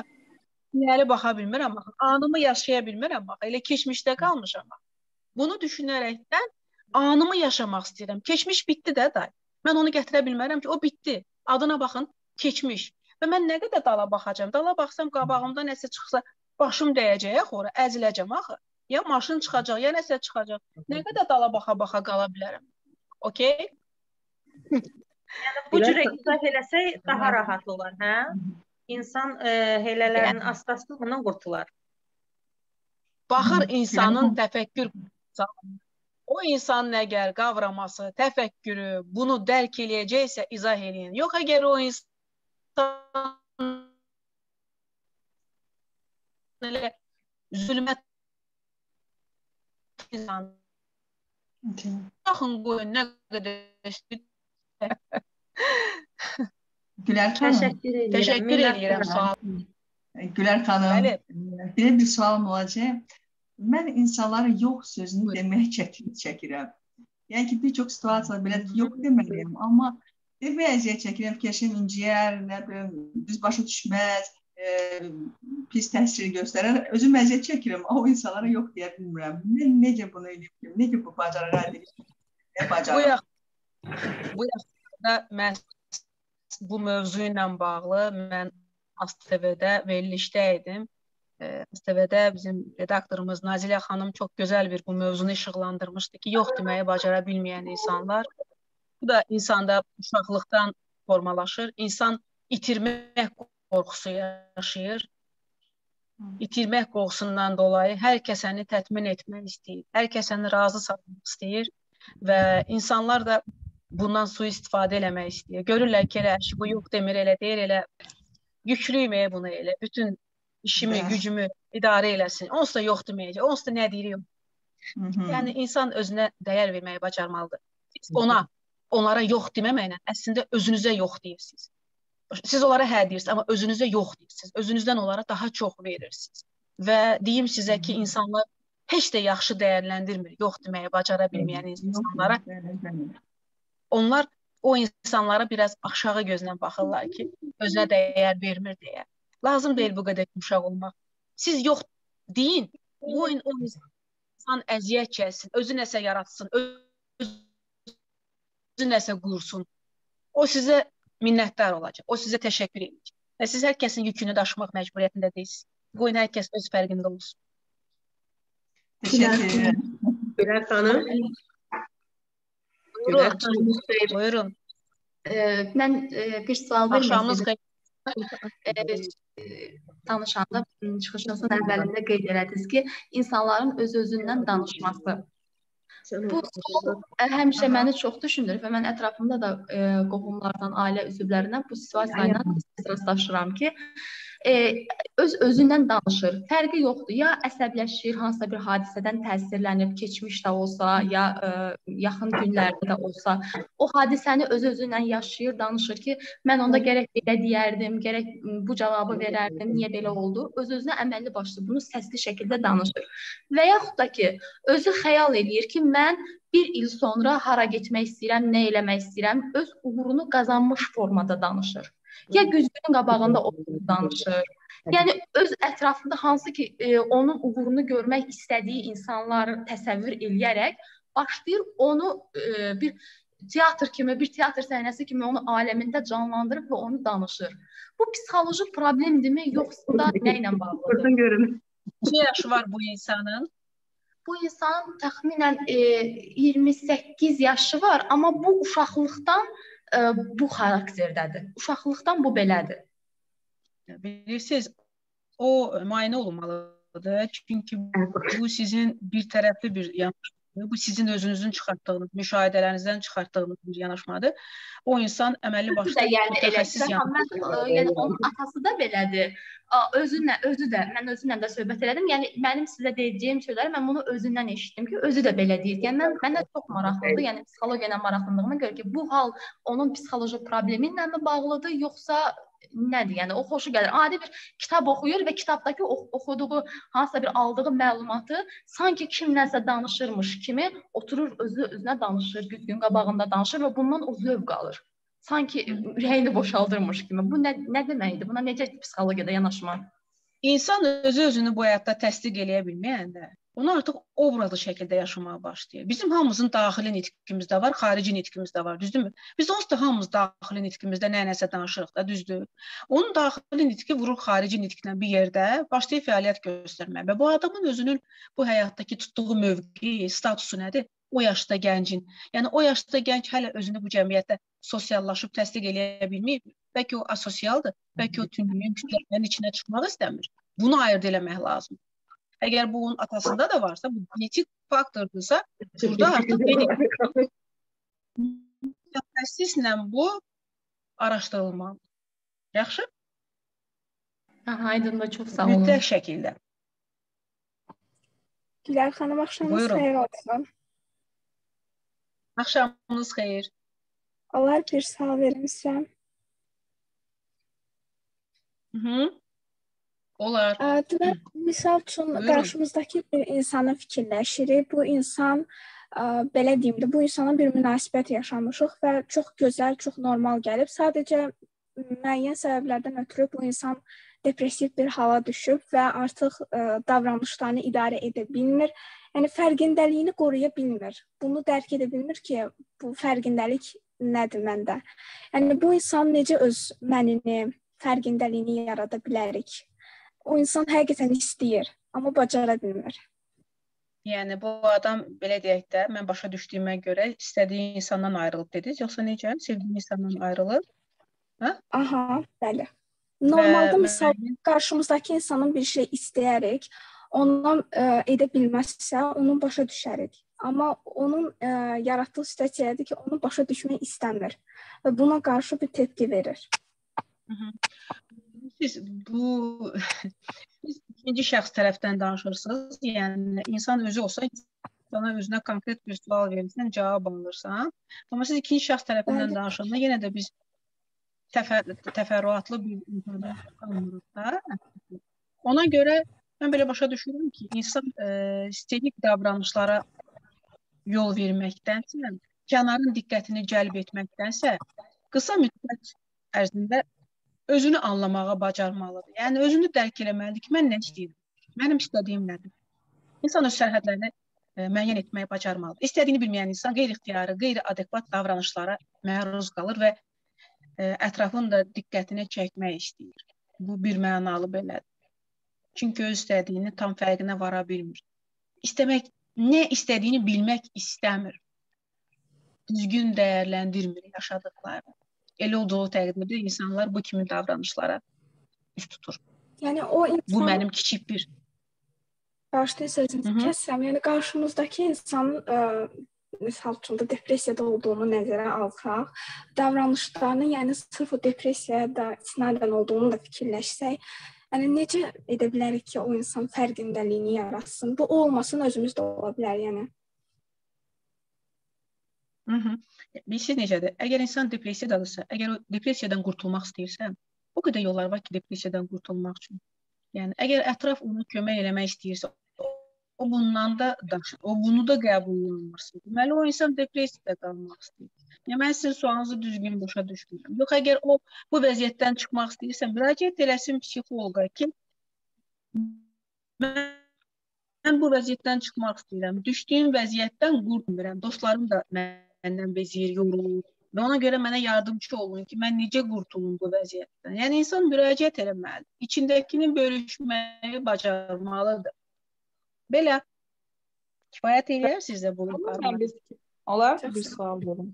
irəli baxa bilmirəm axı. Anımı yaşaya bilmirəm axı. Elə keçmişdə qalmışam axı. Bunu düşünərəkdən anımı yaşamaq istəyirəm. Keçmiş bitdi də day. Mən onu gətirə bilmərəm ki, o bitdi. Adına baxın, keçmiş. Və mən nə qədər dala baxacağam? Dala baxsam qabağımda nəsə çıxsa, başım dəyəcək axı əziləcəm axı. Ya maşın çıxacaq, ya nəsə çıxacaq. Nə qədər dala baxa-baxa qala bilərəm. Okay? yəni bu cür izah eləsək daha rahat olar, hə? İnsan e, helələrin astasılığından qurtular. Baxır insanın təfəkkür o insanın əgər qavraması, təfəkkürü bunu dərk eləyəcəksə izah eləyin. Yox əgər o insan elə zülmət Baxın qoyun nə qədər Gülər xanım. Təşəkkür edirəm. Təşəkkür edirəm. Sağ olun. Gülər xanım. Bəli. Bir bir sualım olacaq. Mən insanlara yox sözünü Buyur. demək çətin çəkirəm. Yəni ki, bir çox situasiyalar belə yox deməliyəm, amma deməyə əziyyət çəkirəm ki, yaşam inciyər, nə bilim, düz başa düşməz e, pis təsir göstərər. Özüm əziyyət çəkirəm, o insanlara yox deyə bilmirəm. Mən necə bunu bilərəm? Necə bu əldə edə bilərəm? Bu, yax bu yaxında mən bu mövzu ilə bağlı mən ASTV-də verilişdə idim. ASTV-də bizim redaktorumuz Nazilə xanım çox gözəl bir bu mövzunu işıqlandırmışdı ki, yox deməyi bacara bilməyən insanlar. Bu da insanda uşaqlıqdan formalaşır. İnsan itirmək qorxusu yaşayır. İtirmək qorxusundan dolayı hər kəsəni təmin etmək istəyir. Hər kəsəni razı salmaq istəyir və insanlar da bundan sui-istifadə eləmək istəyir. Görürlər ki, elə bu yox demir, elə deyir, elə yüklüyüm bunu elə. Bütün işimi, Bəs. gücümü idarə eləsin. Onsuz da yox deməyəcək. Onsuz da nə deyir yox. Hı -hı. Yəni insan özünə dəyər verməyi bacarmalıdır. Siz ona, onlara yox deməməklə əslində özünüzə yox deyirsiniz. Siz onlara hə deyirsiniz, amma özünüzə yox deyirsiniz. Özünüzdən onlara daha çox verirsiniz. Və deyim sizə ki, insanlar heç də yaxşı dəyərləndirmir yox deməyi bacara bilməyən insanlara. Onlar o insanlara biraz aşağı gözlə baxırlar ki, özünə dəyər vermir deyə. Lazım deyil bu qədər yumşaq olmaq. Siz yox deyin, qoyun o insan əziyyət çəksin, özü nəsə yaratsın, özü nəsə qursun. O sizə minnətdar olacaq. O sizə təşəkkür edəcək. Və siz hər kəsin yükünü daşımaq məcburiyyətində deyilsiniz. Qoyun hər kəs öz fərqində olsun. Təşəkkür edirəm. Gülər xanım. Gülər xanım. Buyurun. Mən e, bir sual vermək. E, danışanda çıxışınızın əvvəlində qeyd elədiniz ki, insanların öz-özündən danışması Bu həmişə məni çox düşündürür və mən ətrafımda da e, qohumlardan, ailə üzvlərindən bu situasiya ilə rastlaşıram ki, e, öz özündən danışır. Fərqi yoxdur. Ya əsəbləşir, hansısa bir hadisədən təsirlənib, keçmişdə olsa, ya e, yaxın günlərdə də olsa, o hadisəni öz-özündən yaşayır, danışır ki, mən onda gərək belə deyərdim, gərək bu cavabı verərdim, niyə belə oldu? Öz-özünə əməlli başlı bunu səsli şəkildə danışır. Və yaxud da ki, özü xəyal eləyir ki, mən bir il sonra hara getmək istəyirəm, nə eləmək istəyirəm, öz uğurunu qazanmış formada danışır ya güzgünün qabağında oturub danışır. Yəni öz ətrafında hansı ki e, onun uğurunu görmək istədiyi insanları təsəvvür eləyərək başlayır onu e, bir teatr kimi, bir teatr səhnəsi kimi onu aləmində canlandırıb və onu danışır. Bu psixoloji problemdirmi, yoxsa da nə ilə bağlıdır? Buradan görün. Neçə yaşı var bu insanın? Bu insan təxminən e, 28 yaşı var, amma bu uşaqlıqdan ə, bu xarakterdədir. Uşaqlıqdan bu belədir. Bilirsiniz, o müayinə olunmalıdır. Çünki bu sizin bir tərəfli bir yanaşmadır. Bu sizin özünüzün çıxartdığınız, müşahidələrinizdən çıxartdığınız bir yanaşmadır. O insan əməlli başlı yəni mütəxəssis yanaşmadır. Yəni onun atası da belədir. Özünlə, özü də, mən özümlə də söhbət elədim. Yəni mənim sizə deyəcəyim sözləri mən bunu özündən eşitdim ki, özü də belə deyir. Yəni mən mənə çox maraqlıdır. Yəni psixologiya ilə maraqlandığıma görə ki, bu hal onun psixoloji problemi ilə mi bağlıdır, yoxsa nədir? Yəni o xoşu gəlir. Adi bir kitab oxuyur və kitabdakı oxuduğu hansısa bir aldığı məlumatı sanki kimləsə danışırmış kimi oturur özü özünə danışır, güzgün qabağında danışır və bundan o zövq alır. Sanki ürəyini boşaldırmış kimi. Bu nə nə deməkdir? Buna necə psixologiyada yanaşmaq? İnsan özü özünü bu həyatda təsdiq eləyə bilməyəndə Onu artıq obrazlı şəkildə yaşamağa başlayır. Bizim hamımızın daxili nitqimiz də var, xarici nitqimiz də var, düzdürmü? Biz onsuz da hamımız daxili nitqimizdə nə-nəsə danışırıq da, düzdür? Onun daxili nitqi vurur xarici nitqlə bir yerdə, başlayır fəaliyyət göstərməyə. Və bu adamın özünün bu həyatdakı tutduğu mövqeyi, statusu nədir? O yaşda gəncin. Yəni o yaşda gənc hələ özünü bu cəmiyyətdə sosiallaşıb təsdiq eləyə bilmir. Bəlkə o asosialdır, bəlkə o tünlüyün kütlələrin içinə çıxmaq istəmir. Bunu ayırd eləmək lazımdır. Əgər bu onun atasında da varsa, bu genetik faktordursa, burada artıq mütəxəssislə bu araşdırılmalıdır. Yaxşı? Aha, aydındır, çox sağ olun. Mütləq şəkildə. Gülər xanım, axşamınız xeyir olsun. Axşamınız xeyir. Olar bir sual vermişəm. Mhm. Olar. Demək, misal üçün Buyurun. qarşımızdakı bir insanı fikirləşirik. Bu insan ə, belə deyim də, bu insana bir münasibət yaşamışıq və çox gözəl, çox normal gəlib. Sadəcə müəyyən səbəblərdən ötürü bu insan depressiv bir hala düşüb və artıq ə, davranışlarını idarə edə bilmir. Yəni fərqindəliyini qoruya bilmir. Bunu dərk edə bilmir ki, bu fərqindəlik nədir məndə. Yəni bu insan necə öz mənini, fərqindəliyini yarada bilərik? O insan həqiqətən istəyir, amma bacara bilmir. Yəni bu adam belə deyək də, mən başa düşdüyümə görə istədiyi insandan ayrılıb dediniz, yoxsa necə? Sevdiyi insandan ayrılıb? Hə? Aha, bəli. Normalda və misal mən... qarşımızdakı insanın bir şey istəyərək ondan ə, edə bilməzsə, onu başa düşərik. Amma onun ə, yaratdığı situasiyadır ki, onu başa düşmək istəmir və buna qarşı bir tepki verir. Hı -hı. Siz bu siz ikinci şəxs tərəfdən danışırsınız. Yəni insan özü olsa sana özünə konkret bir sual verirsən, cavab alırsan. Amma siz ikinci şəxs tərəfindən danışanda yenə də biz təfər təfərrüatlı bir informasiya almırıq da. Ona görə mən belə başa düşürəm ki, insan e, sterik davranışlara yol verməkdənsə, kənarın diqqətini cəlb etməkdənsə, qısa müddət ərzində özünü anlamağa bacarmalıdır. Yəni özünü dərk etməlidir ki, mən nə istəyirəm? Mənim istədiyim nədir? İnsan öz sərhədlərini e, müəyyən etməyi bacarmalıdır. İstədiyini bilməyən insan qeyri-ixtiyari, qeyri-adekvat davranışlara məruz qalır və e, ətrafın da diqqətini çəkmək istəyir. Bu bir mənalı belədir. Çünki öz istədiyini tam fərqinə vara bilmir. İstəmək, nə istədiyini bilmək istəmir. Düzgün dəyərləndirmir yaşadıqlarını elə olduğu təqdirdə insanlar bu kimi davranışlara üst tutur. Yəni o insan Bu mənim kiçik bir Bağışlayın sözünüzü kəssəm. Yəni qarşımızdakı insanın ə, misal üçün də depressiyada olduğunu nəzərə alsaq, davranışlarını, yəni sırf o depressiyaya da istinadən olduğunu da fikirləşsək, yəni necə edə bilərik ki, o insan fərqindəliyini yaratsın? Bu olmasın özümüz də ola bilər, yəni. Hı -hı. Bilirsiniz necədir? Əgər insan depressiyadadırsa, əgər o depressiyadan qurtulmaq istəyirsə, o qədər yollar var ki, depressiyadan qurtulmaq üçün. Yəni əgər ətraf ona kömək eləmək istəyirsə, o bundan da daşır. O bunu da qəbullanmırsın. Deməli o insan depressiyada qalmaq istəyir. Yəni mən sizin sualınızı düzgün başa düşmürəm. Yox, əgər o bu vəziyyətdən çıxmaq istəyirsə, müraciət eləsin psixoloqa ki, mən mən bu vəziyyətdən çıxmaq istəyirəm. Düşdüyüm vəziyyətdən qurtulmuram. Dostlarım da mən məndən bezir, yorulur və ona görə mənə yardımcı olun ki, mən necə qurtulum bu vəziyyətdən. Yəni insan müraciət etməlidir. İçindəkini bölüşməyi bacarmalıdır. Belə kifayət edir sizə bu müqavilə. Olar bir sual verim.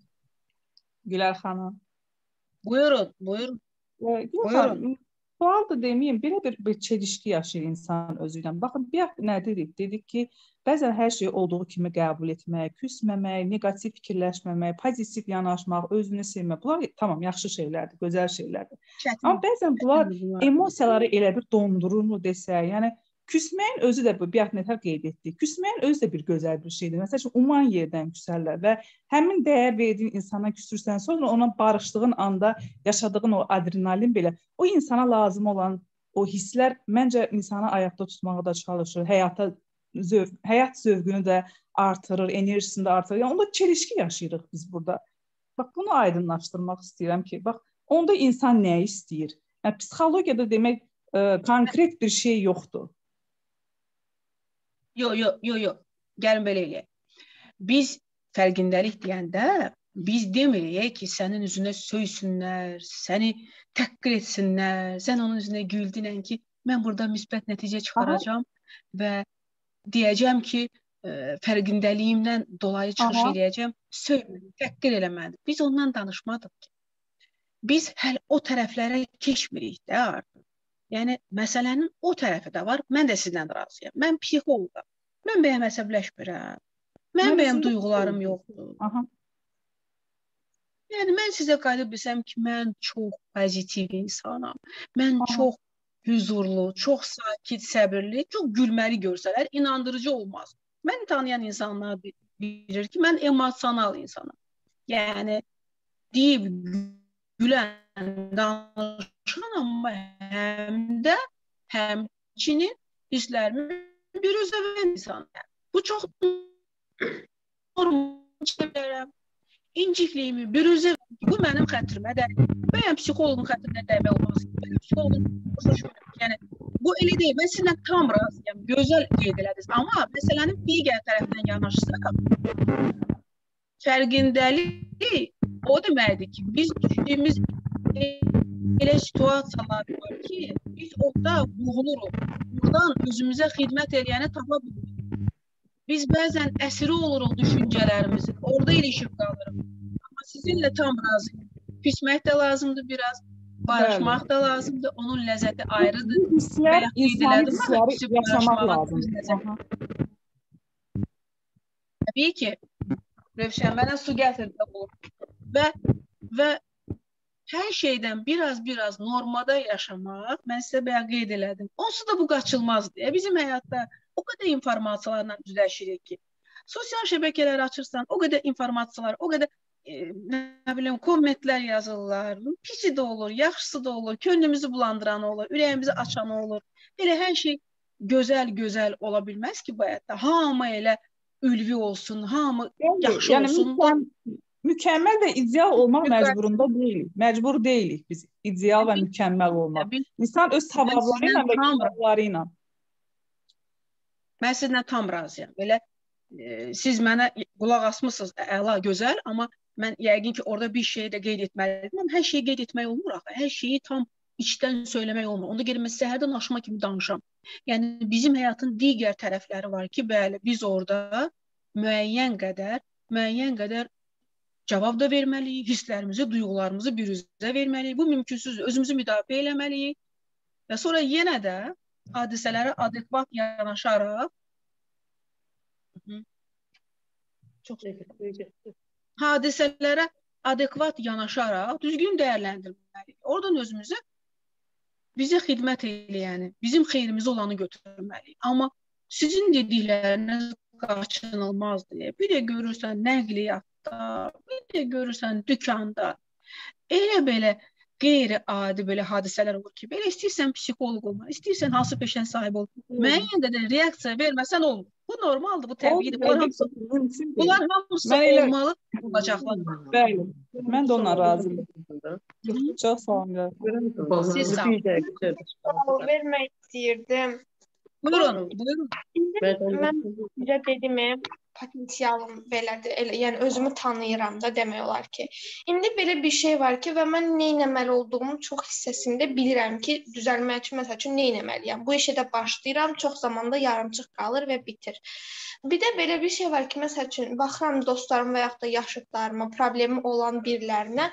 Gülər xanım. Buyurun, buyurun. Gülər xanım, sual da deməyim, belə bir, bir çelişki yaşayır insan özü ilə. Baxın, bir nə dedik? Dedik ki, bəzən hər şeyi olduğu kimi qəbul etmək, küsməmək, neqativ fikirləşməmək, pozitiv yanaşmaq, özünü sevmək, bunlar tamam yaxşı şeylərdir, gözəl şeylərdir. Çətin. Amma bəzən bunlar emosiyaları elə bir dondururmu desək, yəni Küsməyin özü də bu bayaq nətər qeyd etdik. Küsməyin özü də bir gözəl bir şeydir. Məsəl üçün uman yerdən küsərlər və həmin dəyər verdiyin insana küsürsən, sonra ona barışdığın anda yaşadığın o adrenalin belə o insana lazım olan o hisslər məncə insanı ayaqda tutmağa da çalışır, həyata zövq, həyat zövqünü də artırır, enerjisini də artırır. Yəni onda çelişki yaşayırıq biz burada. Bax bunu aydınlaşdırmaq istəyirəm ki, bax onda insan nə istəyir? Yəni psixologiyada demək ə, konkret bir şey yoxdur. Yox, yox, yox, yox. Gəlin belə eləyək. Biz fərqindəlik deyəndə biz demirik ki, sənin üzünə söysünlər, səni təhqir etsinlər, sən onun üzünə güldünən ki, mən burada müsbət nəticə çıxaracağam Aha. və deyəcəm ki, ə, e, fərqindəliyimdən dolayı çıxış Aha. eləyəcəm. Söymə, təhqir eləməlidir. Biz ondan danışmadıq ki. Biz hələ o tərəflərə keçmirik də artıq. Yəni məsələnin o tərəfi də var. Mən də sizdən razıyam. Mən psixoloqam. Mən bəyəm əsəbləşmirəm. Mən bəyəm duyğularım yoxdur. Aha. Yəni mən sizə qayıdıb desəm ki, mən çox pozitiv insanam. Mən Aha. çox huzurlu, çox sakit, səbirli, çox gülməli görsələr inandırıcı olmaz. Məni tanıyan insanlar bilir ki, mən emosional insanam. Yəni deyib gülən, danışan amma həm də həmçinin hisslərimi büruzə verən insanlar. Bu çox normal incikliğimi büruzə Bu mənim xətrimə dəyir. Bəyəm psixoloqun xətrinə dəymə olmaz. Psixoloqun Yəni bu elə deyil. Mən sizinlə tam razıyam. Gözəl qeyd elədiniz. Amma məsələnin digər tərəfindən yanaşsaq, fərqindəlik o deməkdir ki, biz düşdüyümüz elə situasiyalar var ki, biz orada boğuluruq. Buradan özümüzə xidmət edəni tapa bilmirik. Biz bəzən əsiri oluruq düşüncələrimizin. Orada ilişib qalırıq. Amma sizinlə tam razıyam. Küsmək də lazımdır biraz. Barışmaq da lazımdır. Onun ləzzəti ayrıdır. Hisslər, insani hissləri yaşamaq lazımdır. Təbii ki, Rövşən mənə su gətirdi bu. Və və hər şeydən biraz biraz normada yaşamaq, mən sizə bayaq qeyd elədim. Onsuz da bu qaçılmazdır. Bizim həyatda o qədər informasiyalarla üzləşirik ki, sosial şəbəkələri açırsan, o qədər informasiyalar, o qədər e, nə bilim kommentlər yazırlar. Pisi də olur, yaxşısı da olur, könlümüzü bulandıran olur, ürəyimizi açan olur. Belə hər şey gözəl-gözəl ola bilməz ki bu həyatda. Hamı elə ülvi olsun, hamı yəni, yaxşı yəni, olsun. Mükəm, mükəmməl və ideal olmaq məcburunda deyilik. Məcbur deyilik biz ideal və mükəmməl olmaq. İnsan öz savabları ilə və kitabları ilə Mən sizinlə tam razıyam. Belə e, siz mənə qulaq asmısınız, əla, gözəl, amma mən yəqin ki, orada bir şey də qeyd etməliydim. Amma hər şeyi qeyd etmək olmur axı. Hər şeyi tam içdən söyləmək olmur. Onda gəlin mən səhərdən axşama kimi danışam. Yəni bizim həyatın digər tərəfləri var ki, bəli, biz orada müəyyən qədər, müəyyən qədər cavab da verməliyik, hisslərimizi, duyğularımızı bir üzə verməliyik. Bu mümkünsüz. Özümüzü müdafiə etməliyik. Və sonra yenə də hadisələrə adekvat yanaşaraq çox hadisələrə adekvat yanaşaraq düzgün dəyərləndirməliyik. Oradan özümüzü bizə xidmət eləyəni, bizim xeyrimizə olanı götürməliyik. Amma sizin dedikləriniz qaçınılmazdır. Bir də görürsən nəqliyyatda, bir də görürsən dükanda elə belə qeyri-adi belə hadisələr olur ki, belə istəyirsən psixoloq olma, istəyirsən hansı peşənin sahibi ol. Müəyyən qədər reaksiya verməsən olmur. Bu normaldır, bu təbiidir. Bunlar hamısı bunlar hamısı olmalı olacaqlar. Bəli. Mən də onunla razıyam. Çox sağ olun. Siz sağ olun. Vermək istəyirdim. Buyurun, buyurun. Mən sizə dedim, potensialım belədir. Elə, yəni özümü tanıyıram da demək olar ki. İndi belə bir şey var ki və mən nə etməli olduğumu çox hissəsində bilirəm ki, düzəlmək üçün məsəl üçün nə etməliyəm. Bu işə də başlayıram, çox zamanda yarımçıq qalır və bitir. Bir də belə bir şey var ki, məsəl üçün baxıram dostlarım və yaxud da yaşıdlarıma, problemi olan birilərinə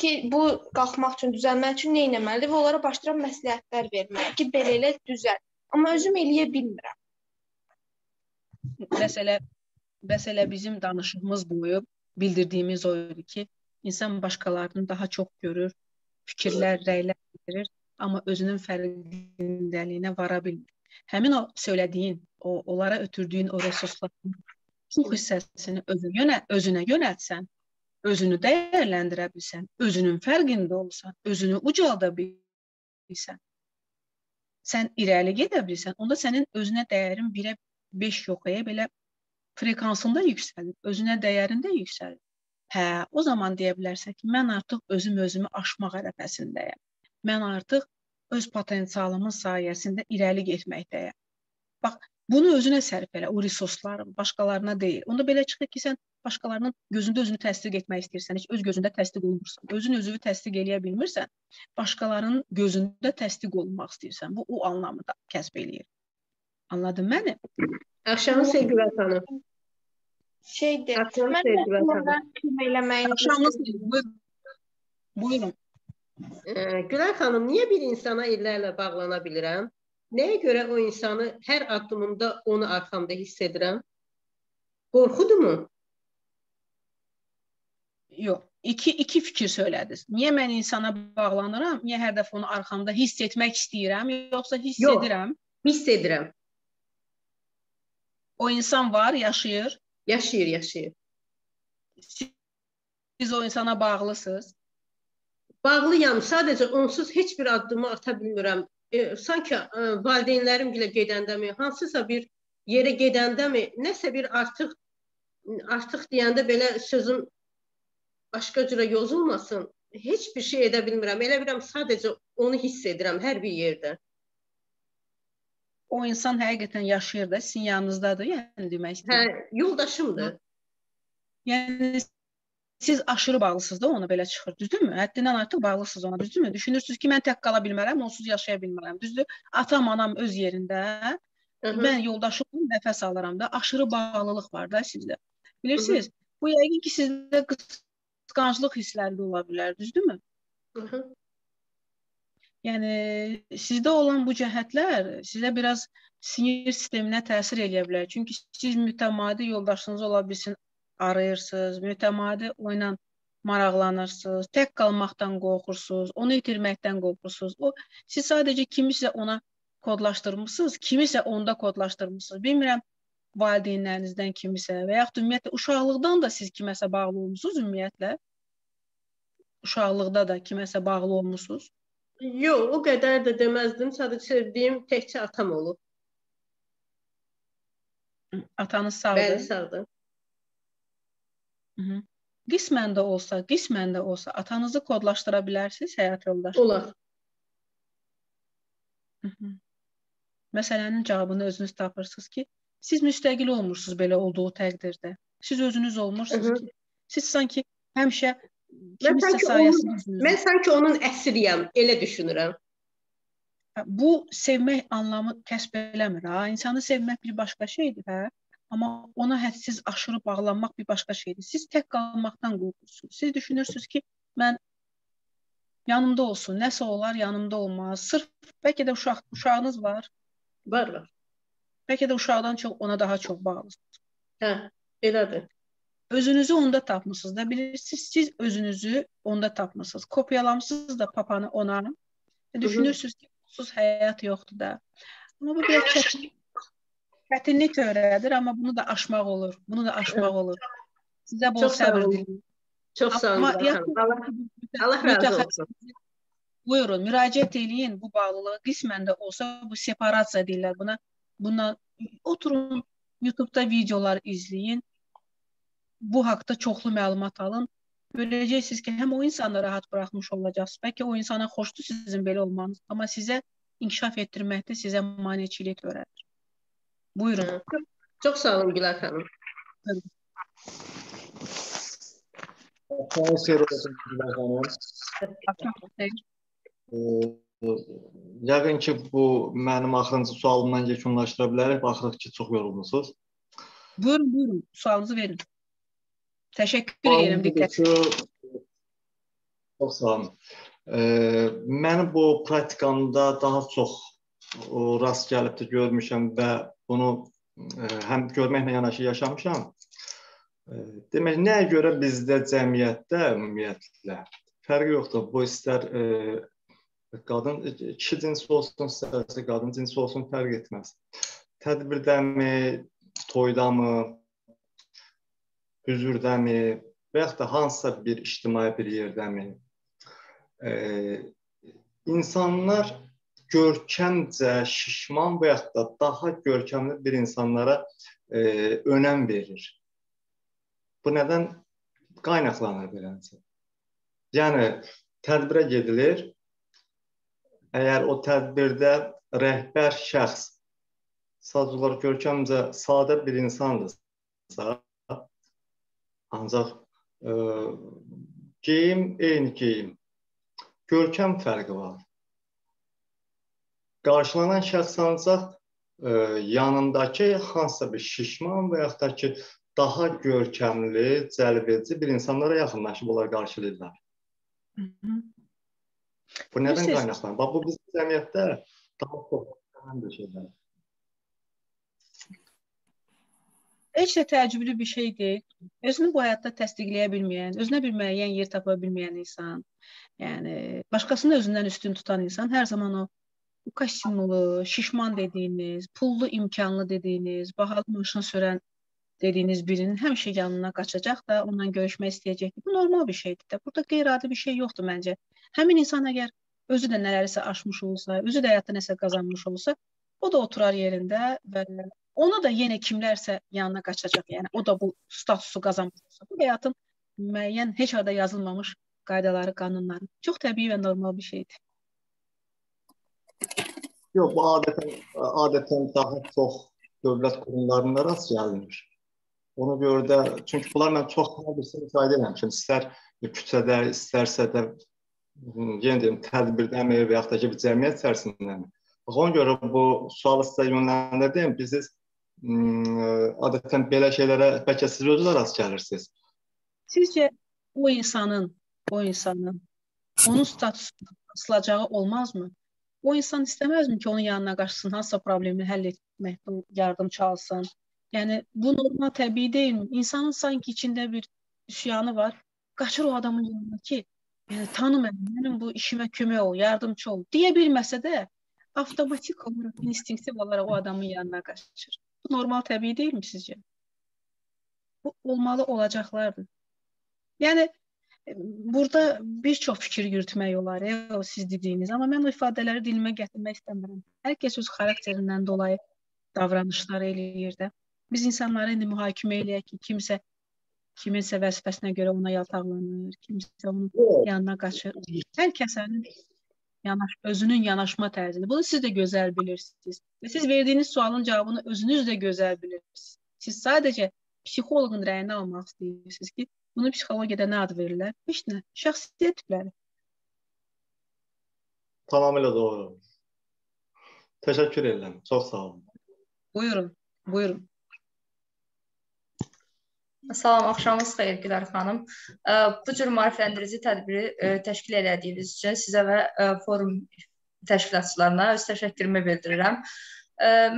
ki, bu qalxmaq üçün, düzəlmək üçün nə etməlidir və onlara başlayıram məsləhətlər verməyə ki, belə elə düzəl. Amma özüm eləyə bilmirəm. Məsələ məsələ bizim danışığımız boyu bildirdiyimiz o idi ki, insan başqalarını daha çox görür, fikirlər, rəylər bildirir, amma özünün fərqindəliyinə vara bilmir. Həmin o söylədiyin, o onlara ötürdüyün o resursların çox hissəsini özünə yönə, özünə yönəltsən, özünü dəyərləndirə bilsən, özünün fərqində olsan, özünü ucalda bilsən, sən irəli gedə bilsən, onda sənin özünə dəyərin 1-ə 5 yox, belə frekansında yüksəlir, özünə dəyərində yüksəlir. Hə, o zaman deyə bilərsən ki, mən artıq özüm özümü aşmaq ərəfəsindəyəm. Mən artıq öz potensialımın sayəsində irəli getməkdəyəm. Bax, bunu özünə sərf elə, o resursların, başqalarına deyil. Onda belə çıxır ki, sən başqalarının gözündə özünü təsdiq etmək istəyirsən, heç öz gözündə təsdiq olmursan. Özün özünü təsdiq eləyə bilmirsən, başqalarının gözündə təsdiq olunmaq istəyirsən. Bu o anlamı da kəsb eləyir. Anladın məni? Xeyir Gülər xanım. Şeydir, mən də kömək eləməyin. Axşamınız xeyir. Buyurun. Gülər xanım, niyə bir insana illərlə bağlana bilirəm? Nəyə görə o insanı hər addımımda onu arxamda hiss edirəm? Qorxudurmu? Yox, iki iki fikir söylədiniz. Niyə mən insana bağlanıram? Niyə hər dəfə onu arxamda hiss etmək istəyirəm, yoxsa hiss Yox, edirəm? Hiss edirəm. O insan var, yaşayır. Yaşayır, yaşayır. Siz o insana bağlısınız. Bağlıyam. Sadəcə onsuz heç bir addımı ata bilmirəm. E, sanki e, valideynlərim gilə gedəndəmi, hansısa bir yerə gedəndəmi, nəsə bir artıq artıq deyəndə belə sözün başqa cürə yozulmasın, heç bir şey edə bilmirəm. Elə bilirəm sadəcə onu hiss edirəm hər bir yerdə. O insan həqiqətən yaşayır da, sizin yanınızdadır, yəni demək istəyirəm. Hə, yoldaşımdır. Yəni siz aşırı bağlısınız da ona belə çıxır, düzdürmü? Həddindən artıq bağlısınız ona, düzdürmü? Düşünürsüz ki, mən tək qala bilmərəm, onsuz yaşaya bilmərəm. Düzdür? Atam, anam öz yerində, Hı -hı. mən yoldaşımla nəfəs alıram da, aşırı bağlılıq var da sizdə. Bilirsiniz? Hı -hı. Bu yəqin ki, sizdə qısqanclıq hissləri də ola bilər, düzdürmü? Hı -hı. Yəni sizdə olan bu cəhətlər sizə biraz sinir sisteminə təsir edə bilər. Çünki siz mütəmadi yoldaşınız ola bilsin, arayırsınız, mütəmadi oyla maraqlanırsınız, tək qalmaqdan qorxursunuz, onu itirməkdən qorxursunuz. O siz sadəcə kimisə ona kodlaşdırmısınız, kimisə onda kodlaşdırmısınız. Bilmirəm valideynlərinizdən kimisə və yaxud ümumiyyətlə uşaqlıqdan da siz kiməsə bağlı olmusunuz ümumiyyətlə? Uşaqlıqda da kiməsə bağlı olmusunuz? Yox, o qədər də deməzdim. Sadəcə sevdiyim təkcə atam olub. Atanız sağdır? Bəli, sağdır. Hı -hı. Qismən də olsa, qismən də olsa atanızı kodlaşdıra bilərsiniz həyat yoldaşınızı. Olar. Hı -hı. Məsələnin cavabını özünüz tapırsınız ki, siz müstəqil olmursunuz belə olduğu təqdirdə. Siz özünüz olmursunuz Hı -hı. ki, siz sanki həmişə mən sanki onun, mən sanki onun əsiriyəm, elə düşünürəm. Bu sevmək anlamı kəsb eləmir ha. İnsanı sevmək bir başqa şeydir, hə? Amma ona hədsiz aşırı bağlanmaq bir başqa şeydir. Siz tək qalmaqdan qorxursunuz. Siz düşünürsünüz ki, mən yanımda olsun, nəsə olar, yanımda olmaz. Sırf bəlkə də uşaq uşağınız var. Var, var. Bəlkə də uşaqdan çox ona daha çox bağlısınız. Hə, elədir. Özünüzü onda tapmısınız da bilirsiniz, siz özünüzü onda tapmısınız. Kopyalamısınız da papanı ona. Düşünürsünüz ki, onsuz həyat yoxdur da. Amma bu biraz çətin çətinlik törədir, amma bunu da aşmaq olur. Bunu da aşmaq olur. Sizə bol səbir diləyirəm. Çox sağ olun. Allah, Allah razı olsun. Buyurun, müraciət eləyin bu bağlılığı qismən də olsa bu separasiya deyirlər buna. Buna oturun YouTube-da videolar izləyin. Bu haqqda çoxlu məlumat alın. Görəcəksiniz ki, həm o insanı rahat buraxmış olacaqsınız. Bəlkə o insana xoşdur sizin belə olmanız, amma sizə inkişaf etdirməkdə sizə maneçilik törədir. Buyurun. Çok, çok sağ olun Güler Hanım. Xeyir olsun Güler Hanım. Yəqin ki, bu mənim axırıncı sualımdan yekunlaşdıra bilərik. Baxırıq ki, çox yorulmusunuz. Buyurun, buyurun. Sualınızı verin. Təşəkkür edirəm diqqətinizə. Çox sağ olun. E, mənim bu praktikamda daha çox rast gəlib də görmüşəm və bunu e, həm görməklə yanaşı yaşamışam. E, demək, nəyə görə bizdə cəmiyyətdə ümumiyyətlə fərqi yoxdur. Bu istər e, qadın kişi cinsi olsun, istərsə qadın cinsi olsun fərq etməz. Tədbirdəmi, toydamı, hüzurdəmi və yaxud da hansısa bir ictimai bir yerdəmi e, insanlar görkəmcə şişman və yaxud da daha görkəmli bir insanlara e, önəm verir. Bu nədən qaynaqlanır beləncə? Yəni tədbirə gedilir. Əgər o tədbirdə rəhbər şəxs sadəcə olaraq görkəmcə sadə bir insandırsa, ancaq e, geyim eyni geyim. Görkəm fərqi var qarşılanan şəxs ancaq e, yanındakı hansısa bir şişman və yaxud da ki, daha görkəmli, cəlbedici bir insanlara yaxınlaşıb onları qarşılayırlar. Hı -hı. Bu nədən qaynaqlanır? Bax bu bizim cəmiyyətdə daha çox bir şeydir. Heç də təəccüblü bir şey deyil. Özünü bu həyatda təsdiqləyə bilməyən, özünə bir müəyyən yer tapa bilməyən insan, yəni başqasını özündən üstün tutan insan hər zaman o Kassimolu, şişman dediyiniz, pullu imkanlı dediyiniz, bahalı maşın sürən dediyiniz birinin həmişə yanına qaçacaq da, onunla görüşmək istəyəcək. Bu normal bir şeydir də. Burada qeyri-adi bir şey yoxdur məncə. Həmin insan əgər özü də nələrisə aşmış olsa, özü də həyatda nəsə qazanmış olsa, o da oturar yerində və ona da yenə kimlərsə yanına qaçacaq. Yəni o da bu statusu qazanmış olsa, bu həyatın müəyyən heç harda yazılmamış qaydaları, qanunları. Çox təbii və normal bir şeydir. Yox, bu adətən adətən daha çox dövlət qurumlarında rast gəlinir. Ona görə də çünki bunlar mən çox hadisə müşahidə etmişəm. İstər küçədə, istərsə də yenə deyim tədbirdəmi və yaxud da ki, bir cəmiyyət içərisindəmi. Ona görə bu sualı sizə yönləndirdim. Biz adətən belə şeylərə bəlkə siz özünüz rast gəlirsiniz. Sizcə o insanın, o insanın onun statusunu asılacağı olmazmı? O insan istəməzmi ki, onun yanına qaçsın, hansısa problemi həll etməkdə yardım çalsın? Yəni bu normal, təbii deyilmi? İnsanın sanki içində bir üsyanı var. Qaçır o adamın yanına ki, yəni tanı məni, mənim bu işimə kömək ol, yardımçı ol. Deyə bilməsə də avtomatik olaraq, instinktiv olaraq o adamın yanına qaçır. Bu normal, təbii deyilmi sizcə? Bu olmalı olacaqlardır. Yəni burada bir çox fikir yürütmək olar, ya, o siz dediyiniz, amma mən o ifadələri dilimə gətirmək istəmirəm. Hər kəs öz xarakterindən dolayı davranışlar eləyir də. Biz insanları indi mühakimə eləyək ki, kimsə kiminsə vəzifəsinə görə ona yaltaqlanır, kimsə onun yanına qaçır. Hər kəsin yanaş özünün yanaşma tərzini. Bunu siz də gözəl bilirsiniz. Və siz verdiyiniz sualın cavabını özünüz də gözəl bilirsiniz. Siz sadəcə psixoloqun rəyini almaq istəyirsiniz ki, Bunu psixologiyada nə ad verirlər? Heç nə. Şəxsiyyət tipləri. Tamamilə doğru. Təşəkkür edirəm. Çox sağ olun. Buyurun. Buyurun. Salam, axşamınız xeyir Gülər xanım. Bu cür maarifləndirici tədbiri təşkil elədiyiniz üçün sizə və forum təşkilatçılarına öz təşəkkürümü bildirirəm.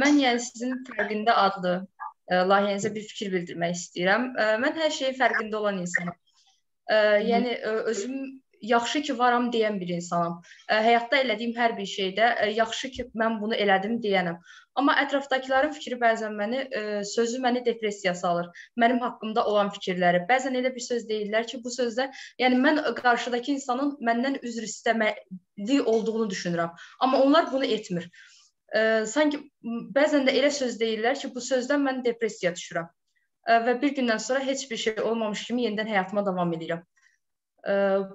Mən yəni sizin fərqində adlı layihənizə bir fikir bildirmək istəyirəm. Mən hər şeyin fərqində olan insanam. Yəni özüm yaxşı ki varam deyən bir insanam. Həyatda elədiyim hər bir şeydə yaxşı ki mən bunu elədim deyənəm. Amma ətrafdakıların fikri bəzən məni sözü məni depressiyaya salır. Mənim haqqımda olan fikirləri. Bəzən elə bir söz deyirlər ki, bu sözdə yəni mən qarşıdakı insanın məndən üzr istəməli olduğunu düşünürəm. Amma onlar bunu etmir ə, sanki bəzən də elə söz deyirlər ki, bu sözdən mən depressiyaya düşürəm. Ə, və bir gündən sonra heç bir şey olmamış kimi yenidən həyatıma davam edirəm.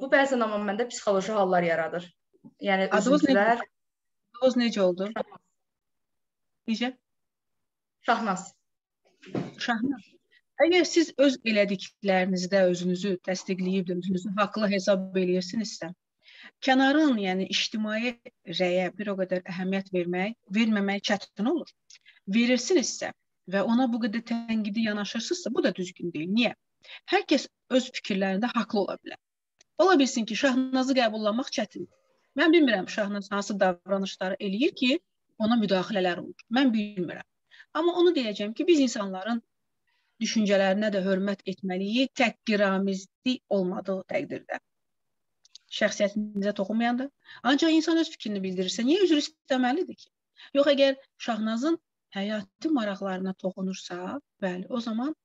Bu bəzən amma məndə psixoloji hallar yaradır. Yəni üzüntülər. Adınız necə oldu? Necə? Şahnaz. Şahnaz. Əgər siz öz elədiklərinizdə özünüzü təsdiqləyib özünüzü haqlı hesab eləyirsinizsə, kənarın, yəni ictimai rəyə bir o qədər əhəmiyyət vermək, verməmək çətin olur. Verirsinizsə və ona bu qədər tənqidi yanaşırsınızsa, bu da düzgün deyil. Niyə? Hər kəs öz fikirlərində haqlı ola bilər. Ola bilsin ki, Şahnazı qəbullanmaq çətindir. Mən bilmirəm Şahnaz hansı davranışları eləyir ki, ona müdaxilələr olur. Mən bilmirəm. Amma onu deyəcəm ki, biz insanların düşüncələrinə də hörmət etməliyik, təhqiramizlik olmadığı təqdirdə şəxsiyyətinizə toxunmayanda. Ancaq insan öz fikrini bildirirsə, niyə üzr istəməlidir ki? Yox, əgər Şahnazın həyati maraqlarına toxunursa, bəli, o zaman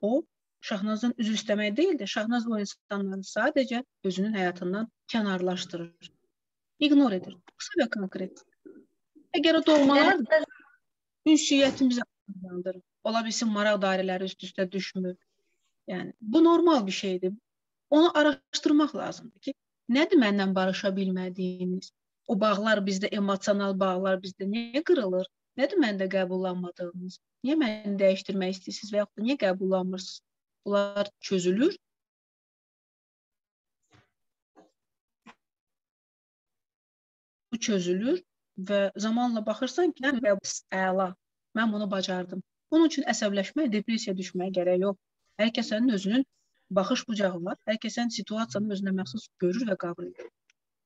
o Şahnazın üzr istəmək deyil də, Şahnaz o insanları sadəcə özünün həyatından kənarlaşdırır. İgnor edir. Qısa və konkret. Əgər o doğmalardır, ünsiyyətimizi azaldırır. Ola bilsin maraq dairələri üst-üstə düşmür. Yəni bu normal bir şeydir. Onu araşdırmaq lazımdır ki, Nədir məndən barışa bilmədiyiniz? O bağlar bizdə emosional bağlar bizdə niyə qırılır? Nədir məndə qəbullanmadığınız? Niyə məni dəyişdirmək istəyirsiniz və yaxud da niyə qəbullanmırsınız? Bunlar çözülür. Bu çözülür və zamanla baxırsan ki, əla, mən bunu bacardım. Bunun üçün əsəbləşmək, depressiyaya düşməyə gərək yox. Hər kəsənin özünün baxış bucağı var. Hər kəsən situasiyanı özünə məxsus görür və qəbul edir.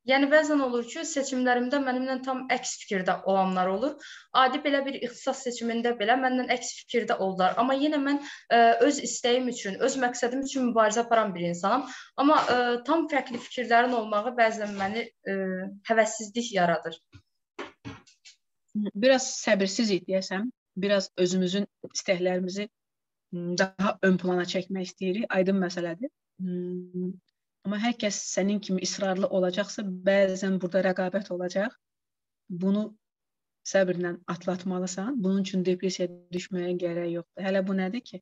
Yəni bəzən olur ki, seçimlərimdə mənimlə tam əks fikirdə olanlar olur. Adi belə bir ixtisas seçimində belə məndən əks fikirdə oldular. Amma yenə mən ə, e, öz istəyim üçün, öz məqsədim üçün mübarizə aparan bir insanam. Amma ə, e, tam fərqli fikirlərin olmağı bəzən məni ə, e, həvəssizlik yaradır. Biraz səbirsiz idiyəsəm, biraz özümüzün istəklərimizi daha ön plana çəkmək istəyirik, aydın məsələdir. Amma hər kəs sənin kimi israrlı olacaqsa, bəzən burada rəqabət olacaq. Bunu səbirlə atlatmalısan. Bunun üçün depressiyaya düşməyə gərək yoxdur. Hələ bu nədir ki?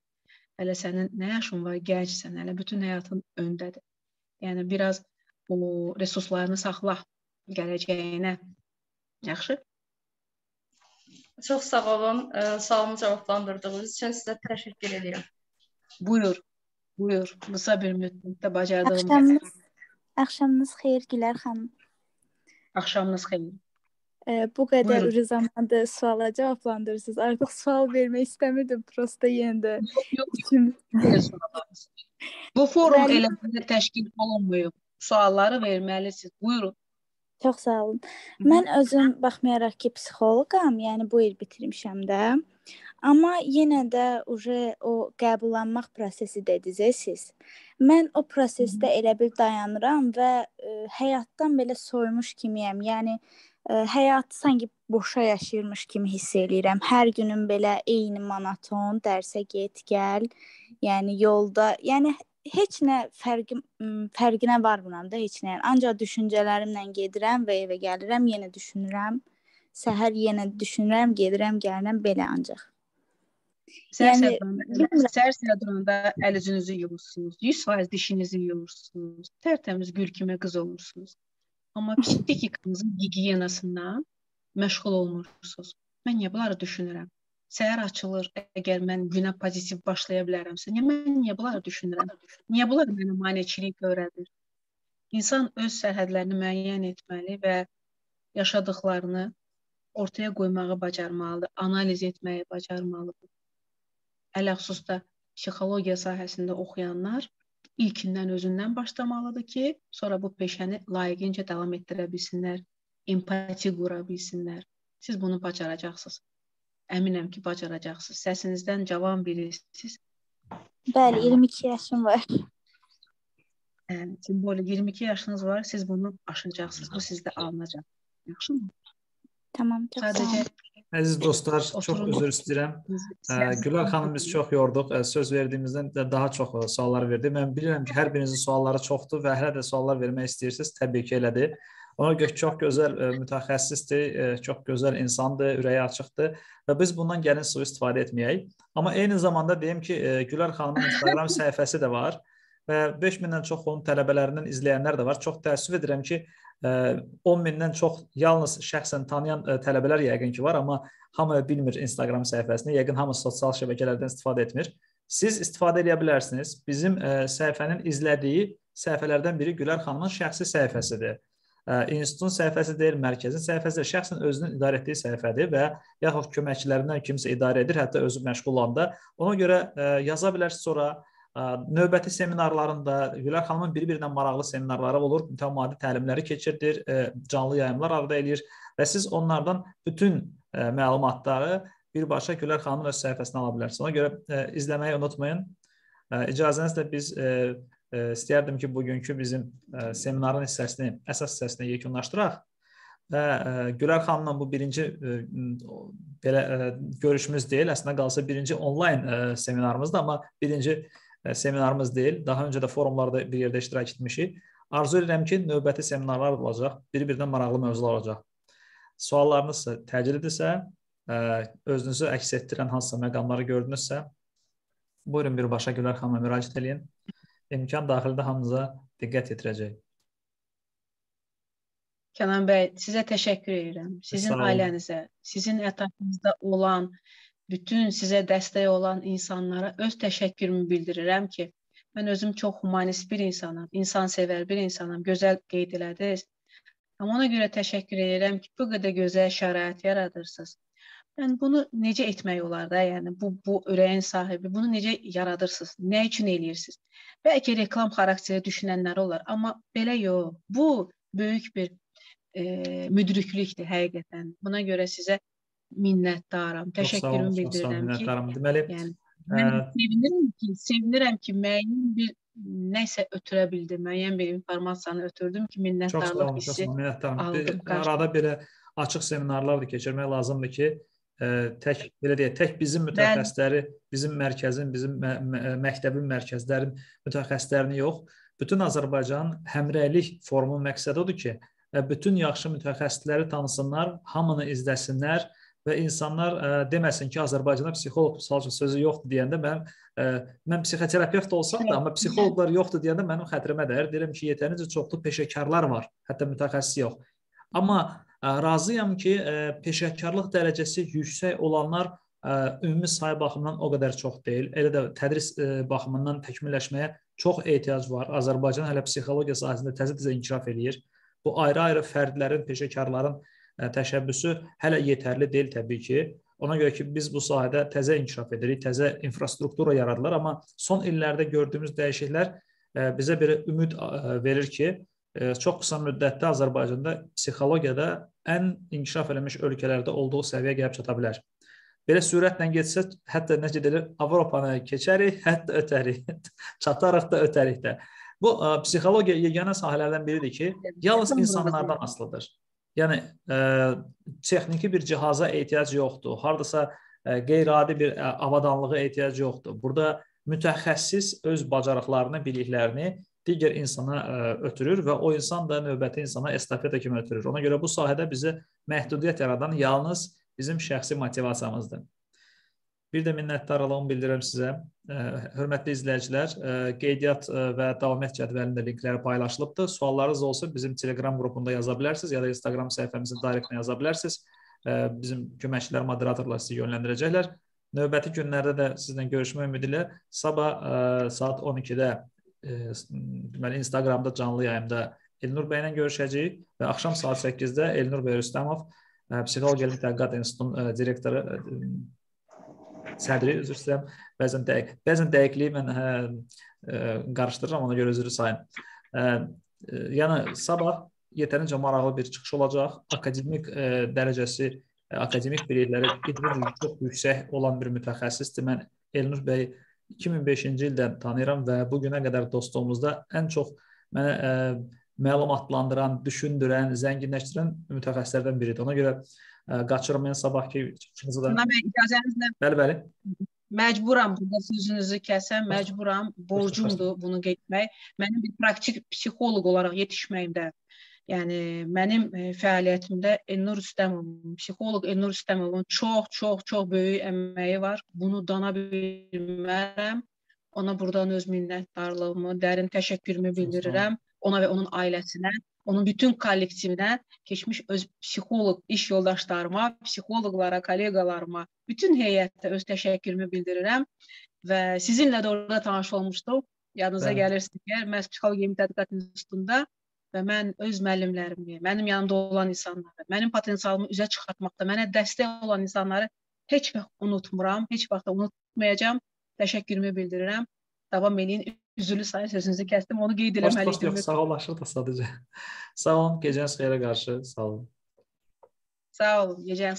Hələ sənin nə yaşın var, gəncsən, hələ bütün həyatın öndədir. Yəni biraz o resurslarını saxla gələcəyinə. Yaxşı? Çox sağ olun. Sualımı cavablandırdığınız üçün sizə təşəkkür edirəm. Buyur. Buyur. Qısa bir müddətdə bacardığım. Axşamınız, axşamınız xeyir Gülər xanım. Axşamınız xeyir. E, bu qədər Buyurun. ürü zamanda suala cavablandırırsınız. Artıq sual vermək istəmirdim. Prosta yenə də. Yox, yox. bu forum elə təşkil olunmuyor. Sualları verməlisiniz. Buyurun. Çox sağ olun. Mən özüm baxmayaraq ki, psixoloqam, yəni bu il bitirmişəm də. Amma yenə də uje o qəbullanmaq prosesi dediniz siz. Mən o prosesdə elə bil dayanıram və ə, e, həyatdan belə soymuş kimiyəm. Yəni ə, həyatı sanki boşa yaşayırmış kimi hiss eləyirəm. Hər günüm belə eyni monoton, dərsə get, gəl. Yəni yolda, yəni heç nə fərqi fərqinə varmıram da heç nə. Ancaq düşüncələrimlə gedirəm və evə gəlirəm, yenə düşünürəm. Səhər yenə düşünürəm, gedirəm, gəlirəm belə ancaq. Səhər yəni, səhər duranda əl üzünüzü yuyursunuz, 100% dişinizi yuyursunuz, tərtəmiz gül kimi qız olursunuz. Amma psixikanızın gigiyenasından məşğul olmursunuz. Mən niyə bunları düşünürəm? Səhər açılır, əgər mən günə pozitiv başlaya bilərəmsə, niyə mən niyə bunları düşünürəm? Niyə bunlar mənə maneçilik öyrədir? İnsan öz sərhədlərini müəyyən etməli və yaşadıklarını ortaya qoymağı bacarmalıdır, analiz etməyi bacarmalıdır. Ələxüsus da psixologiya sahəsində oxuyanlar ilkindən özündən başlamalıdır ki, sonra bu peşəni layiqincə davam etdirə bilsinlər, empati qura bilsinlər. Siz bunu bacaracaqsınız. Əminəm ki, bacaracaqsınız. Səsinizdən cavan birisiniz. Bəli, 22 yaşım var. Yəni, simvolik 22 yaşınız var, siz bunu aşacaqsınız. Bu sizdə alınacaq. Yaxşımı? Tamam, çox Sadəcə. Əziz dostlar, çox üzr istəyirəm. Gülər xanım biz çox yorduq. Söz verdiyimizdən də daha çox suallar verdi. Mən bilirəm ki, hər birinizin sualları çoxdur və hələ də suallar vermək istəyirsiniz. Təbii ki, elədir. Ona görə çox gözəl mütəxəssisdir, çox gözəl insandır, ürəyi açıqdır və biz bundan gəlin sui istifadə etməyək. Amma eyni zamanda deyim ki, Gülər xanımın Instagram səhifəsi də var və 5000-dən çox onun tələbələrindən izləyənlər də var. Çox təəssüf edirəm ki, 10 mindən çox yalnız şəxsən tanıyan tələbələr yəqin ki var, amma hamı bilmir Instagram səhifəsini. Yəqin hamı sosial şəbəkələrdən istifadə etmir. Siz istifadə edə bilərsiniz. Bizim səhifənin izlədiyi səhifələrdən biri Gülər xanımın şəxsi səhifəsidir. İnstitutun səhifəsi deyil, mərkəzin səhifəsi şəxsən özünün idarə etdiyi səhifədir və yaxud köməkçilərindən kimsə idarə edir, hətta özü məşğul olanda. Ona görə yaza bilərsiniz sonra Növbəti seminarlarında Gülər xanımın bir-birindən maraqlı seminarları olur, mütəmadi təlimləri keçirdir, canlı yayımlar arada eləyir və siz onlardan bütün məlumatları birbaşa Gülər xanımın öz səhifəsindən ala bilərsiniz. Ona görə izləməyi unutmayın. İcazənizlə biz istəyərdim ki, bugünkü bizim seminarın hissəsini, əsas hissəsini yekunlaşdıraq və Gülər xanımla bu birinci belə görüşümüz deyil, əslində qalsa birinci onlayn seminarımızdır, amma birinci seminarımız deyil. Daha öncə də forumlarda bir yerdə iştirak etmişik. Arzu edirəm ki, növbəti seminarlar olacaq, bir-birindən maraqlı mövzular olacaq. Suallarınız təcilidirsə, özünüzü əks etdirən hansısa məqamları gördünüzsə, buyurun birbaşa Gülər xanıma müraciət eləyin. İmkan daxilində hamınıza diqqət yetirəcək. Kənan bəy, sizə təşəkkür edirəm. Sizin ailənizə, sizin ətrafınızda olan bütün sizə dəstək olan insanlara öz təşəkkürümü bildirirəm ki, mən özüm çox humanist bir insanam, insansevər bir insanam, gözəl qeyd elədiniz. Amma ona görə təşəkkür edirəm ki, bu qədər gözəl şərait yaradırsınız. Yəni bunu necə etmək olar da? Yəni bu bu ürəyin sahibi bunu necə yaradırsınız? Nə üçün eləyirsiniz? Bəlkə reklam xarakterli düşünənlər olar, amma belə yox. Bu böyük bir e, müdriklikdir həqiqətən. Buna görə sizə minnətdaram. Təşəkkürümü bildirirəm ki, deməli, yəni mən sevinirəm ki, sevinirəm ki, müəyyən bir nəsə ötürə bildim, müəyyən bir informasiyanı ötürdüm ki, minnətdarlıq hissi aldım. Arada belə açıq seminarlar da keçirmək lazımdır ki, ə, tək belə deyək, tək bizim mütəxəssisləri, bizim mərkəzin, bizim mə mə məktəbin mərkəzlərin mütəxəssislərini yox, bütün Azərbaycan həmrəylik forumun məqsədi odur ki, bütün yaxşı mütəxəssisləri tanısınlar, hamını izləsinlər və insanlar ə, deməsin ki, Azərbaycanda psixoloq misal üçün sözü yoxdur deyəndə mən ə, mən psixoterapevt olsam da, amma psixoloqlar yoxdur deyəndə mənim xətrimə dəyir. Deyirəm ki, yetərincə çoxlu peşəkarlar var, hətta mütəxəssis yox. Amma ə, razıyam ki, ə, peşəkarlıq dərəcəsi yüksək olanlar ə, ümumi sayı baxımından o qədər çox deyil. Elə də tədris ə, baxımından təkmilləşməyə çox ehtiyac var. Azərbaycan hələ psixologiya sahəsində təzə-təzə inkişaf eləyir. Bu ayrı-ayrı fərdlərin, peşəkarların təşəbbüsü hələ yetərli deyil təbii ki. Ona görə ki, biz bu sahədə təzə inkişaf edirik, təzə infrastruktura yaradılır, amma son illərdə gördüyümüz dəyişikliklər bizə bir ümid verir ki, çox qısa müddətdə Azərbaycanda psixologiyada ən inkişaf eləmiş ölkələrdə olduğu səviyyəyə gəlib çata bilər. Belə sürətlə getsə, hətta necə deyilir, Avropanı keçərik, hətta ötərik, çatarıq da, ötərik də. Bu psixologiya yeganə sahələrdən biridir ki, yalnız insanlardan asılıdır. Yəni ə, e, texniki bir cihaza ehtiyac yoxdur. Hardasa e, qeyri-adi bir e, avadanlığa ehtiyac yoxdur. Burada mütəxəssis öz bacarıqlarını, biliklərini digər insana ötürür və o insan da növbəti insana estafeta kimi ötürür. Ona görə bu sahədə bizə məhdudiyyət yaradan yalnız bizim şəxsi motivasiyamızdır. Bir də minnətdarlığımı bildirirəm sizə. Hörmətli izləyicilər, qeydiyyat və davamiyyət cədvəlində linkləri paylaşılıbdır. Suallarınız olsa bizim Telegram qrupunda yaza bilərsiniz ya da Instagram səhifəmizin direktinə yaza bilərsiniz. Bizim köməkçilər, moderatorlar sizi yönləndirəcəklər. Növbəti günlərdə də sizlə görüşmək ümidi ilə sabah saat 12-də deməli Instagramda canlı yayımda Elnur bəylə görüşəcəyik və axşam saat 8-də Elnur bəy Rüstəmov Psixologiya Tədqiqat İnstitutunun direktoru sədri, üzr istəyirəm. Bəzən dəqiq, bəzən dəqiqliyi mən hə, ə, e, qarışdırıram, ona görə üzr sayın. Ə, e, ə, e, yəni sabah yetərincə maraqlı bir çıxış olacaq. Akademik ə, dərəcəsi, ə, akademik bilikləri idman çox yüksək olan bir mütəxəssisdir. Mən Elnur bəy 2005-ci ildən tanıyıram və bu günə qədər dostluğumuzda ən çox mənə ə, məlumatlandıran, düşündürən, zənginləşdirən mütəxəssislərdən biridir. Ona görə qaçırmayın sabahki çıxışınızı da. Bəy icazənizlə. Bəli, bəli. Məcburam burada sözünüzü kəsəm, məcburam, borcumdur bunu qeyd etmək. Mənim bir praktik psixoloq olaraq yetişməyimdə, yəni mənim e, fəaliyyətimdə Elnur Rüstəmovun, psixoloq Elnur Rüstəmovun çox, çox, çox böyük əməyi var. Bunu dana bilmərəm. Ona buradan öz minnətdarlığımı, dərin təşəkkürümü bildirirəm. Ona və onun ailəsinə onun bütün kollektivinə, keçmiş öz psixoloq iş yoldaşlarıma, psixoloqlara, kolleqalarıma, bütün heyətə öz təşəkkürümü bildirirəm və sizinlə də orada tanış olmuşduq. Yadınıza Bəli. gəlirsə, mən Psixologiya Tədqiqat İnstitutunda və mən öz müəllimlərimi, mənim yanımda olan insanları, mənim potensialımı üzə çıxartmaqda mənə dəstək olan insanları heç vaxt unutmuram, heç vaxt unutmayacağam. Təşəkkürümü bildirirəm. Davam eləyin üzülü sayı sözünüzü kəsdim. Onu qeyd eləməliydim. Baş, baş, yox, sağollaşır da sadəcə. Sağ olun, gecəniz xeyrə qarşı. Sağ olun. Sağ olun, gecəniz